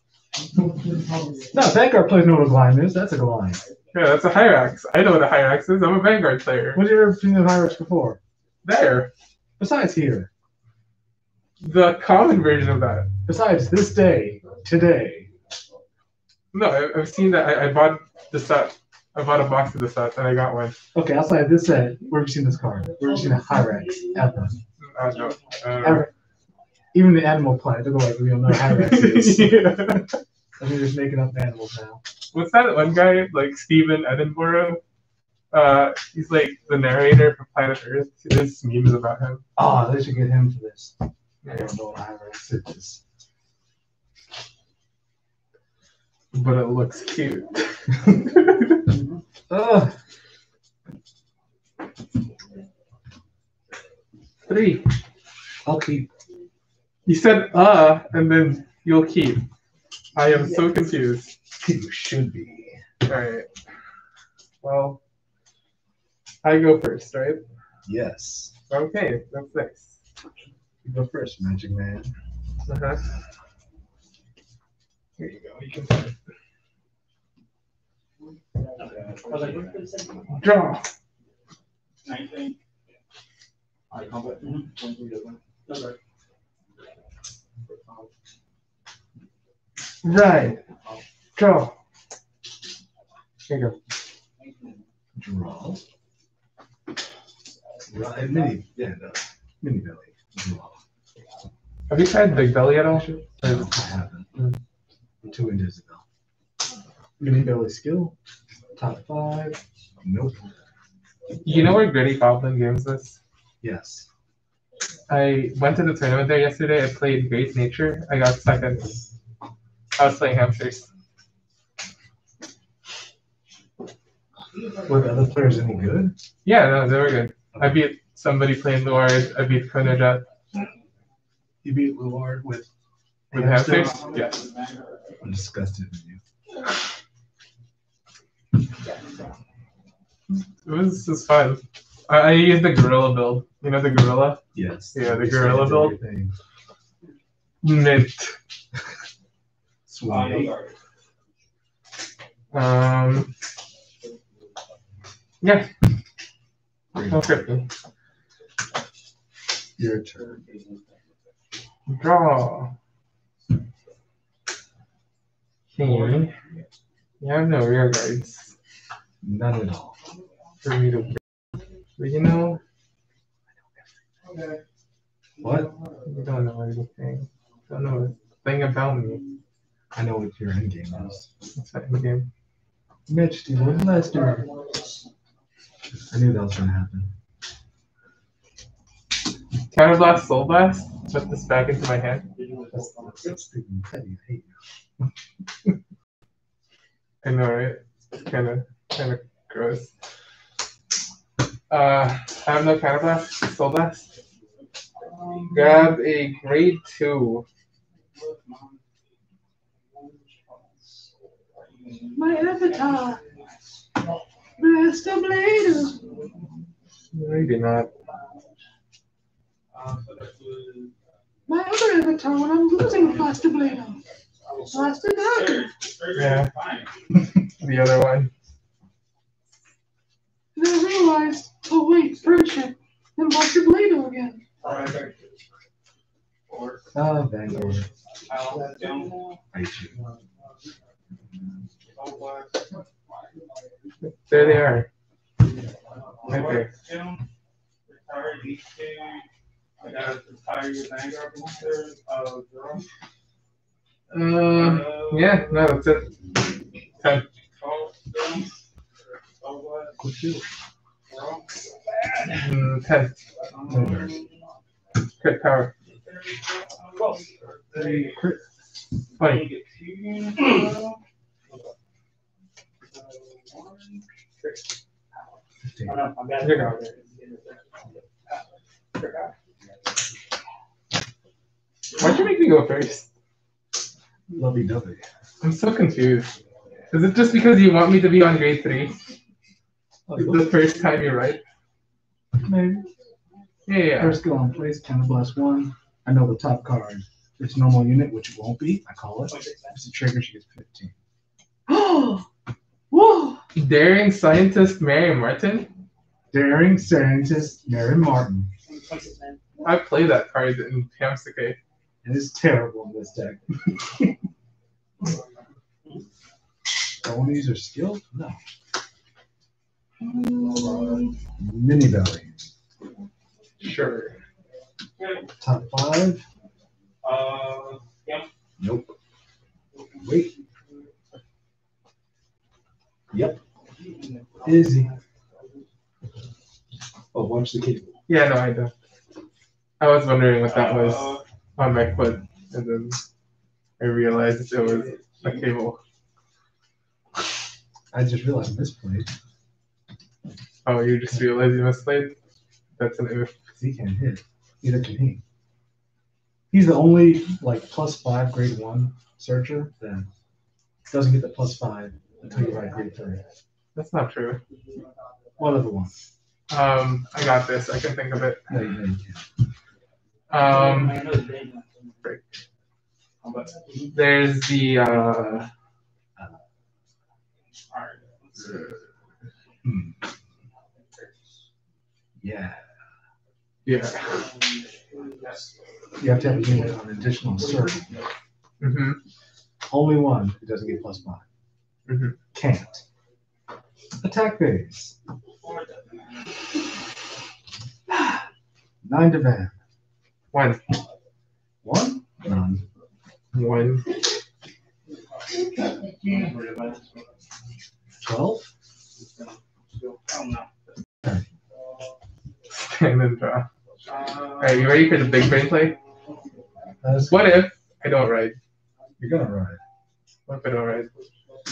[SPEAKER 2] no, Vanguard players know what a Glime is. That's a Glime.
[SPEAKER 10] Yeah, that's a Hyrax. I know what a Hyrax is. I'm a Vanguard player.
[SPEAKER 2] What have you ever seen of Hyrax before?
[SPEAKER 10] There.
[SPEAKER 2] Besides here.
[SPEAKER 10] The common version of that.
[SPEAKER 2] Besides this day, today.
[SPEAKER 10] No, I, I've seen that. I, I bought the set. I bought a box of the set and I got one.
[SPEAKER 2] Okay, outside this set, where have you seen this card? Where have you seen a Hyrax ever?
[SPEAKER 10] I don't know. Uh,
[SPEAKER 2] Ever. Even the Animal Planet, they're like, we don't know what Hyrax is.
[SPEAKER 10] Yeah.
[SPEAKER 2] I think they're just making up animals now.
[SPEAKER 10] What's that one guy, like Stephen Edinburgh? Uh, he's like the narrator for Planet Earth. There's memes about him.
[SPEAKER 2] Oh, they should get him for this. I don't know is.
[SPEAKER 10] But it looks cute.
[SPEAKER 2] Ugh.
[SPEAKER 10] Three.
[SPEAKER 2] I'll keep.
[SPEAKER 10] You said uh, and then you'll keep. I am so confused.
[SPEAKER 2] You should be.
[SPEAKER 10] Alright. Well, I go first, right?
[SPEAKER 2] Yes.
[SPEAKER 10] Okay, that's nice.
[SPEAKER 2] You go first, Magic Man.
[SPEAKER 10] Uh-huh. Here you go. You can start. Draw.
[SPEAKER 5] Nineteen.
[SPEAKER 6] I combat.
[SPEAKER 10] Right. Draw. Here you go.
[SPEAKER 2] Draw. Right, mini. Yeah, no. Mini belly. Draw.
[SPEAKER 10] Have you tried Big Belly at all?
[SPEAKER 2] I haven't. Mm. I'm too into Isabel. Mini belly skill. Top five. Nope.
[SPEAKER 10] You know where Gritty Goblin Games is?
[SPEAKER 2] Yes.
[SPEAKER 10] I went to the tournament there yesterday. I played Great Nature. I got second. I was playing hamsters.
[SPEAKER 2] Were the other players any good?
[SPEAKER 10] Yeah, no, they were good. I beat somebody playing Luard. I beat Konoja
[SPEAKER 2] You beat Luard with
[SPEAKER 10] with
[SPEAKER 2] hamsters?
[SPEAKER 10] hamsters. Yes.
[SPEAKER 2] I'm disgusted with you.
[SPEAKER 10] It was just fun. I, I used the gorilla build. You know the gorilla?
[SPEAKER 2] Yes.
[SPEAKER 10] Yeah, the gorilla build. Mint.
[SPEAKER 2] Sweet.
[SPEAKER 10] Um. Yeah. Okay.
[SPEAKER 2] Your turn.
[SPEAKER 10] Draw. Okay. You have no rear guards.
[SPEAKER 2] None at all.
[SPEAKER 10] for me to. But you know,
[SPEAKER 2] What?
[SPEAKER 10] you don't know anything. Don't know a thing about me.
[SPEAKER 2] I know what your end game is.
[SPEAKER 10] What's that the game?
[SPEAKER 2] Majesty Lord Blaster. I knew that was gonna happen.
[SPEAKER 10] Counterblast, Soul Blast. Put this back into my hand.
[SPEAKER 2] I.
[SPEAKER 10] I know, right? Kind of, kind of gross. Uh, I have no counterblast. Soul Blast. Grab a grade two.
[SPEAKER 2] My avatar. Master Blader.
[SPEAKER 10] Maybe not.
[SPEAKER 2] My other avatar when I'm losing Master Blader. Master Darker.
[SPEAKER 10] Yeah. the other one.
[SPEAKER 2] And I realized, oh wait, friendship. Then Master Blader again. Ah, Vanguard. I hate you.
[SPEAKER 10] There they are. Right there.
[SPEAKER 5] Retire these two. I gotta Vanguard monster, uh, draw.
[SPEAKER 10] Uh, yeah, no, that's it. Ten.
[SPEAKER 5] Call them. What? Draw.
[SPEAKER 10] Mm, ten.
[SPEAKER 5] Um,
[SPEAKER 10] Crit power. Twenty.
[SPEAKER 5] get two units, uh, one,
[SPEAKER 4] Oh, no, I'm bad.
[SPEAKER 10] Why'd you make me go first?
[SPEAKER 2] Lovey dovey.
[SPEAKER 10] I'm so confused. Is it just because you want me to be on grade three? The first time you're right.
[SPEAKER 2] Maybe.
[SPEAKER 10] Yeah, yeah.
[SPEAKER 2] First go on place, counterblast one. I know the top card. It's normal unit, which it won't be, I call it. If it's a trigger, she gets 15.
[SPEAKER 12] Oh.
[SPEAKER 10] Daring scientist Mary Martin.
[SPEAKER 2] Daring scientist Mary Martin.
[SPEAKER 10] I play that card in Hamsuke.
[SPEAKER 2] It is terrible in this deck. I want to use her skill? No. Mini belly.
[SPEAKER 10] Sure.
[SPEAKER 2] Top five?
[SPEAKER 5] Uh,
[SPEAKER 2] Nope. Wait. Yep. Izzy. Oh, watch the cable.
[SPEAKER 10] Yeah, no, I don't. I was wondering what that was on my foot, and then I realized it was a cable.
[SPEAKER 2] I just realized I misplayed.
[SPEAKER 10] Oh, you just realized you misplayed? That's an if.
[SPEAKER 2] He can't hit. Neither can he. He's the only like plus five grade one searcher that doesn't get the plus five until you grade three.
[SPEAKER 10] That's not true.
[SPEAKER 2] One of the ones.
[SPEAKER 10] Um, I got this. I can think of it.
[SPEAKER 2] No, you, no, you can't.
[SPEAKER 10] Um, there's the uh,
[SPEAKER 2] Hmm. Yeah.
[SPEAKER 10] yeah.
[SPEAKER 2] You have to have a unit on additional search.
[SPEAKER 10] hmm
[SPEAKER 2] Only one who doesn't get plus 5
[SPEAKER 10] Mhm.
[SPEAKER 2] Can't. Attack phase. Nine to van.
[SPEAKER 10] One.
[SPEAKER 2] One? None.
[SPEAKER 10] One.
[SPEAKER 2] Twelve?
[SPEAKER 10] Stand and draw. Alright, you ready for the big brain play? What if I don't ride?
[SPEAKER 2] You're gonna ride.
[SPEAKER 10] What if I don't ride?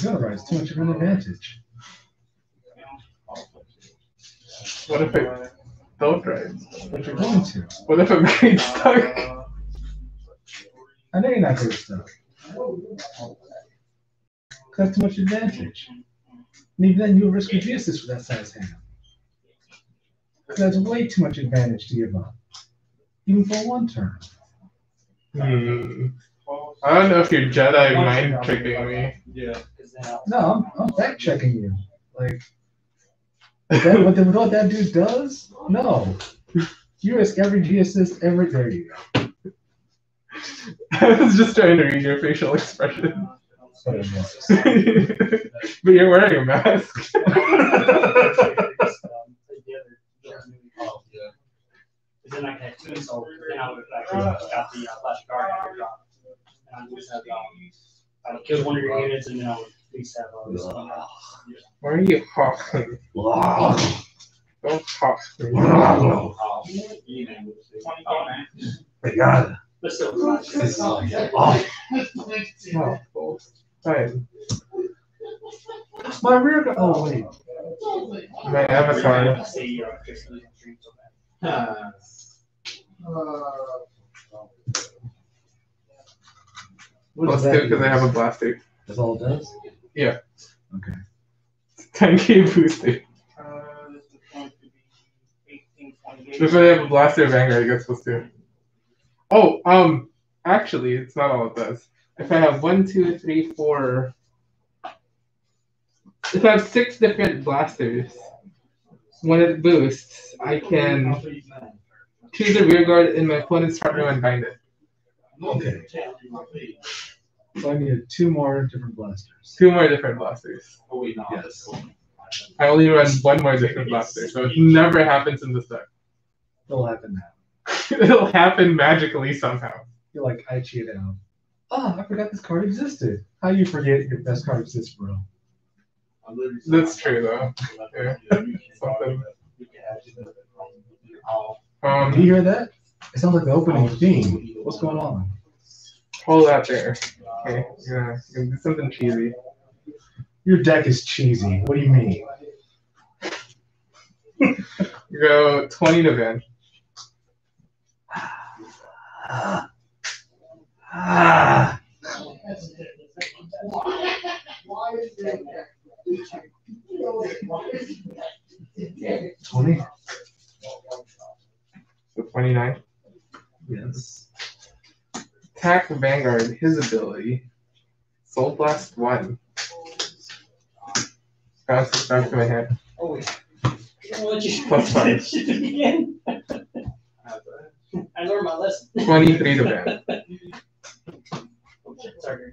[SPEAKER 2] You're ride. It's too much of an advantage.
[SPEAKER 10] What if I don't ride?
[SPEAKER 2] But you're going to.
[SPEAKER 10] What if I'm getting stuck?
[SPEAKER 2] I know you're not good at stuff. That's too much advantage. And even then, you'll risk reduces for that size hand. That's way too much advantage to give up. Even for one turn.
[SPEAKER 10] Hmm. I don't know if you're Jedi mind tricking me.
[SPEAKER 5] Yeah.
[SPEAKER 2] No, I'm, I'm fact checking you. Like, that what, the, what that dude does? No. You risk every G assist, every. There you go.
[SPEAKER 10] I was just trying to read your facial expression.
[SPEAKER 2] But I guess.
[SPEAKER 10] but you're wearing a mask.
[SPEAKER 4] Then I can have two installed, then I would have actually got the uh, flash guard And I would just have, um, I would kill one of your units and then I would at least have, uh, this one.
[SPEAKER 10] Why are you huffing? Don't huff.
[SPEAKER 2] Obrigada.
[SPEAKER 4] But still.
[SPEAKER 2] This is like,
[SPEAKER 10] Oh, cool. Fine.
[SPEAKER 2] My rear guard. Oh, wait.
[SPEAKER 10] My avatar.
[SPEAKER 4] Uh, just the stream so bad.
[SPEAKER 10] Plus two because I have a blaster.
[SPEAKER 2] That's all it does?
[SPEAKER 10] Yeah.
[SPEAKER 2] Okay.
[SPEAKER 10] 10k boosted.
[SPEAKER 5] Uh, this is going to be eighteen twenty-eight.
[SPEAKER 10] If I have a blaster Vanguard, I guess plus two. Oh, um, actually, it's not all it does. If I have one, two, three, four. If I have six different blasters, when it boosts, I can choose a rear guard in my opponent's partner and bind it.
[SPEAKER 2] Okay. So I need two more different blasters.
[SPEAKER 10] Two more different blasters.
[SPEAKER 2] Yes.
[SPEAKER 10] I only run one more different blaster, so it never happens in the deck.
[SPEAKER 2] It'll happen now.
[SPEAKER 10] It'll happen magically somehow.
[SPEAKER 2] You're like, I cheated out. Oh, I forgot this card existed. How you forget your best card exists, bro?
[SPEAKER 10] That's true though. Yeah. Something. Um,
[SPEAKER 2] Do you hear that? It sounds like the opening theme. What's going on?
[SPEAKER 10] hold that there. Okay, yeah, do something cheesy.
[SPEAKER 2] Your deck is cheesy. What do you mean?
[SPEAKER 10] You go 20 to van.
[SPEAKER 2] Ah. Twenty?
[SPEAKER 10] So 29.
[SPEAKER 2] Yes.
[SPEAKER 10] Attack Vanguard, his ability. Soul Blast 1. Bounce this back to my hand.
[SPEAKER 4] Oh, wait. I'll let you-
[SPEAKER 10] Plus five.
[SPEAKER 4] Again. I learned my lesson.
[SPEAKER 10] 23 to.
[SPEAKER 4] Sorry.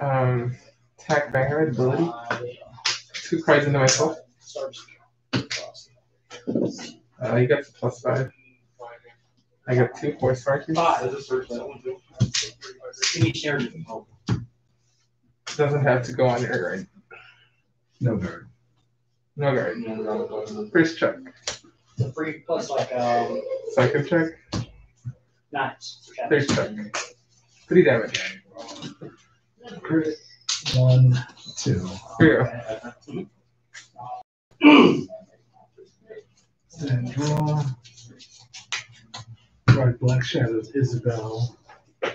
[SPEAKER 10] Um, attack Vanguard ability. Two cards into myself. Uh, you got the plus 5. I got two force markers.
[SPEAKER 4] Five. Give me.
[SPEAKER 10] Doesn't have to go on your guard.
[SPEAKER 2] No guard.
[SPEAKER 10] No guard. First check.
[SPEAKER 4] The free plus like, um,
[SPEAKER 10] Second check.
[SPEAKER 4] nice.
[SPEAKER 10] Third check. Three damage.
[SPEAKER 2] Crit. One, two.
[SPEAKER 10] Here you go.
[SPEAKER 2] Then draw. Right, Black Shadows, Isabel.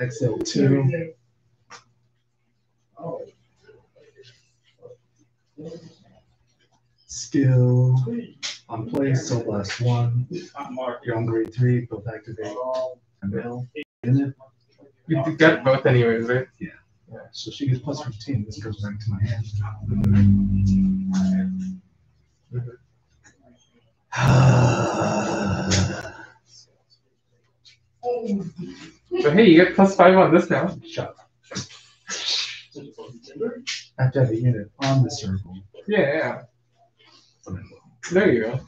[SPEAKER 2] Accel two. Skill on place, Soul Blast one. You're on grade three, both activate. And Bill. In it.
[SPEAKER 10] You you got both anyways, right?
[SPEAKER 2] Yeah. yeah. So she gets plus fifteen. This goes back to my hand.
[SPEAKER 10] So hey, you get plus 5 on this now.
[SPEAKER 2] Shut up. I have to have a unit on the circle.
[SPEAKER 10] Yeah, yeah. There you go.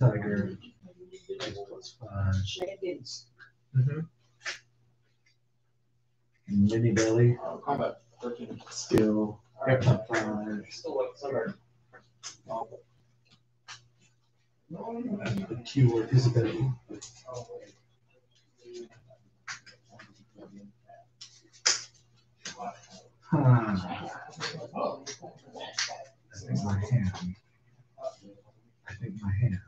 [SPEAKER 2] Tiger. Plus five.
[SPEAKER 10] hmm
[SPEAKER 2] Mini belly.
[SPEAKER 5] Combat thirteen.
[SPEAKER 2] Skill.
[SPEAKER 10] Yep.
[SPEAKER 2] Top five. The keyword Isabel. Huh. I think my hand. I think my hand.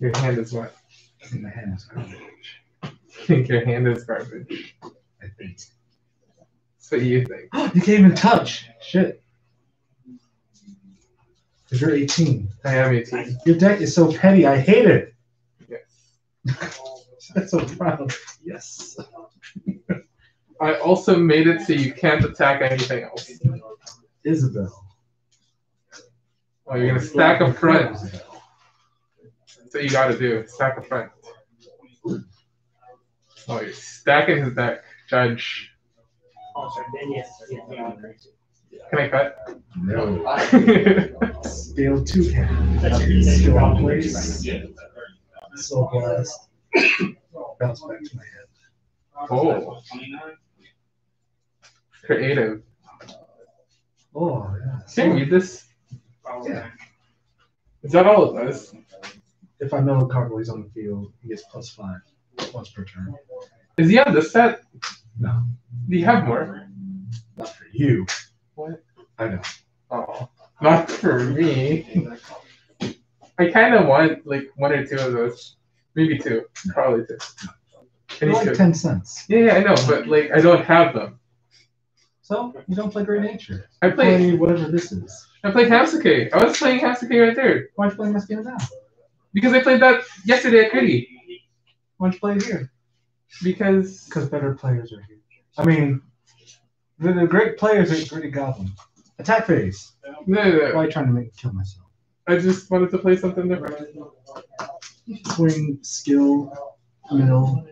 [SPEAKER 10] Your hand is what?
[SPEAKER 2] I think my hand is garbage.
[SPEAKER 10] I think your hand is garbage.
[SPEAKER 2] I think.
[SPEAKER 10] That's what you think.
[SPEAKER 2] you can't even touch. Shit. Because you're 18.
[SPEAKER 10] I am 18.
[SPEAKER 2] Your deck is so petty. I hate it.
[SPEAKER 10] Yes.
[SPEAKER 2] I'm so proud. Yes.
[SPEAKER 10] I also made it so you can't attack anything else.
[SPEAKER 2] Isabel.
[SPEAKER 10] Oh, you're gonna stack up front. That's what you gotta do. Stack up front. Oh, you're stacking his deck. Judge.
[SPEAKER 4] Oh, sorry, then yes.
[SPEAKER 10] Can I cut?
[SPEAKER 2] No. Scale two
[SPEAKER 4] your- that's
[SPEAKER 2] on place. Soul blast. Bounce back to my head.
[SPEAKER 10] oh, creative.
[SPEAKER 2] Oh, yeah.
[SPEAKER 10] Can you read this?
[SPEAKER 2] Yeah.
[SPEAKER 10] Is that all of does?
[SPEAKER 2] If I know a card while he's on the field, he gets plus five once per turn.
[SPEAKER 10] Is he on this set?
[SPEAKER 2] No,
[SPEAKER 10] Do you have more?
[SPEAKER 2] not for you.
[SPEAKER 10] What?
[SPEAKER 2] I know.
[SPEAKER 10] Oh, not for me. I kind of want like one or two of those. Maybe two. Probably two.
[SPEAKER 2] They're like
[SPEAKER 10] two.
[SPEAKER 2] ten cents.
[SPEAKER 10] Yeah, yeah, I know, but like I don't have them.
[SPEAKER 2] So you don't play Great Nature.
[SPEAKER 10] I play.
[SPEAKER 2] play whatever this is.
[SPEAKER 10] I play Hamsuke. I was playing Hamsuke right there
[SPEAKER 2] Why'd you play Mascara now?
[SPEAKER 10] Because I played that yesterday at Gritty.
[SPEAKER 2] Why'd you play it here?
[SPEAKER 10] Because
[SPEAKER 2] Because better players are here. I mean, the, the great players at Gritty Goblin. Attack phase.
[SPEAKER 10] no, no, no.
[SPEAKER 2] Why are you trying to make kill myself?
[SPEAKER 10] I just wanted to play something different.
[SPEAKER 2] Swing, skill, middle,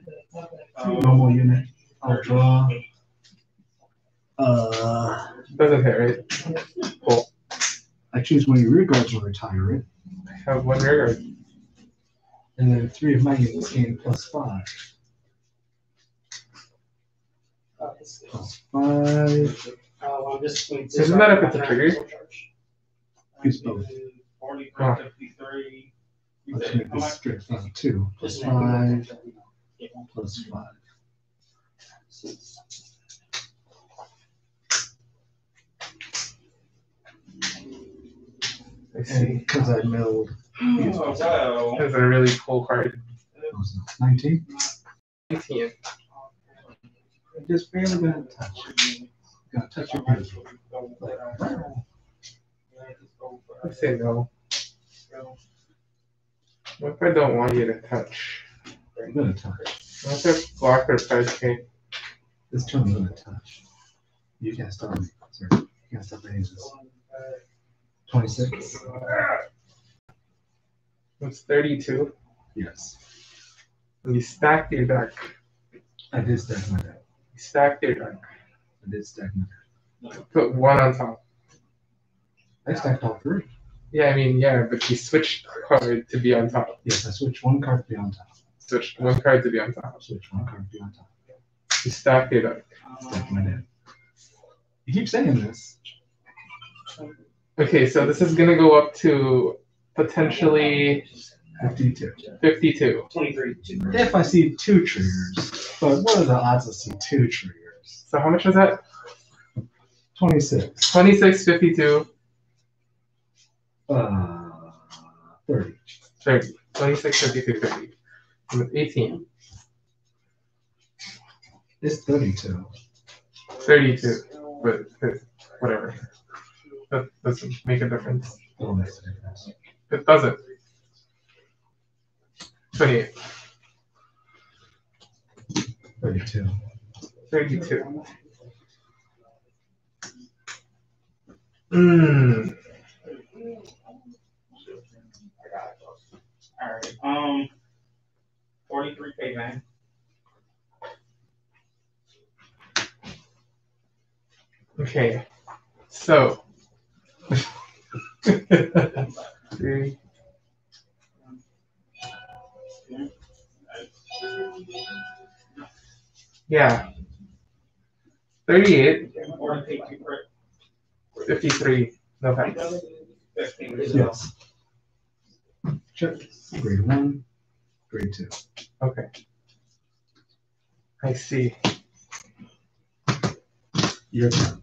[SPEAKER 2] normal unit. I'll draw. Uh,
[SPEAKER 10] Doesn't hit, right? Cool.
[SPEAKER 2] I choose one of your rear guards and retire it.
[SPEAKER 10] I have one rear guard.
[SPEAKER 2] And then three of my units gain plus five. Plus five.
[SPEAKER 4] Oh, I'm just. going to-
[SPEAKER 10] Isn't that if it's a trigger?
[SPEAKER 2] Use both. Ah.
[SPEAKER 5] Forty-three,
[SPEAKER 10] Oh.
[SPEAKER 2] Let's make this
[SPEAKER 5] much?
[SPEAKER 2] strict fun two. Five, plus five.
[SPEAKER 10] I see.
[SPEAKER 2] because I milled,
[SPEAKER 5] Oh, wow.
[SPEAKER 10] That's a really cool card.
[SPEAKER 2] what was it, nineteen?
[SPEAKER 10] 19.
[SPEAKER 2] I just barely gonna touch. Gonna touch your hand.
[SPEAKER 10] I say no. What if I don't want you to touch?
[SPEAKER 2] I'm gonna touch.
[SPEAKER 10] What if block or 5k?
[SPEAKER 2] This turn I'm gonna touch. You can't stop me, sir. You can't stop any of this. Twenty-six?
[SPEAKER 10] It's 32.
[SPEAKER 2] Yes.
[SPEAKER 10] And you stacked your deck.
[SPEAKER 2] I did stack my deck.
[SPEAKER 10] You stacked your deck.
[SPEAKER 2] I did stack my deck.
[SPEAKER 10] Put one on top.
[SPEAKER 2] I stacked all three.
[SPEAKER 10] Yeah, I mean, yeah, but you switched card to be on top.
[SPEAKER 2] Yes, I switched one card to be on top.
[SPEAKER 10] Switched one card to be on top.
[SPEAKER 2] Switched one card to be on top.
[SPEAKER 10] You stacked your deck.
[SPEAKER 2] Stacked my deck. You keep saying this.
[SPEAKER 10] Okay, so this is gonna go up to potentially
[SPEAKER 2] Fifty-two.
[SPEAKER 10] 52.
[SPEAKER 4] Twenty-three.
[SPEAKER 2] If I see two triggers, but what are the odds I see two triggers?
[SPEAKER 10] So how much was that?
[SPEAKER 2] Twenty-six.
[SPEAKER 10] 26, 52,
[SPEAKER 2] Uh, thirty.
[SPEAKER 10] 30. 26, 52, 30. And with 18,
[SPEAKER 2] It's thirty-two.
[SPEAKER 10] 32. But but whatever. That doesn't make a difference.
[SPEAKER 2] That'll make a difference.
[SPEAKER 10] It doesn't. 28,
[SPEAKER 2] Thirty-two.
[SPEAKER 10] 32. Mmm.
[SPEAKER 5] Alright, um, forty-three K man.
[SPEAKER 10] Okay. So. Three. Yeah. 38,
[SPEAKER 5] Forty K two crit.
[SPEAKER 10] 53. No thanks.
[SPEAKER 2] Yes. Check. Grade one, grade two.
[SPEAKER 10] Okay. I see.
[SPEAKER 2] Your turn.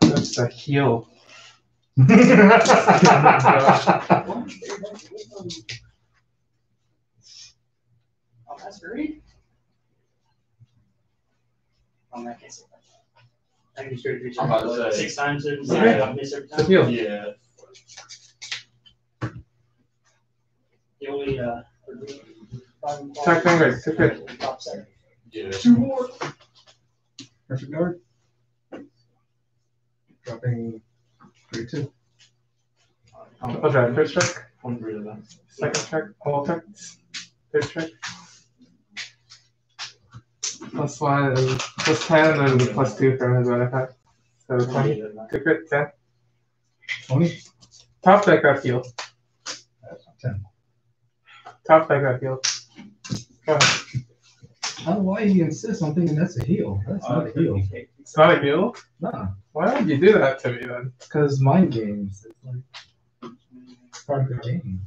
[SPEAKER 10] That's a heal.
[SPEAKER 4] Oh, that's great. Oh, that can't say that. I can just do
[SPEAKER 8] I'm about to say.
[SPEAKER 4] six times and
[SPEAKER 10] Okay.
[SPEAKER 4] I miss every
[SPEAKER 10] It's a
[SPEAKER 4] time.
[SPEAKER 10] heal.
[SPEAKER 8] Yeah.
[SPEAKER 4] The only, uh.
[SPEAKER 10] Attack Vanguard, took it.
[SPEAKER 4] Top seven.
[SPEAKER 8] Yeah.
[SPEAKER 4] Two more.
[SPEAKER 2] Perfect guard. Dropping three two.
[SPEAKER 10] I'll drive first check,
[SPEAKER 4] One three of them.
[SPEAKER 10] second check, all checks, third check. Plus one, and plus ten, and then plus two from his benefit. So twenty, two crit, ten.
[SPEAKER 2] Twenty.
[SPEAKER 10] Top deck that heal.
[SPEAKER 2] Ten.
[SPEAKER 10] Top deck that heal. Go ahead.
[SPEAKER 2] I don't know why he insists on thinking that's a heel. That's not a heel.
[SPEAKER 10] It's not a heal?
[SPEAKER 2] Nah,
[SPEAKER 10] Why would you do that to me then?
[SPEAKER 2] because mind games. It's like part of the game.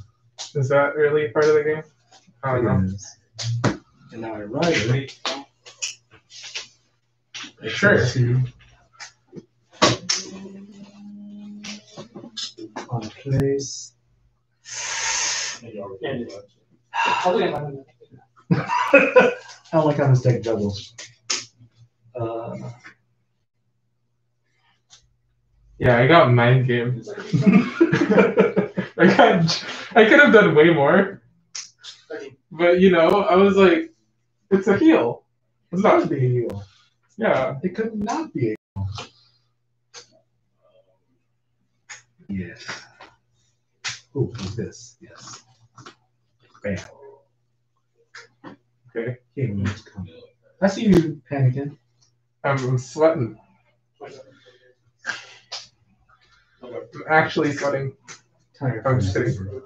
[SPEAKER 10] Is that really part of the game? I don't know.
[SPEAKER 2] It is. And now I ride it.
[SPEAKER 10] Sure.
[SPEAKER 2] To- On place.
[SPEAKER 4] I'll
[SPEAKER 2] I don't like how this deck juggles. Uh,
[SPEAKER 10] Yeah, I got mind game. I got. I could have done way more. But you know, I was like, it's a heal. It's
[SPEAKER 2] not
[SPEAKER 10] not.
[SPEAKER 2] be a heal.
[SPEAKER 10] Yeah.
[SPEAKER 2] It could not be a heal. Yeah. Ooh, what's this? Yes. Bam.
[SPEAKER 10] Okay.
[SPEAKER 2] Ain't what's coming. I see you panicking.
[SPEAKER 10] I'm, sweating. I'm actually sweating. I'm just kidding.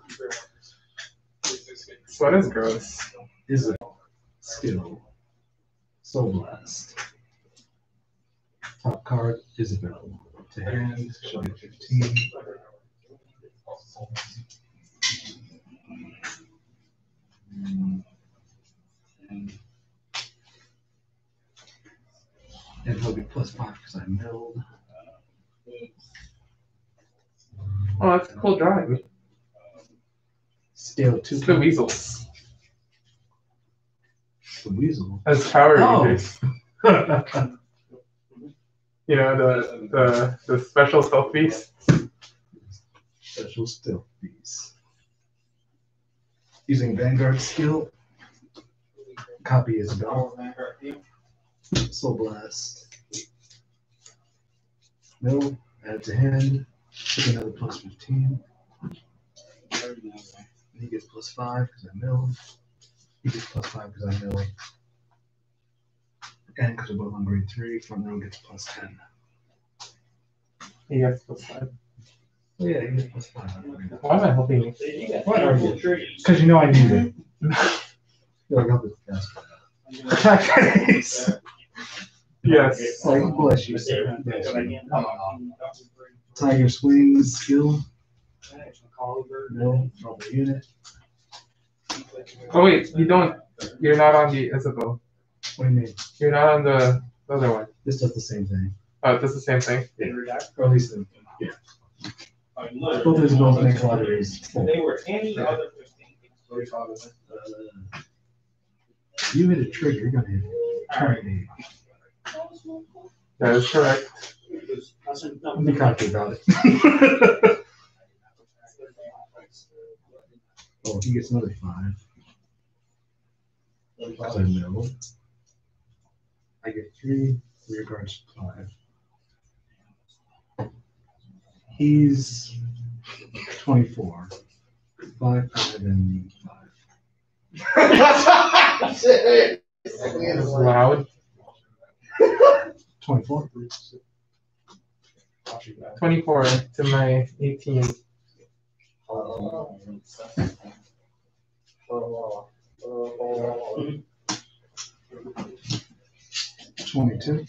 [SPEAKER 10] Sweat is gross.
[SPEAKER 2] Isabel. Skill. Soul Blast. Top card, Isabel. To hand, she'll get 15. And he'll be plus five because I milled.
[SPEAKER 10] Oh, that's a cool drawing.
[SPEAKER 2] Scale two.
[SPEAKER 10] It's the weasels.
[SPEAKER 2] The weasel.
[SPEAKER 10] As power
[SPEAKER 2] Oh.
[SPEAKER 10] You know, the the the special stealth beast.
[SPEAKER 2] Special stealth piece. Using Vanguard skill. Copy is Isabel. Soul Blast. Mill, add to hand, take another plus 15. And he gets plus 5 because I milled. He gets plus 5 because I milled. And because we're both on grade 3, front row gets plus 10.
[SPEAKER 10] He gets plus five.
[SPEAKER 2] Oh, yeah, he gets plus 5.
[SPEAKER 10] Why am I helping?
[SPEAKER 2] What are you? Because you know I need it. You're like, I'll do this. Attack base.
[SPEAKER 10] Yes.
[SPEAKER 2] Like, bless you, sir. Bless you. Tiger swings skill. No, drop unit.
[SPEAKER 10] Oh wait, you don't. You're not on the Isabel.
[SPEAKER 2] What do you mean?
[SPEAKER 10] You're not on the other one.
[SPEAKER 2] This does the same thing.
[SPEAKER 10] Oh, this is the same thing.
[SPEAKER 2] Or at least, the- yeah. Both Isabels make lotteries.
[SPEAKER 5] They were any other
[SPEAKER 2] Uh, You hit a trigger, you're gonna hit terminate.
[SPEAKER 10] That is correct.
[SPEAKER 2] Be cocky about it. oh, he gets another five. I know. I get three, rear guards five. He's twenty-four. Five, five, and five.
[SPEAKER 10] Loud.
[SPEAKER 2] Twenty-four.
[SPEAKER 10] Twenty-four to my eighteen.
[SPEAKER 2] Twenty-two.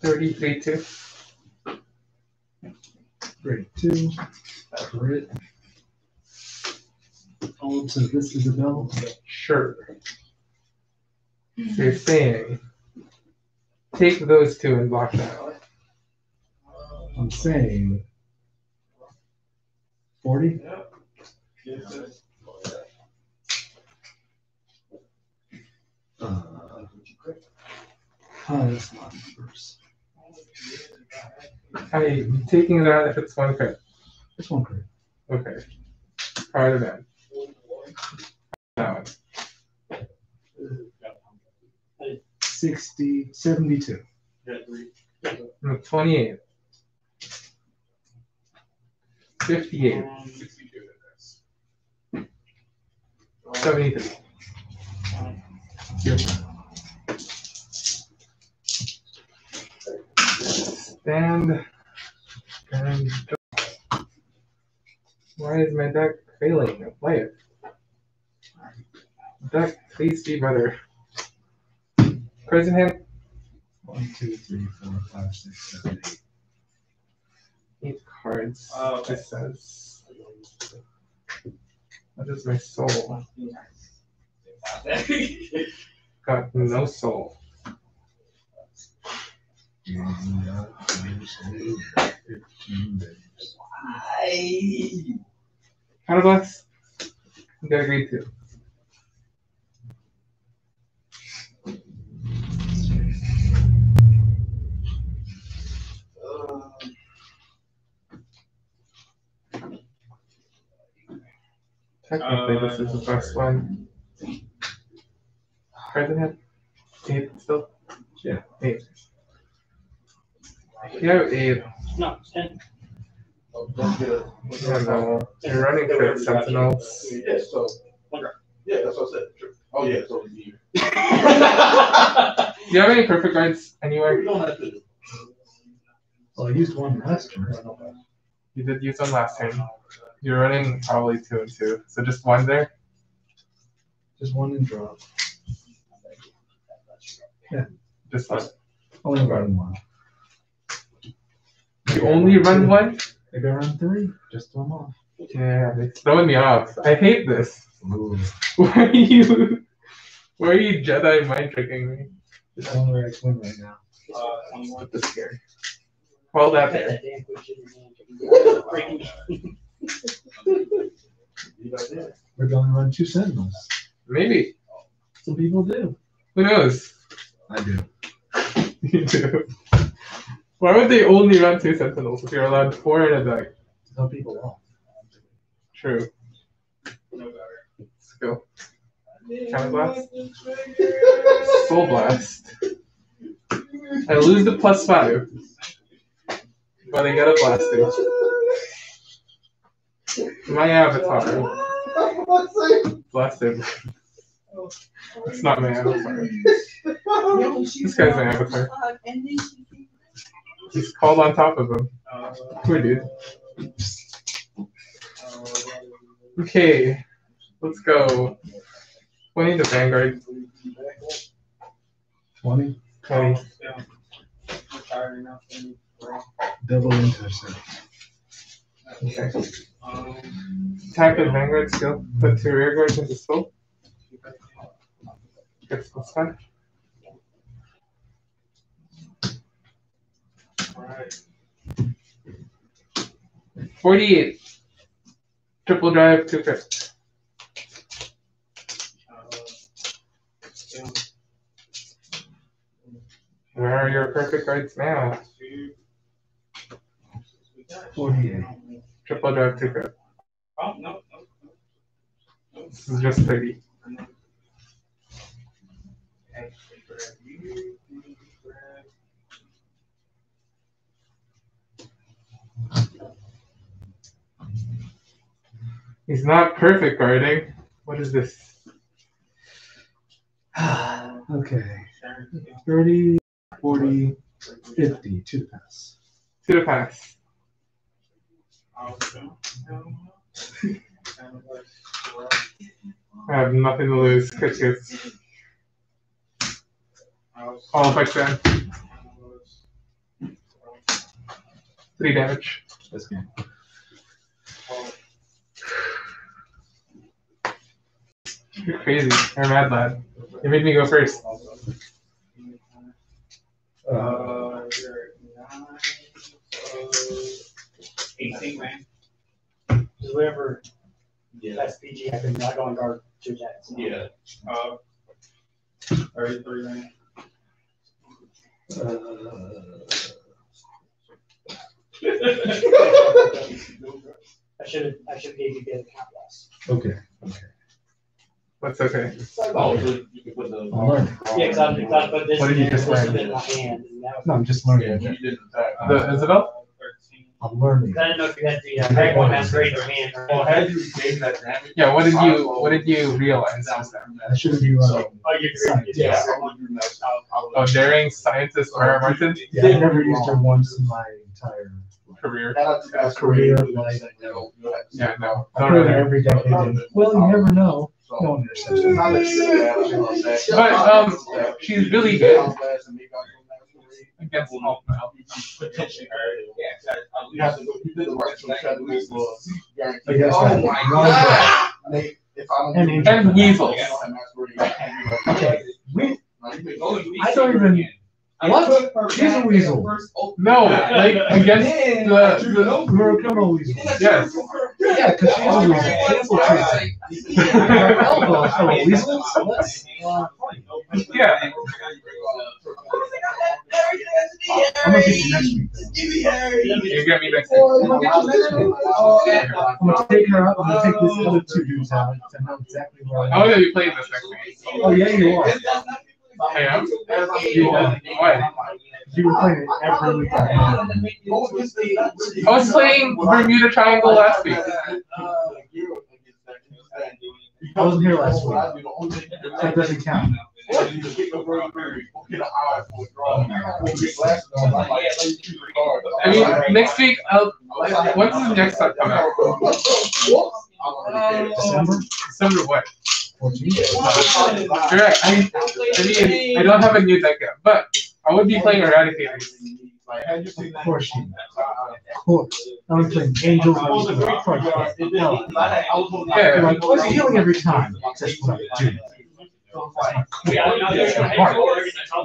[SPEAKER 10] Thirty-three two.
[SPEAKER 2] Grade two. Crit. Oh, so this is a bell.
[SPEAKER 10] Sure. So you're saying take those two and block that.
[SPEAKER 2] I'm saying 40? Uh, oh, that's not numbers.
[SPEAKER 10] Hey, you taking it out if it's one crit?
[SPEAKER 2] It's one crit.
[SPEAKER 10] Okay. Prior to that. That one.
[SPEAKER 2] 60, 72.
[SPEAKER 10] 28. 58. 73. Stand. And. Why is my deck failing? Play it. Deck, please be better. Present hand,
[SPEAKER 2] One, two, three, four, five, six, seven, eight.
[SPEAKER 10] Eight cards.
[SPEAKER 5] Oh, okay.
[SPEAKER 10] It says. What is my soul? Got no soul.
[SPEAKER 2] Fifteen days.
[SPEAKER 10] Counterblast? You got agreed to. Technically, this is the first one. President? Eight still?
[SPEAKER 2] Yeah.
[SPEAKER 10] Eight. You have eight.
[SPEAKER 4] No, it's ten.
[SPEAKER 10] Oh, yeah, no. You're running for Sentinels.
[SPEAKER 6] Yeah, so, yeah, that's what I said. Sure. Oh, yeah, so you.
[SPEAKER 10] Do you have any perfect guards anywhere?
[SPEAKER 6] We don't have to.
[SPEAKER 2] Well, I used one last turn.
[SPEAKER 10] You did use one last turn. You're running probably two and two. So just one there?
[SPEAKER 2] Just one in drop. Yeah.
[SPEAKER 10] Just one.
[SPEAKER 2] Only run one.
[SPEAKER 10] You only run one?
[SPEAKER 2] Maybe I run three. Just one off.
[SPEAKER 10] Yeah, it's throwing me off. I hate this.
[SPEAKER 2] Ooh.
[SPEAKER 10] Why are you why are you Jedi mind tricking me?
[SPEAKER 2] Just one where I swim right now.
[SPEAKER 10] Put this here. Hold that
[SPEAKER 4] Bet
[SPEAKER 10] there.
[SPEAKER 4] That damn quick shit in your hand. Breaking-
[SPEAKER 2] We're going to run two sentinels.
[SPEAKER 10] Maybe.
[SPEAKER 2] Some people do.
[SPEAKER 10] Who knows?
[SPEAKER 2] I do.
[SPEAKER 10] You do. Why would they only run two sentinels if you're allowed four in a deck?
[SPEAKER 2] Some people won't.
[SPEAKER 10] True. Skill. Counter blast. Soul blast. I lose the plus five. But I get a blasting. My avatar. Blasted. It's not my avatar. This guy's my avatar. He's called on top of him. Poor dude. Okay, let's go. 20 to Vanguard.
[SPEAKER 2] 20.
[SPEAKER 10] 20.
[SPEAKER 2] Double intercept.
[SPEAKER 10] Okay. Attack with Vanguard skill. Put two rear guards into skull. Gets plus five. Forty-eight. Triple drive, two crit. Where are your perfect guards now?
[SPEAKER 2] 48.
[SPEAKER 10] Triple drive, crit.
[SPEAKER 5] Oh, no, no.
[SPEAKER 10] This is just thirty. He's not perfect guarding. What is this?
[SPEAKER 2] okay. 30, 40, 50. Two pass.
[SPEAKER 10] Two to pass. I have nothing to lose. Crit hits. All effects then. Three damage.
[SPEAKER 2] This game.
[SPEAKER 10] You're crazy. You're a mad lad. You made me go first.
[SPEAKER 2] Uh,
[SPEAKER 5] Uh, you're nine, so man.
[SPEAKER 4] Just whatever. That's PG. I can not go on guard two attacks.
[SPEAKER 6] Yeah.
[SPEAKER 5] Uh,
[SPEAKER 1] Thirty-three man.
[SPEAKER 4] I should have, I should have gave you the count last.
[SPEAKER 2] Okay. okay.
[SPEAKER 6] That's okay.
[SPEAKER 8] Oh, you can put the.
[SPEAKER 4] Yeah, cause I, cause I put this.
[SPEAKER 6] What did you
[SPEAKER 4] in,
[SPEAKER 6] just
[SPEAKER 4] this
[SPEAKER 6] learn?
[SPEAKER 4] in my hand, and that was-
[SPEAKER 2] No, I'm just learning.
[SPEAKER 8] You did the.
[SPEAKER 6] The Isabel?
[SPEAKER 2] I'm learning.
[SPEAKER 4] I didn't know if you had the, uh, back one that's great your hand. or-
[SPEAKER 8] Well, had you gained that damage?
[SPEAKER 6] Yeah, what did you what did you realize?
[SPEAKER 2] I should have you. Uh,
[SPEAKER 4] Oh, you're
[SPEAKER 2] science.
[SPEAKER 8] Yeah.
[SPEAKER 6] Oh, daring scientist Mara Martin
[SPEAKER 2] Yeah, I never used her once in my entire
[SPEAKER 6] career.
[SPEAKER 2] That's career, life.
[SPEAKER 6] Yeah, no.
[SPEAKER 2] I
[SPEAKER 6] Don't
[SPEAKER 2] put it
[SPEAKER 6] really.
[SPEAKER 2] every decade. in. Well, you never know. No one.
[SPEAKER 6] But um, she's really good against Hulk now.
[SPEAKER 8] You have to go, you did the right, so you had to lose the guarantee. Oh my God. Nate, if I don't.
[SPEAKER 2] And
[SPEAKER 6] And weasels.
[SPEAKER 2] Okay. We,
[SPEAKER 8] I
[SPEAKER 2] I don't even. What? She's a weasel.
[SPEAKER 6] No, like against the, the
[SPEAKER 2] Murakumo weasel.
[SPEAKER 6] yes.
[SPEAKER 2] Yeah, because she's a weasel. She infiltrates. Elbow, so a weasel. So.
[SPEAKER 6] Yeah.
[SPEAKER 2] I'm gonna get you next week.
[SPEAKER 6] You get me next week.
[SPEAKER 2] I'm gonna get you next week. I'm gonna take her out. I'm gonna take this other two dudes out to know exactly where
[SPEAKER 6] I
[SPEAKER 2] I
[SPEAKER 6] want
[SPEAKER 2] am.
[SPEAKER 6] to be playing this next week.
[SPEAKER 2] Oh yeah, you are.
[SPEAKER 6] I am.
[SPEAKER 2] You are.
[SPEAKER 6] Why?
[SPEAKER 2] You were playing it every week. I
[SPEAKER 6] was playing Bermuda Triangle last week.
[SPEAKER 2] I wasn't here last week. That doesn't count.
[SPEAKER 6] I mean, next week, I'll, when's the next time come out?
[SPEAKER 2] December
[SPEAKER 6] December what?
[SPEAKER 2] Fourteenth.
[SPEAKER 6] Correct. I, I mean, I don't have a new deck yet, but I would be playing Eradicators.
[SPEAKER 2] Of course you. Of course. I'm playing Angels of the Fuck yeah. No. You're
[SPEAKER 6] Yeah.
[SPEAKER 2] like, what's healing every time? That's what I do.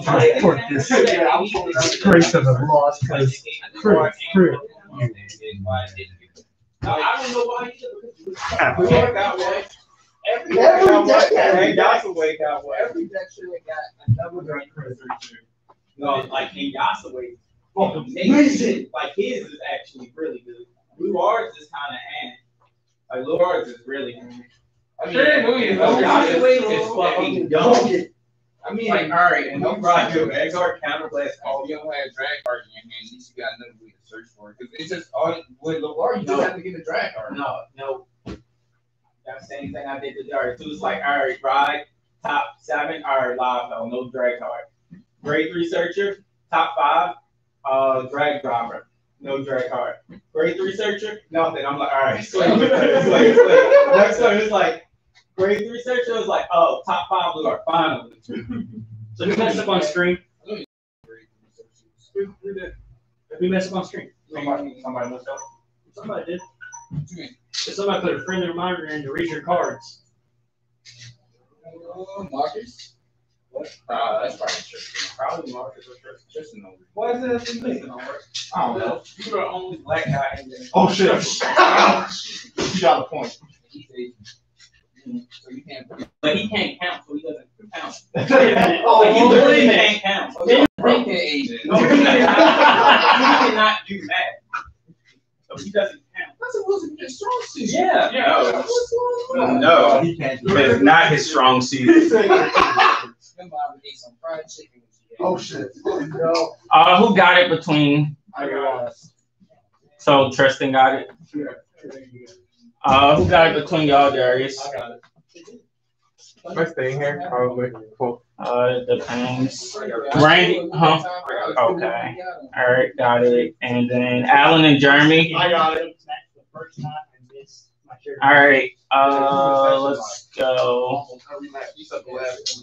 [SPEAKER 2] I report this disgrace of a loss because crit, crit.
[SPEAKER 1] Every Hey, that's a way got one.
[SPEAKER 13] Every deck should have got another great crit.
[SPEAKER 1] No, like in Yasaway, amazing. Like his is actually really good. Blue Arts is kind of eh. Like Blue Arts is really good. I mean,
[SPEAKER 6] Sure, movie is okay.
[SPEAKER 1] Yasaway is fucking dumb.
[SPEAKER 8] I mean,
[SPEAKER 1] Like, all right, and no brought your Vanguard counterblast.
[SPEAKER 8] Oh, you don't have drag card in your hand, at least you got another way to search for it, cause it's just, all, with Lamar, you
[SPEAKER 1] No.
[SPEAKER 8] just have to get a drag card.
[SPEAKER 1] No, no. That same thing I did to Dart. Two is like, all right, ride, top seven, all right, live though, no drag card. Grade three top five, uh, drag driver, no drag card. Grade three nothing. I'm like, all right, slay, slay, slay. Next one is like, grade three searcher was like, oh, top five blue are finally.
[SPEAKER 4] So who messed up on screen? Who messed up on screen?
[SPEAKER 1] Somebody, somebody messed up.
[SPEAKER 4] Somebody did. If somebody put a friendly reminder in to read your cards.
[SPEAKER 8] Uh, Marcus? What? Uh, that's probably Tristan.
[SPEAKER 1] Probably Marcus or Tristan.
[SPEAKER 8] Tristan over.
[SPEAKER 1] Why is that thinking on work? I don't know. You're the only black guy in there.
[SPEAKER 8] Oh, shit. You got a point. He's Asian. So you can't.
[SPEAKER 1] But he can't count, so he doesn't count.
[SPEAKER 4] Oh,
[SPEAKER 1] Like, he literally
[SPEAKER 4] wait
[SPEAKER 1] can't count.
[SPEAKER 8] You're thinking Asian.
[SPEAKER 1] No, he cannot, he cannot do math. So he doesn't count.
[SPEAKER 8] That's a wasn't his strong suit.
[SPEAKER 1] Yeah.
[SPEAKER 8] Yeah.
[SPEAKER 1] No.
[SPEAKER 8] He can't do
[SPEAKER 1] It's not his strong suit.
[SPEAKER 8] Remember, I would eat some fried chicken. Oh, shit. No.
[SPEAKER 1] Uh, who got it between?
[SPEAKER 8] I got
[SPEAKER 1] So Tristan got it. Uh, who got it between y'all, Darius?
[SPEAKER 8] I got it.
[SPEAKER 6] Am I staying here? Probably. Cool.
[SPEAKER 1] Uh, it depends. Randy, huh? Okay. All right, got it. And then Alan and Jeremy.
[SPEAKER 4] I got it. The first time I missed my shirt.
[SPEAKER 1] All right. Uh, let's go.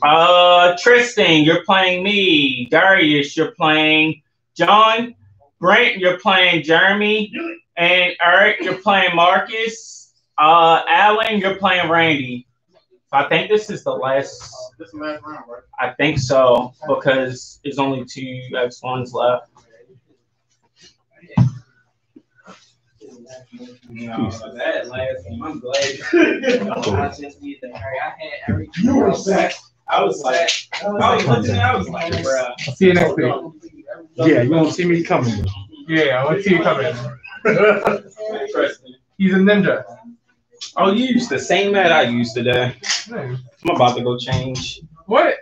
[SPEAKER 1] Uh, Tristan, you're playing me. Darius, you're playing John. Brent, you're playing Jeremy. And Eric, you're playing Marcus. Uh, Alan, you're playing Randy. I think this is the last.
[SPEAKER 8] This is the last round, right?
[SPEAKER 1] I think so because there's only two X ones left. No, that last game, I'm glad. I just need to hurry. I had every.
[SPEAKER 8] You were set.
[SPEAKER 1] I was like, I was looking, I was like, bruh.
[SPEAKER 10] I'll see you next week.
[SPEAKER 2] Yeah, you won't see me coming.
[SPEAKER 10] Yeah, I won't see you coming. He's a ninja.
[SPEAKER 1] Oh, you used the same mat I used today. I'm about to go change.
[SPEAKER 10] What?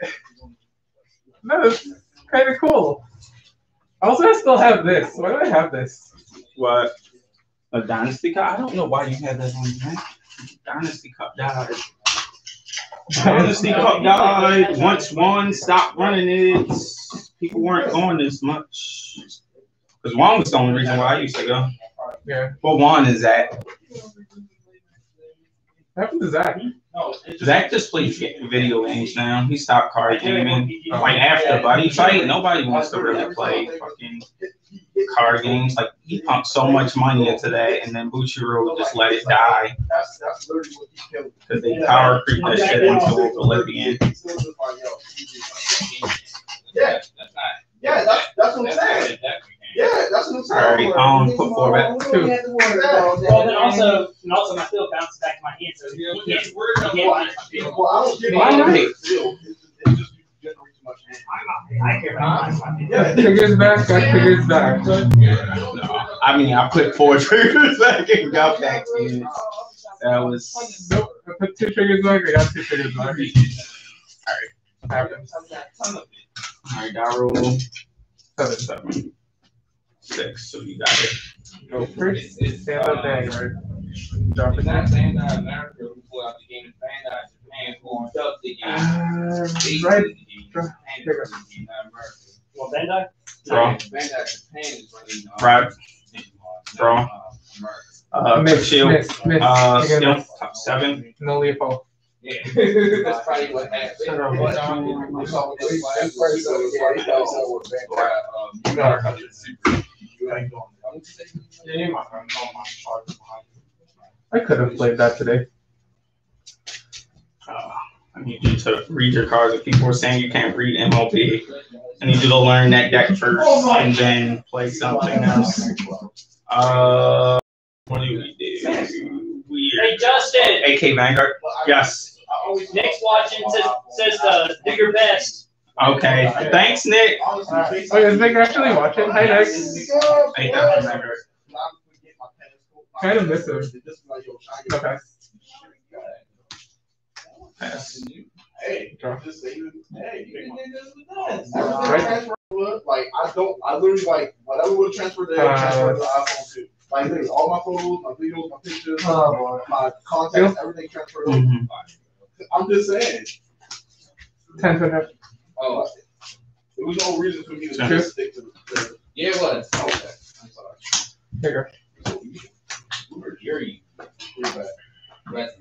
[SPEAKER 10] No, that's kind of cool. Also, I still have this. Why do I have this?
[SPEAKER 1] What? A dynasty cup? I don't know why you had that on there. Dynasty cup died. Dynasty cup died. Once one stopped running it, people weren't going this much. Because one was the only reason why I used to go.
[SPEAKER 10] Yeah.
[SPEAKER 1] Well, one is that
[SPEAKER 10] What happened to Zach?
[SPEAKER 1] Zach just plays video games now. He stopped card gaming. Like after Buddy Fight, nobody wants to really play fucking card games. Like he pumped so much money into that, and then Bushiroad just let it die
[SPEAKER 6] That's, that's literally what he killed.
[SPEAKER 1] because they power creep that shit into oblivion.
[SPEAKER 6] Yeah, yeah, that's, that's what I'm saying. Yeah, that's what I'm saying.
[SPEAKER 1] All right, um, put four back.
[SPEAKER 10] Two.
[SPEAKER 4] Well, then also, and also my field bounces back to my hand, so you can't, you can't manage my field.
[SPEAKER 6] Well, I don't get
[SPEAKER 1] Why
[SPEAKER 6] why
[SPEAKER 1] not?
[SPEAKER 6] not. It's just, you generate too much hand.
[SPEAKER 4] I care about my field.
[SPEAKER 6] Yeah.
[SPEAKER 10] Triggers back, got triggers back.
[SPEAKER 1] No, I mean I put four triggers back and got back in. That was
[SPEAKER 10] Nope, I put two triggers back, I got two triggers back. Alright. Happens.
[SPEAKER 1] all right. I roll
[SPEAKER 10] Seven.
[SPEAKER 1] seven, six. So you got it.
[SPEAKER 10] Go first. Stand up Vanguard. Drop it
[SPEAKER 8] It's not
[SPEAKER 10] down.
[SPEAKER 8] saying that America who pull out the game in Bandai Japan who does the game.
[SPEAKER 10] Uh,
[SPEAKER 8] They
[SPEAKER 10] right.
[SPEAKER 8] do the game. Japan is running the game, not America.
[SPEAKER 4] Well, Bandai?
[SPEAKER 1] Draw.
[SPEAKER 8] Bandai Japan is running. uh,
[SPEAKER 1] Right.
[SPEAKER 8] Digimon,
[SPEAKER 1] Draw.
[SPEAKER 8] not, uh, America.
[SPEAKER 1] Uh,
[SPEAKER 10] Miss,
[SPEAKER 1] shield.
[SPEAKER 10] miss, miss.
[SPEAKER 1] Uh,
[SPEAKER 10] Again,
[SPEAKER 1] skill
[SPEAKER 10] miss.
[SPEAKER 1] top seven.
[SPEAKER 10] No Leopold.
[SPEAKER 8] Yeah, that's probably what happened.
[SPEAKER 10] Shut up.
[SPEAKER 8] But, we saw what they
[SPEAKER 6] That's
[SPEAKER 8] flagged.
[SPEAKER 6] right, so, yeah, he does know what Bandai-
[SPEAKER 8] Right, um, you know, I did super. You ain't going. I'm gonna say-
[SPEAKER 10] Yeah, my friend, no, my charge I could have played that today.
[SPEAKER 1] Uh, I need you to read your cards. If people are saying you can't read MLB, I need you to learn that deck first and then play something else. Uh, what do we do? We
[SPEAKER 4] Hey, Justin,
[SPEAKER 1] AK Vanguard. Yes.
[SPEAKER 4] Nick's watching, says, says, uh, do your best.
[SPEAKER 1] Okay. Thanks, Nick.
[SPEAKER 10] Oh, is Nick actually watching? Hi, Nick.
[SPEAKER 1] AK Vanguard.
[SPEAKER 10] Kind of miss him. Okay.
[SPEAKER 1] Pass.
[SPEAKER 6] Hey, just say, you- hey, you
[SPEAKER 10] Right.
[SPEAKER 6] Everything transfer would, like, I don't, I literally like, whatever would transfer there,
[SPEAKER 10] Uh,
[SPEAKER 6] transfer to the iPhone too. Like, literally, all my photos, my videos, my pictures,
[SPEAKER 10] Oh.
[SPEAKER 6] my contacts, everything transferred over.
[SPEAKER 1] Mhm.
[SPEAKER 6] I'm just saying,
[SPEAKER 10] Ten to half.
[SPEAKER 8] Oh,
[SPEAKER 6] there was no reason for me to
[SPEAKER 1] Sure.
[SPEAKER 6] just stick to the.
[SPEAKER 8] yeah, it was.
[SPEAKER 6] Okay, I'm sorry.
[SPEAKER 10] Here you
[SPEAKER 6] We were
[SPEAKER 8] Yuri.
[SPEAKER 6] pretty bad.
[SPEAKER 8] Rest.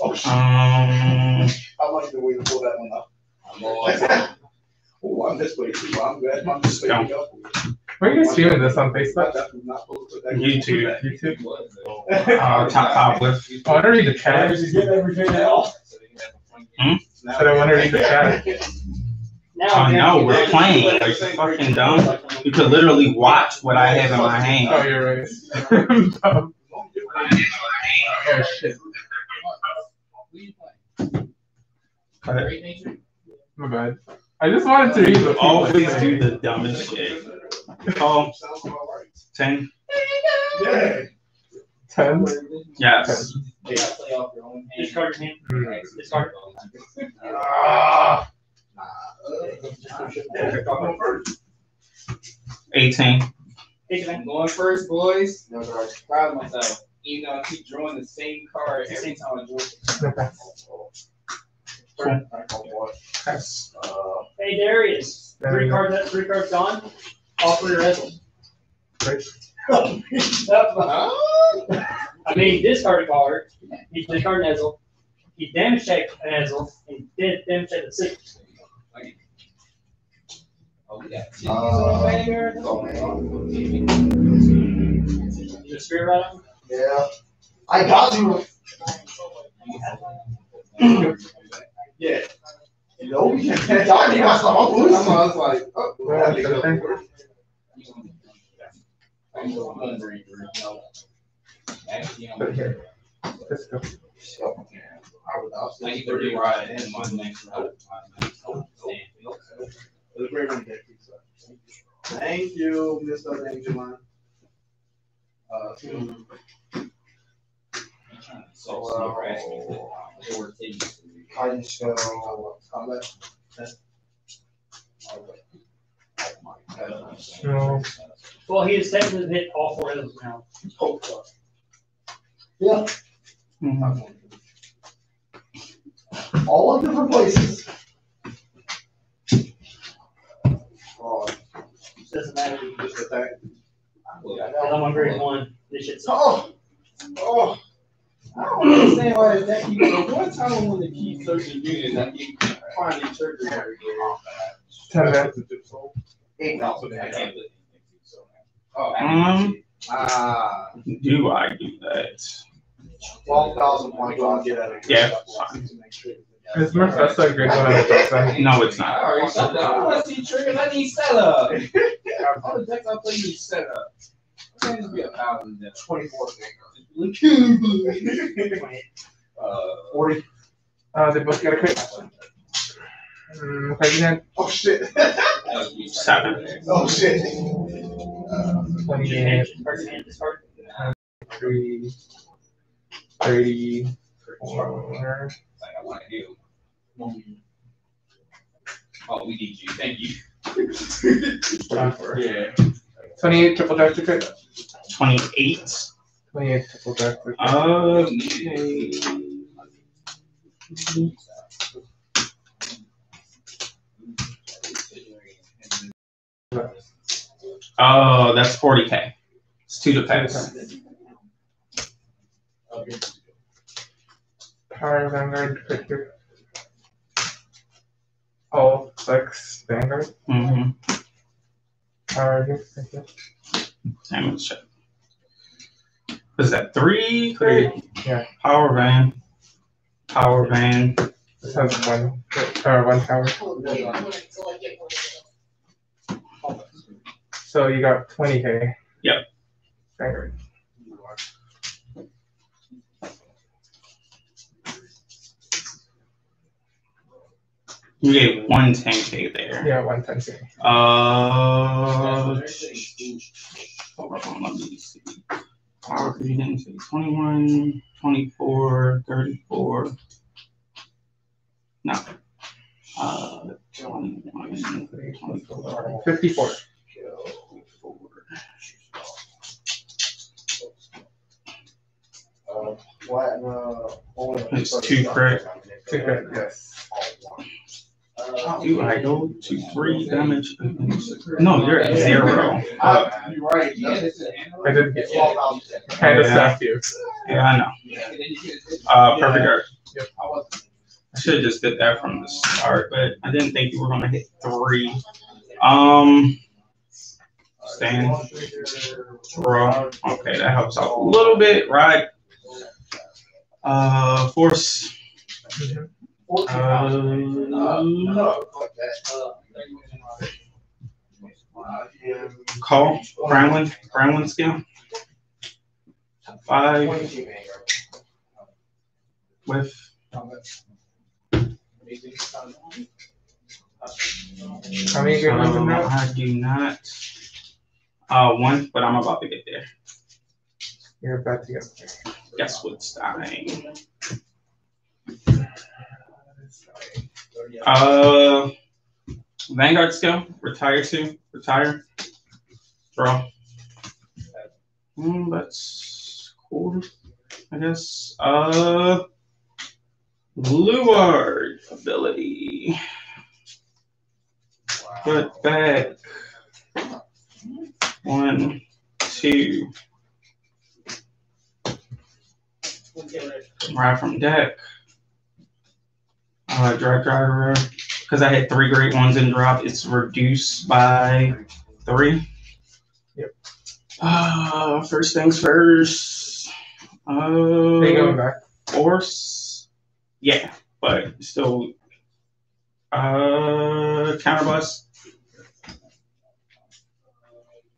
[SPEAKER 6] Oh, shit.
[SPEAKER 1] Um,
[SPEAKER 6] I like the way to pull that one up.
[SPEAKER 8] I'm all.
[SPEAKER 6] Oh, I misplayed too. I'm glad my mistake. up.
[SPEAKER 10] go. Where are you guys streaming this on
[SPEAKER 6] I
[SPEAKER 10] Facebook?
[SPEAKER 6] definitely not supposed to put.
[SPEAKER 1] YouTube.
[SPEAKER 10] YouTube.
[SPEAKER 1] uh, top top with.
[SPEAKER 10] I want to read the chat.
[SPEAKER 6] get everything else.
[SPEAKER 10] Said I want to read the chat.
[SPEAKER 4] Now.
[SPEAKER 1] Oh no, we're playing. Are you fucking dumb? You could literally watch what I have in my
[SPEAKER 10] Oh,
[SPEAKER 1] hand.
[SPEAKER 10] you're right. I'm dumb. Oh, shit. My bad. I just wanted to read the
[SPEAKER 1] Always do the dumbest shit. Oh,
[SPEAKER 6] Sounds about right.
[SPEAKER 1] ten.
[SPEAKER 6] Yeah.
[SPEAKER 10] Ten.
[SPEAKER 1] Yes.
[SPEAKER 4] Discard your hand. Discard.
[SPEAKER 6] Ah. Nah, uh, yeah, I'm going first.
[SPEAKER 1] Eighteen.
[SPEAKER 4] Take
[SPEAKER 8] I'm going first, boys. I'm proud of myself. Even though I keep drawing the same card every time I draw.
[SPEAKER 10] Okay.
[SPEAKER 1] Pass.
[SPEAKER 6] Uh,
[SPEAKER 4] Hey, Darius,
[SPEAKER 10] There
[SPEAKER 4] three
[SPEAKER 10] we go.
[SPEAKER 4] cards, three cards gone, all three are Ezel.
[SPEAKER 10] Great.
[SPEAKER 4] I mean, discard a card, he discard an Ezel, he damage check an Ezel, and did damage check the six.
[SPEAKER 8] Oh, we got two
[SPEAKER 6] Uh,
[SPEAKER 8] on Vanguard.
[SPEAKER 6] oh, man.
[SPEAKER 4] You a spirit right on?
[SPEAKER 6] Yeah. I got you. Yeah. You know, we can't. Dog, you got some. I'm losing. I was like, oh,
[SPEAKER 10] Well,
[SPEAKER 6] I think
[SPEAKER 10] so
[SPEAKER 6] so.
[SPEAKER 10] thank-
[SPEAKER 8] I'm going for it, no. Actually, I'm-
[SPEAKER 10] Put it here. Let's go.
[SPEAKER 6] I would, I was
[SPEAKER 8] Like thirty ride and my next route. my next.
[SPEAKER 3] Thank you, Mr. Angelina. Uh,
[SPEAKER 8] So, uh, we're asking for, uh, four things.
[SPEAKER 3] hiding skill, combat.
[SPEAKER 10] No.
[SPEAKER 4] Well, he has technically hit all four of those now. Oh, fuck.
[SPEAKER 3] Yeah,
[SPEAKER 1] Mhm.
[SPEAKER 3] All in different places. Oh,
[SPEAKER 4] Doesn't matter.
[SPEAKER 3] You can just attack.
[SPEAKER 4] Because I'm on grade one. This shit's.
[SPEAKER 3] Oh, oh.
[SPEAKER 8] I don't understand why that keep, the one time I want to keep searching units, I keep finding triggers everywhere.
[SPEAKER 10] Ten minutes.
[SPEAKER 3] Eight
[SPEAKER 8] No, but I can't put anything. Oh,
[SPEAKER 1] Um,
[SPEAKER 3] Ah,
[SPEAKER 1] do I do that?
[SPEAKER 3] Twelve thousand points, I'll get out of here.
[SPEAKER 1] Yeah, fine.
[SPEAKER 10] Is Mephisto a great one on the top side?
[SPEAKER 1] No, it's
[SPEAKER 8] I
[SPEAKER 1] not.
[SPEAKER 8] already said that. I want to see triggers. I need setup. All the decks I play need setup. I can't just be a thousand decks.
[SPEAKER 3] Twenty-four
[SPEAKER 8] Uh,
[SPEAKER 3] Forty.
[SPEAKER 10] Uh, they both got a crit. Mm, okay, you had
[SPEAKER 3] Oh, shit.
[SPEAKER 8] that would be
[SPEAKER 1] Seven.
[SPEAKER 3] Oh, shit.
[SPEAKER 10] twenty-eight,
[SPEAKER 4] First hand,
[SPEAKER 10] three, thirty, four.
[SPEAKER 8] Like I want to do. Oh, we need you. Thank you. Yeah.
[SPEAKER 10] Twenty-eight triple deck to crit.
[SPEAKER 1] Twenty-eight.
[SPEAKER 10] Twenty-eight triple deck to crit.
[SPEAKER 1] Okay. Oh, that's forty K. It's two to pass.
[SPEAKER 10] Power Vanguard here. All six Vanguard.
[SPEAKER 1] Mm-hmm.
[SPEAKER 10] Power here.
[SPEAKER 1] Damage check. Is that three? Three.
[SPEAKER 10] Yeah.
[SPEAKER 1] Power van. Power van.
[SPEAKER 10] This has one or one power. So you got twenty K.
[SPEAKER 1] Yep.
[SPEAKER 10] Vanguard.
[SPEAKER 1] You gave one 10K there.
[SPEAKER 10] Yeah, one ten K.
[SPEAKER 1] Uh, hold on, let me see. Power reading, say 21, 24, 34. No. Uh, 21, 24.
[SPEAKER 10] Fifty-four.
[SPEAKER 3] Uh, Latin, uh,
[SPEAKER 1] It's two crit.
[SPEAKER 10] Two crit, yes.
[SPEAKER 1] Do I go to three damage? No, you're at zero.
[SPEAKER 3] Uh, You're right.
[SPEAKER 8] Yeah.
[SPEAKER 10] I did get
[SPEAKER 3] Twelve thousand.
[SPEAKER 10] kind of
[SPEAKER 1] Yeah.
[SPEAKER 10] you.
[SPEAKER 1] Yeah, I know.
[SPEAKER 8] Yeah, and then you get this-
[SPEAKER 1] Uh, perfect guard.
[SPEAKER 8] I
[SPEAKER 1] should have just did that from the start, but I didn't think you were gonna hit three. Um, stand, draw. Okay, that helps out a little bit, right? Uh, force. Uh,
[SPEAKER 3] No,
[SPEAKER 1] call, Brownland, Brownland skill. Five with,
[SPEAKER 10] How many
[SPEAKER 1] um. I do not. Uh, one, but I'm about to get there.
[SPEAKER 10] You're about to get there.
[SPEAKER 1] Guess what's dying? Uh, Vanguard skill, retire to, retire, draw. Hmm, that's cool, I guess. Uh, Luard ability. Put back. One, two. Right from deck. Uh, drag driver, because I had three great ones in drop, it's reduced by three.
[SPEAKER 10] Yep.
[SPEAKER 1] Uh, first things first.
[SPEAKER 10] Are you going
[SPEAKER 1] Uh,
[SPEAKER 10] back?
[SPEAKER 1] force. Yeah, but still. Uh, counterblast.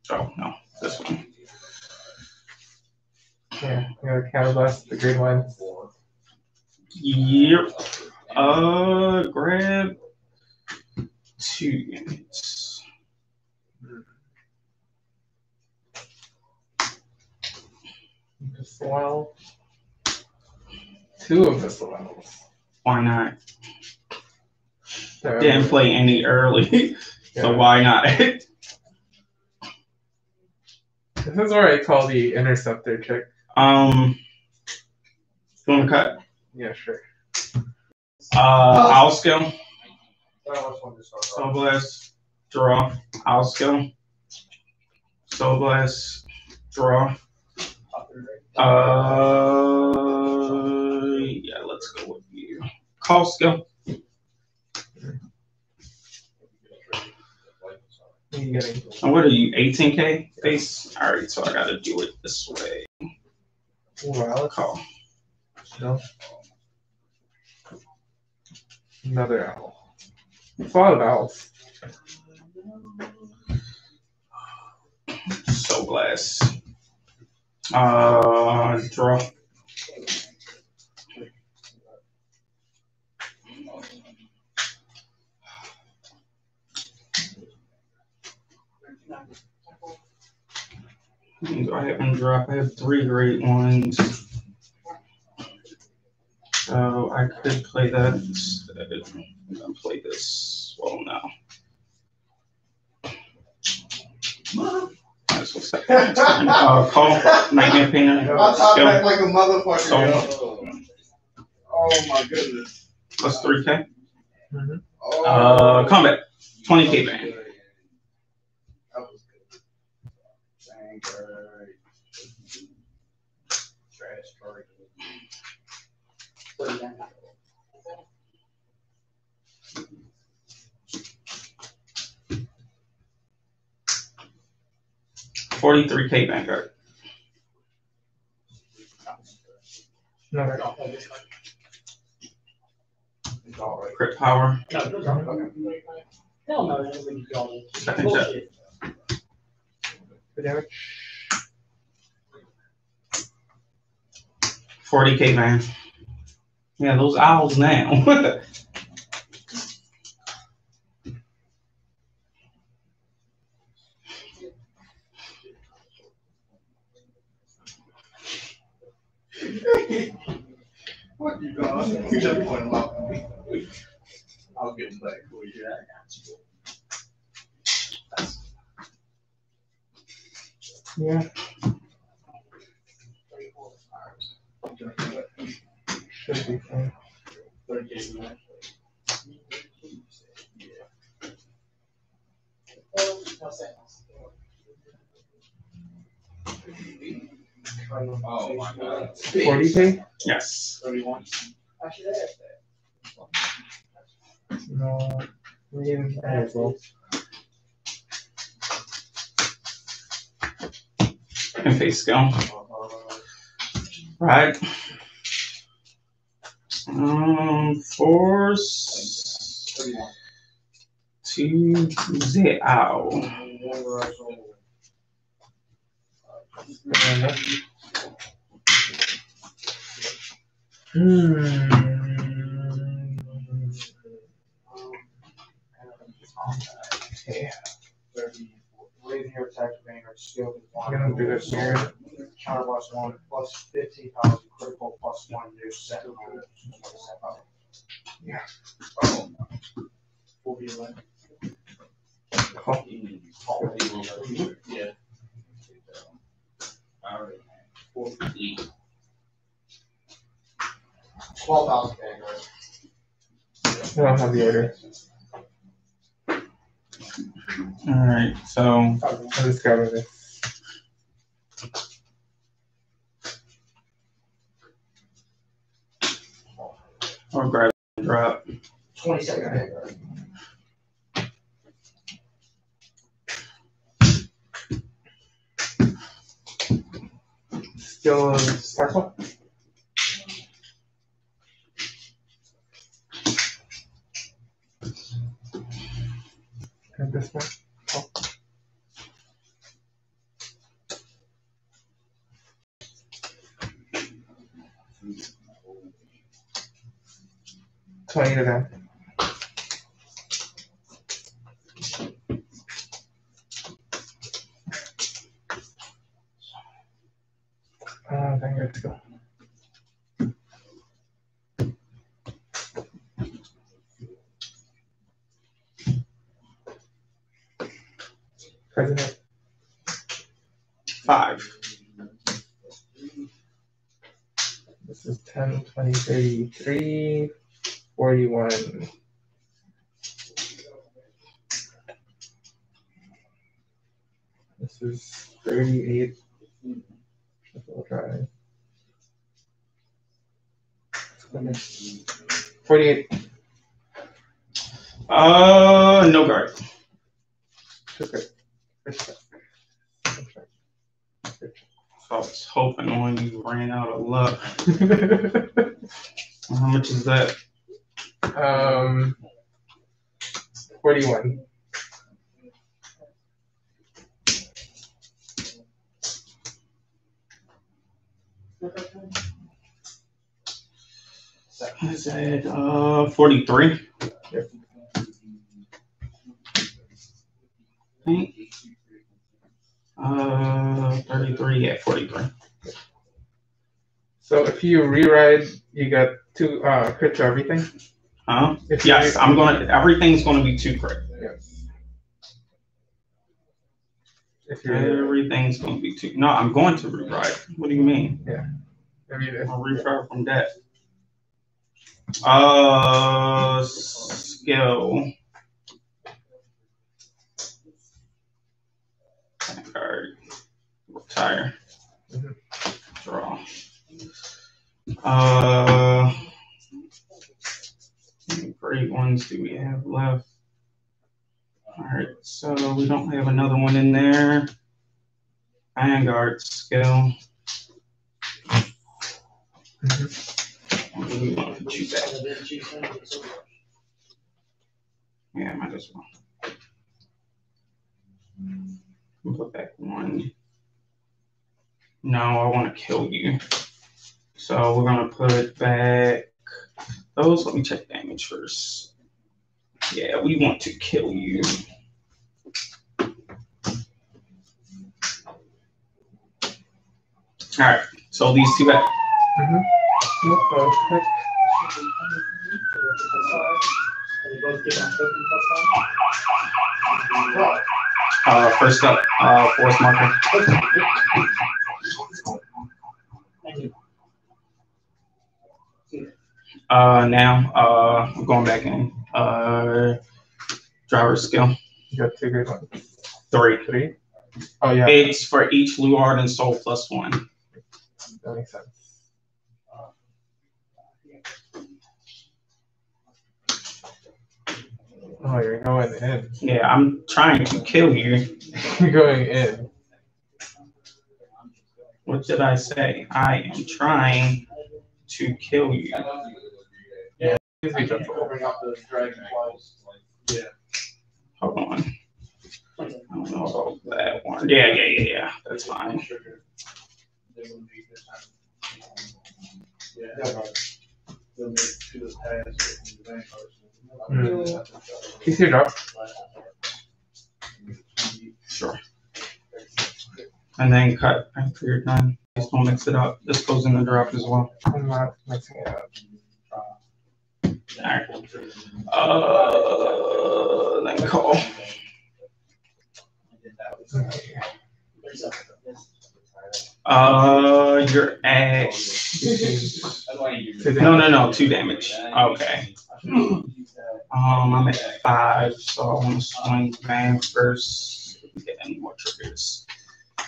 [SPEAKER 1] Oh no, this one.
[SPEAKER 10] Yeah, you a counterblast, the green one.
[SPEAKER 1] Yep. Uh, grab two units.
[SPEAKER 10] The swell. Two of the swells.
[SPEAKER 1] Why not?
[SPEAKER 10] So,
[SPEAKER 1] Didn't play any early, so
[SPEAKER 10] yeah.
[SPEAKER 1] why not?
[SPEAKER 10] This is where I call the interceptor trick.
[SPEAKER 1] um, you want to cut?
[SPEAKER 10] Yeah, sure.
[SPEAKER 1] Uh, I'll skill.
[SPEAKER 3] That was one to start off.
[SPEAKER 1] Soul Blast, draw. I'll skill. Soul Blast, draw. Uh, yeah, let's go with you. Call skill.
[SPEAKER 10] What are you?
[SPEAKER 1] And what are you, 18k base? All right, so I got to do it this way.
[SPEAKER 10] Well,
[SPEAKER 1] Call.
[SPEAKER 10] no. Another owl. It's a lot of owls.
[SPEAKER 1] Soul Blast. Uh, draw. I have in drop? I have three great ones. So I could play that instead. I'm gonna play this. Well, no. That's what's. Uh, call Nightmare Painter.
[SPEAKER 3] I'll talk back like a motherfucker.
[SPEAKER 1] So-
[SPEAKER 3] Oh my goodness.
[SPEAKER 1] Plus three K.
[SPEAKER 3] Oh.
[SPEAKER 1] Uh, combat. Twenty K band.
[SPEAKER 3] That was good. Dang, right. Trash card.
[SPEAKER 1] Forty-three K Vanguard.
[SPEAKER 10] Another
[SPEAKER 3] It's all right.
[SPEAKER 1] Crit power.
[SPEAKER 4] No, no, no, no. Hell no, that doesn't make.
[SPEAKER 1] Second.
[SPEAKER 4] Bullshit.
[SPEAKER 10] the damage.
[SPEAKER 1] Forty K van. Yeah, those owls now.
[SPEAKER 3] What you got? You just point them out to me. I'll get back for you. I got you.
[SPEAKER 10] Yeah. Should be.
[SPEAKER 8] Oh my god.
[SPEAKER 10] Forty K?
[SPEAKER 1] yes.
[SPEAKER 4] Thirty-one.
[SPEAKER 10] No. We.
[SPEAKER 1] And face skill. Right. Um, force to owl.
[SPEAKER 10] Hmm.
[SPEAKER 3] Yeah. Raising your attack Vanguard skill is one.
[SPEAKER 10] I'm gonna do this here.
[SPEAKER 3] Counter plus one, plus fifteen thousand critical, plus one new set.
[SPEAKER 8] Yeah. Alright.
[SPEAKER 3] Twelve thousand Vanguard.
[SPEAKER 10] I don't have the order.
[SPEAKER 1] All right, so
[SPEAKER 10] I'll discover this.
[SPEAKER 1] Or grab and drop.
[SPEAKER 3] Twenty second Vanguard.
[SPEAKER 10] Still uh, sparkle? And this one? Them. Uh, then good to go. President.
[SPEAKER 1] Five.
[SPEAKER 10] This is 10, 20, 33, 41. This is 38. Triple drive. 48.
[SPEAKER 1] Uh, no guard. So I was hoping when you ran out of luck. How much is that?
[SPEAKER 10] Um, 41.
[SPEAKER 1] Is it uh 43.
[SPEAKER 10] Yep.
[SPEAKER 1] Uh, 33, yeah, 43.
[SPEAKER 10] So if you rewrite, you get two uh, crit to everything.
[SPEAKER 1] Huh?
[SPEAKER 10] If
[SPEAKER 1] Yes, I'm gonna everything's gonna be two crit.
[SPEAKER 10] Yes. If you're,
[SPEAKER 1] Everything's gonna be two. No, I'm going to rewrite. What do you mean? Yeah.
[SPEAKER 10] I mean, if,
[SPEAKER 1] I'll restart from that. Uh, skill. Card. Retire.
[SPEAKER 10] Mhm.
[SPEAKER 1] Draw. Uh, how many great ones do we have left? All right, so we don't have another one in there. Vanguard skill. To? Yeah, might as well. We'll Put back one. No, I want to kill you. So we're gonna put back those. Let me check damage first. Yeah, we want to kill you. All right, so these two back.
[SPEAKER 10] Mhm. Okay.
[SPEAKER 1] Uh, first up, uh, force marker. Uh, now, uh, I'm going back in. Uh, driver skill
[SPEAKER 10] You got two great ones.
[SPEAKER 1] three.
[SPEAKER 10] Three. Oh yeah,
[SPEAKER 1] It's for each Luard and Soul plus one.
[SPEAKER 10] That makes sense. Oh, you're going in.
[SPEAKER 1] Yeah, I'm trying to kill you.
[SPEAKER 10] You're going in.
[SPEAKER 1] What did I say? I am trying to kill you.
[SPEAKER 10] Please be gentle.
[SPEAKER 1] Hold on. I don't know about that one. Yeah, yeah, yeah, yeah. That's fine.
[SPEAKER 10] Please your drop.
[SPEAKER 1] Sure. And then cut after you're done. Just don't mix it up. This goes in the drop as well.
[SPEAKER 10] I'm not mixing it up.
[SPEAKER 1] Alright. Uh, then call. Uh, you're at.
[SPEAKER 10] Two
[SPEAKER 1] No, no, no, two damage. Okay. Um, I'm at five, so I want to swing bang first. Get any more triggers.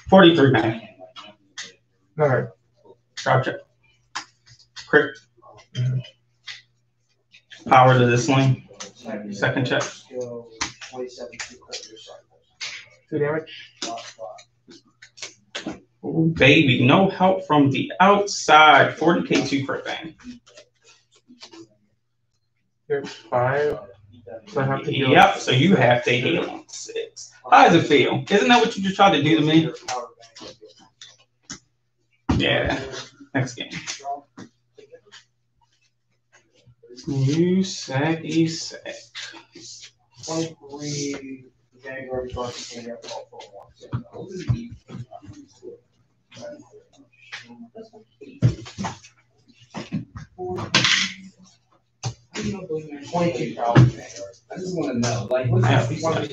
[SPEAKER 1] Forty-three bang.
[SPEAKER 10] Alright.
[SPEAKER 1] Drop check. Crit. Power to this lane. Second check.
[SPEAKER 10] Two damage.
[SPEAKER 1] Baby, no help from the outside. 40k2 per thing.
[SPEAKER 10] You're five. So I have to heal.
[SPEAKER 1] Yep, so you have to heal on six. How does it feel? Isn't that what you just tried to do to me? Yeah. Next game. You sack,
[SPEAKER 4] you
[SPEAKER 8] I just wanna know, like,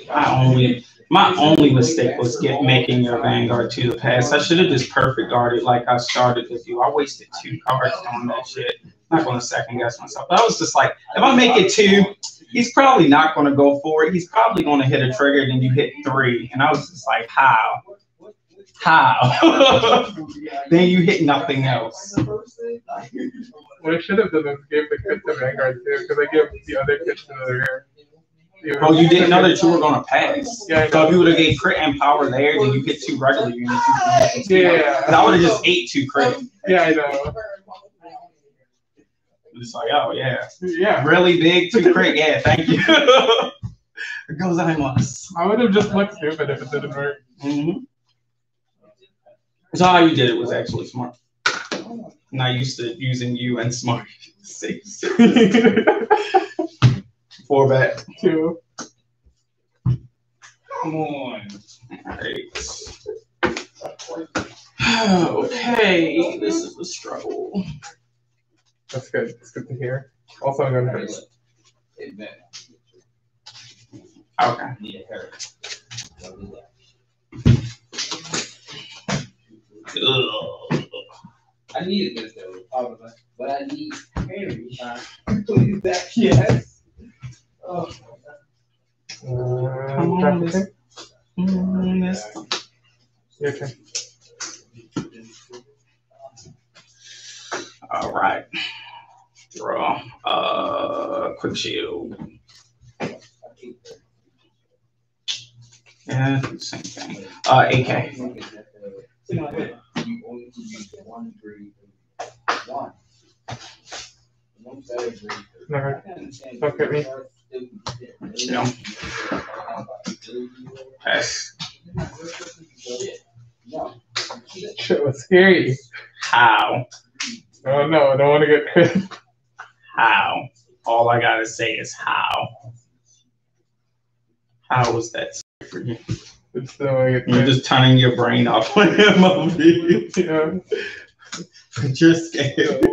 [SPEAKER 1] I, only my only mistake was get making your vanguard to the pass. I should have just perfect guarded like I started to do. I wasted two cards on that shit. not gonna second guess myself. But I was just like, if I make it two, he's probably not gonna go for it. He's probably gonna hit a trigger, and then you hit three. And I was just like, how? How? then you hit nothing else.
[SPEAKER 10] What I should have done is gave the kit to Vanguard too, because I gave the other kit to the rear.
[SPEAKER 1] Oh, you didn't know that you were gonna pass.
[SPEAKER 10] Yeah,
[SPEAKER 1] So if you would have gave crit and power there, then you get two regular units. You can hit two. I would have just ate two crit.
[SPEAKER 10] Yeah, I know.
[SPEAKER 1] It's like, oh yeah,
[SPEAKER 10] Yeah.
[SPEAKER 1] really big two crit. Yeah, thank you. it goes I must.
[SPEAKER 10] I would have just looked stupid if it didn't work.
[SPEAKER 1] Mm-hmm. So how you did it was actually smart. Not used to using you and smart. Six. Four back.
[SPEAKER 10] Two.
[SPEAKER 1] Come on. Okay, this is a struggle.
[SPEAKER 10] That's good. It's good to hear. Also, I'm.
[SPEAKER 8] Hey, man,
[SPEAKER 1] Okay. Ugh.
[SPEAKER 8] I needed this though, probably, but I need Harry. Please, that yes. Oh.
[SPEAKER 10] Uh,
[SPEAKER 1] Come on,
[SPEAKER 10] draft
[SPEAKER 1] miss. Mm, this-
[SPEAKER 10] Your turn.
[SPEAKER 1] All right. Draw. Uh, quick shield. Yeah, same thing. Uh, AK.
[SPEAKER 8] You only can use one green, one. One better.
[SPEAKER 10] Never. Look at me.
[SPEAKER 1] Yeah. Pass.
[SPEAKER 8] No.
[SPEAKER 10] Shit was scary.
[SPEAKER 1] How?
[SPEAKER 10] Oh no, I don't want to get crit.
[SPEAKER 1] How? All I gotta say is how. How was that scary for you?
[SPEAKER 10] It's want to
[SPEAKER 1] You're just turning your brain off on MLB.
[SPEAKER 10] Yeah.
[SPEAKER 1] You're scared.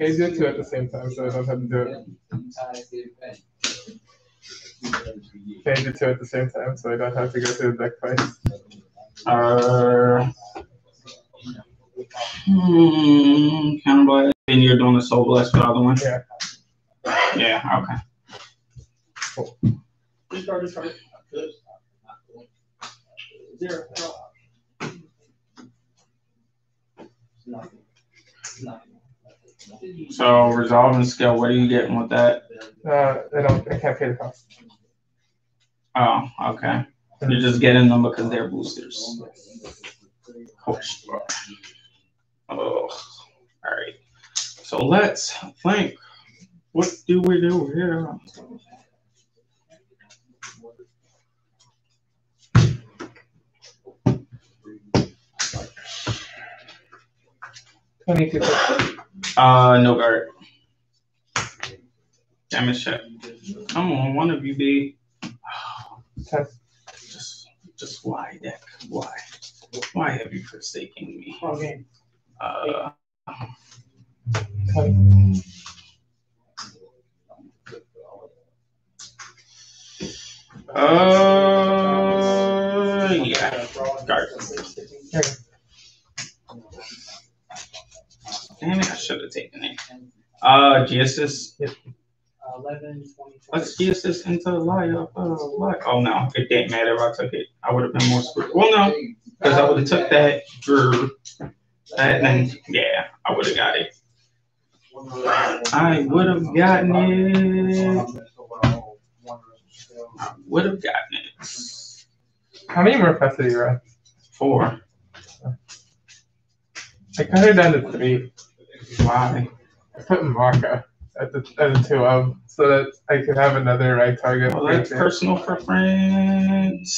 [SPEAKER 10] Can you do two at the same time so I don't have to do it? Can you do two at the same time so I don't have to go through the deck twice?
[SPEAKER 1] Uh, hmm, counterblast. And you're doing the soul blast for the other one?
[SPEAKER 10] Yeah.
[SPEAKER 1] Yeah, okay.
[SPEAKER 4] Zero. Nothing. Nothing.
[SPEAKER 1] So resolving skill, what are you getting with that?
[SPEAKER 10] Uh, I don't, I can't pay the cost.
[SPEAKER 1] Oh, okay. You're just getting them because they're boosters. Coach. Oh, all right. So let's think. What do we do here?
[SPEAKER 10] Twenty-two.
[SPEAKER 1] Uh, no guard. Damage check. Come on, one of you be. Just, just why, Deck? Why? Why have you forsaken me?
[SPEAKER 4] Okay.
[SPEAKER 1] Uh, uh, yeah. Guard. Damn it, I should have taken it. Uh.
[SPEAKER 4] Eleven, twenty.
[SPEAKER 1] Let's Geosis into Liar. Uh, Liar. Oh no, it didn't matter if I took it. I would have been more screwed. Well, no, because I would have took that, drew that, and yeah, I would have got it. I would have gotten it. I would have gotten it.
[SPEAKER 10] How many more pets did you run?
[SPEAKER 1] Four.
[SPEAKER 10] I cut it down to three.
[SPEAKER 1] Why?
[SPEAKER 10] I put Marka at the at the two of them so that I could have another right target.
[SPEAKER 1] Well, that's
[SPEAKER 10] it.
[SPEAKER 1] personal preference.